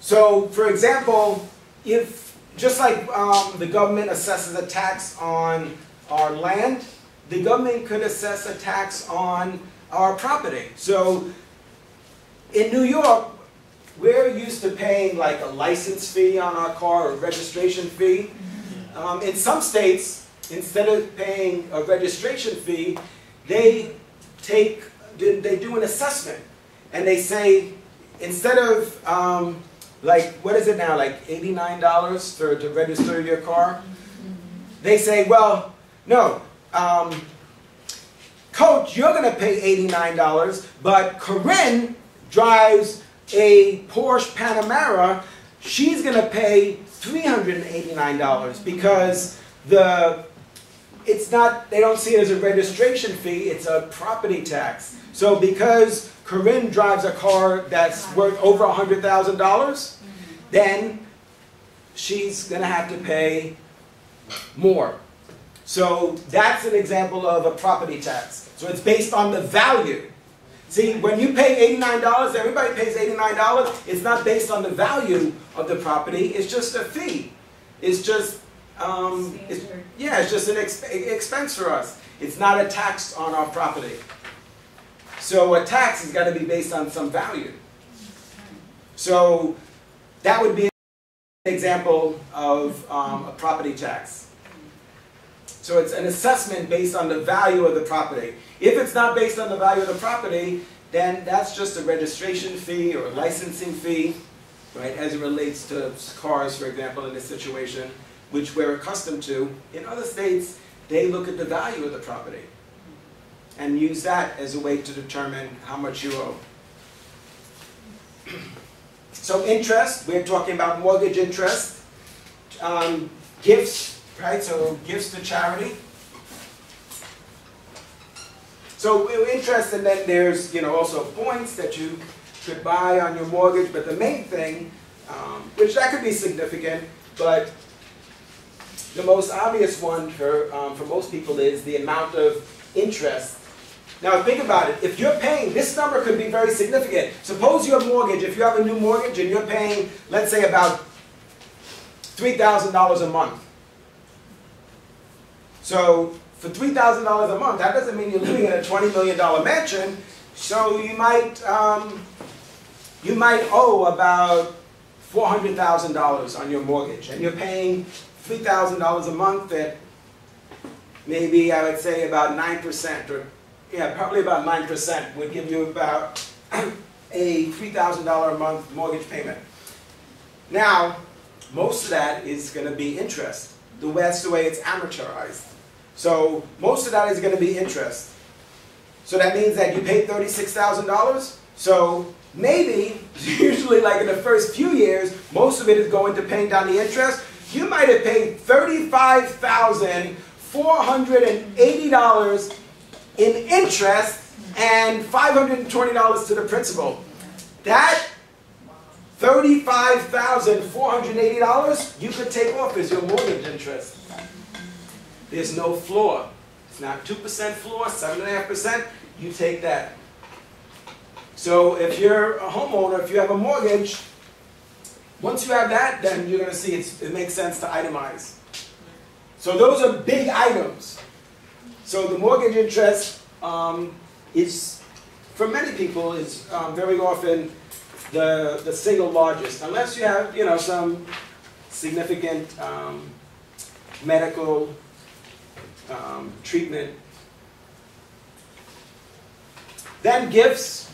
A: So, for example, if just like um, the government assesses a tax on our land, the government could assess a tax on our property. So, in New York, we're used to paying like a license fee on our car or registration fee. Um, in some states, instead of paying a registration fee, they take they do an assessment, and they say instead of um, like what is it now like eighty nine dollars for to register your car, they say, well, no. Um, Coach, you're going to pay $89, but Corinne drives a Porsche Panamera. She's going to pay $389 because the it's not they don't see it as a registration fee, it's a property tax. So because Corinne drives a car that's worth over $100,000, then she's going to have to pay more. So that's an example of a property tax. So it's based on the value. See, when you pay $89, everybody pays $89. It's not based on the value of the property, it's just a fee. It's just, um, it's, yeah, it's just an exp- expense for us. It's not a tax on our property. So a tax has got to be based on some value. So that would be an example of um, a property tax. So it's an assessment based on the value of the property. If it's not based on the value of the property, then that's just a registration fee or a licensing fee, right, as it relates to cars, for example, in this situation, which we're accustomed to. In other states, they look at the value of the property and use that as a way to determine how much you owe. [clears throat] So interest, we're talking about mortgage interest. Um, gifts, right? So gifts to charity. So interest, and then there's you know also points that you could buy on your mortgage. But the main thing um, which that could be significant, but the most obvious one for, um, for most people is the amount of interest. Now think about it, if you're paying, this number could be very significant. Suppose your mortgage, if you have a new mortgage and you're paying, let's say about $3,000 a month. So for $3,000 a month, that doesn't mean you're living in a $20 million mansion. So you might, um, you might owe about $400,000 on your mortgage, and you're paying $3,000 a month at maybe I would say about 9%, or yeah, probably about 9% would give you about [clears throat] a $3,000 a month mortgage payment. Now, most of that is going to be interest. The way, the way it's amortized. So most of that is going to be interest. So that means that you paid $36,000. So maybe, [laughs] usually like in the first few years, most of it is going to paying down the interest. You might have paid $35,480 in interest and $520 to the principal. That $35,480 you could take off as your mortgage interest. There's no floor. It's not 2% floor, 7.5%. You take that. So if you're a homeowner, if you have a mortgage, once you have that, then you're going to see it makes sense to itemize. So those are big items. So the mortgage interest um, is, for many people, is um, very often the, the single largest, unless you have, you know, some significant um, medical um, treatment. Then gifts.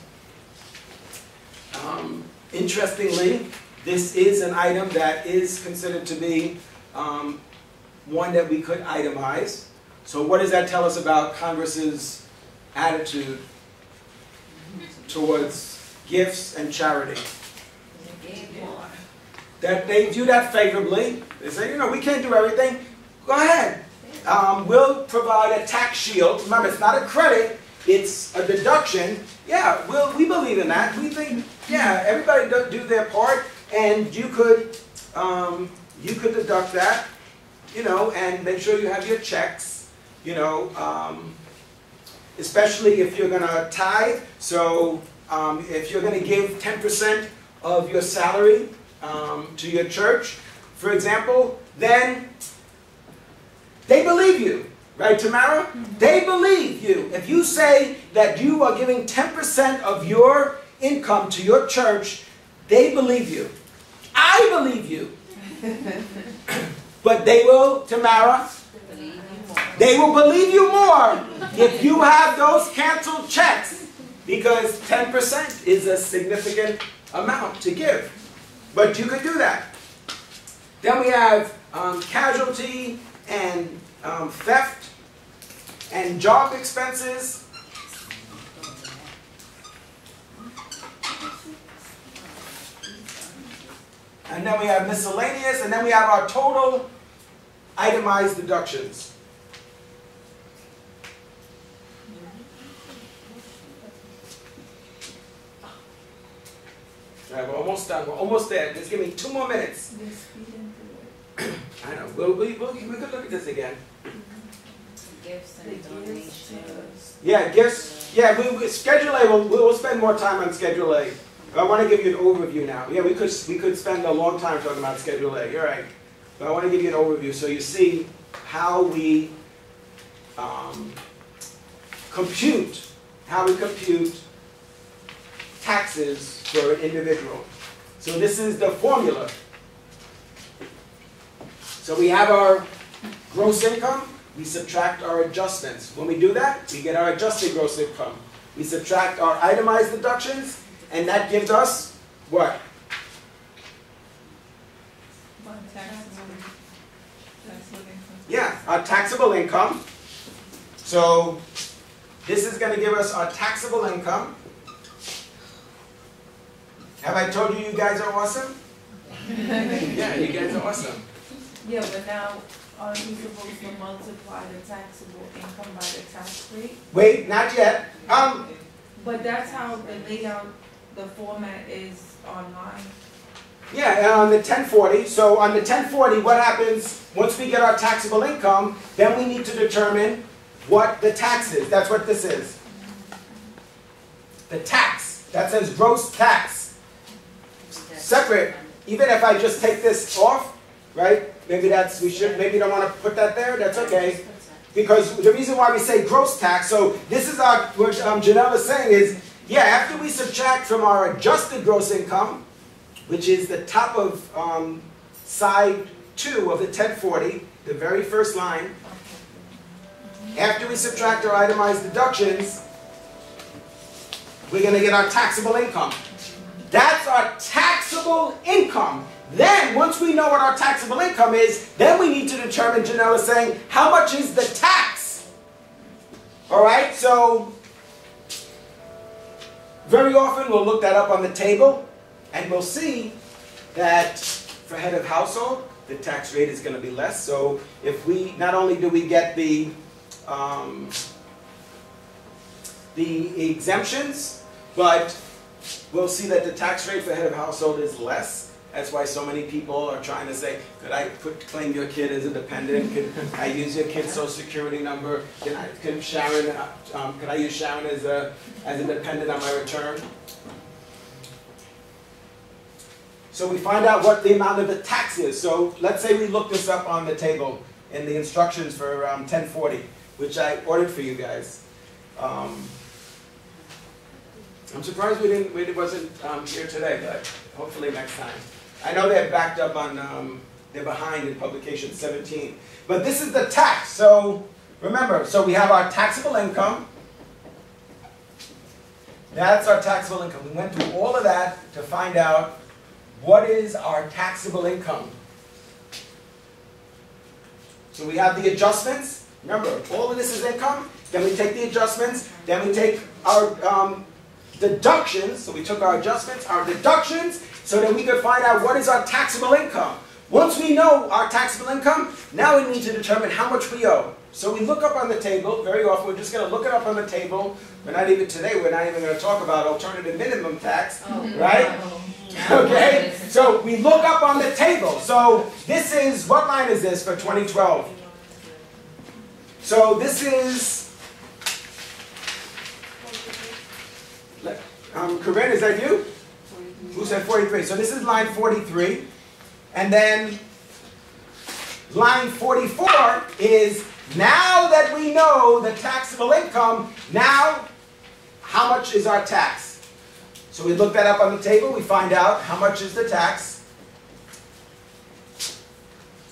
A: Um, interestingly, this is an item that is considered to be um, one that we could itemize. So what does that tell us about Congress's attitude towards gifts and charity? That they view that favorably. They say, you know, we can't do everything. Go ahead. Um, we'll provide a tax shield. Remember, it's not a credit, it's a deduction. Yeah, we'll, we believe in that. We think, yeah, everybody do, do their part, and you could, um, you could deduct that, you know, and make sure you have your checks, you know, um, especially if you're going to tithe. So um, if you're going to give 10% of your salary um, to your church, for example, then they believe you. Right, Tamara? They believe you. If you say that you are giving 10% of your income to your church, they believe you. I believe you. [laughs] but they will, Tamara, they will believe you more if you have those canceled checks because 10% is a significant amount to give. But you could do that. Then we have um, casualty and um, theft and job expenses. And then we have miscellaneous, and then we have our total itemized deductions. All right, we're almost done. We're almost there. Just give me two more minutes. I know. We'll, we, we'll, we could look at this again.
H: Gifts and donations.
A: Yeah, gifts. Yeah, we, we, Schedule A, we'll, we'll spend more time on Schedule A. But I want to give you an overview now. Yeah, we could, we could spend a long time talking about Schedule A. You're right. But I want to give you an overview so you see how we um, compute, how we compute taxes for an individual. So this is the formula. So we have our gross income, we subtract our adjustments. When we do that, we get our adjusted gross income. We subtract our itemized deductions, and that gives us what? Yeah, our taxable income. So this is going to give us our taxable income. Have I told you you guys are awesome? [laughs] yeah, you guys are awesome.
C: Yeah, but now, are we supposed to multiply the taxable income by the tax rate?
A: Wait, not yet. Um,
C: But that's how the layout, the format is online.
A: Yeah, and on the ten forty, so on the ten forty, what happens, once we get our taxable income, then we need to determine what the tax is, that's what this is. The tax, that says gross tax, separate, even if I just take this off, right? Maybe that's, we should, maybe you don't wanna put that there, that's okay. Because the reason why we say gross tax, so this is our, what um, Janelle is saying is, yeah, after we subtract from our adjusted gross income, which is the top of um, side two of the 1040, the very first line, after we subtract our itemized deductions, we're going to get our taxable income. That's our taxable income. Then, once we know what our taxable income is, then we need to determine, Janelle is saying, how much is the tax? All right, so very often we'll look that up on the table and we'll see that for head of household, the tax rate is going to be less. So if we, not only do we get the, um, the exemptions, but we'll see that the tax rate for head of household is less. That's why so many people are trying to say, could I put, claim your kid as a dependent? Could I use your kid's social security number? Can I, can Sharon, um, could I use Sharon as a, as a dependent on my return? So we find out what the amount of the tax is. So let's say we look this up on the table in the instructions for um, 1040, which I ordered for you guys. Um, I'm surprised we didn't, it wasn't um, here today, but hopefully next time. I know they're backed up on, um, they're behind in publication 17. But this is the tax. So remember, so we have our taxable income. That's our taxable income. We went through all of that to find out what is our taxable income. So we have the adjustments. Remember, all of this is income. Then we take the adjustments. Then we take our um, deductions. So we took our adjustments, our deductions, so that we could find out what is our taxable income. Once we know our taxable income, now we need to determine how much we owe. So we look up on the table, very often we're just going to look it up on the table. We're not even today, we're not even going to talk about alternative minimum tax, right? [laughs] Okay, so we look up on the table. So this is, what line is this for 2012? So this is, um, Corinne, is that you? Who said 43? So this is line 43. And then line 44 is now that we know the taxable income, now how much is our tax? So we look that up on the table, we find out how much is the tax.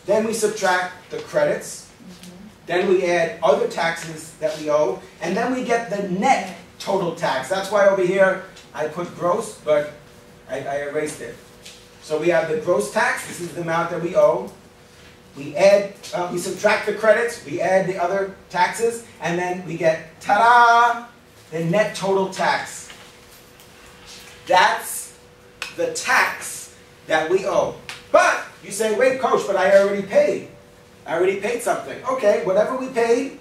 A: Then we subtract the credits. Mm-hmm. Then we add other taxes that we owe. And then we get the net total tax. That's why over here I put gross, but I, I erased it. So we have the gross tax, this is the amount that we owe. We add, uh, we subtract the credits, we add the other taxes, and then we get, ta-da, the net total tax. That's the tax that we owe. But you say, wait, coach, but I already paid. I already paid something. Okay, whatever we paid,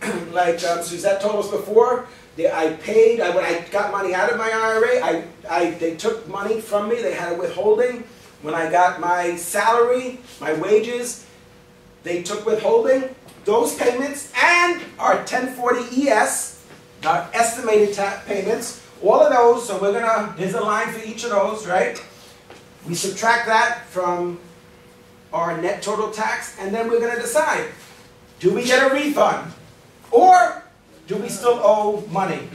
A: [clears throat] like um, Suzette told us before, they, I paid, I, when I got money out of my IRA, I, I, they took money from me, they had a withholding. When I got my salary, my wages, they took withholding. Those payments and our 1040 ES, our estimated tax payments, all of those, so we're gonna, there's a line for each of those, right? We subtract that from our net total tax, and then we're gonna decide, do we get a refund? Or do we still owe money?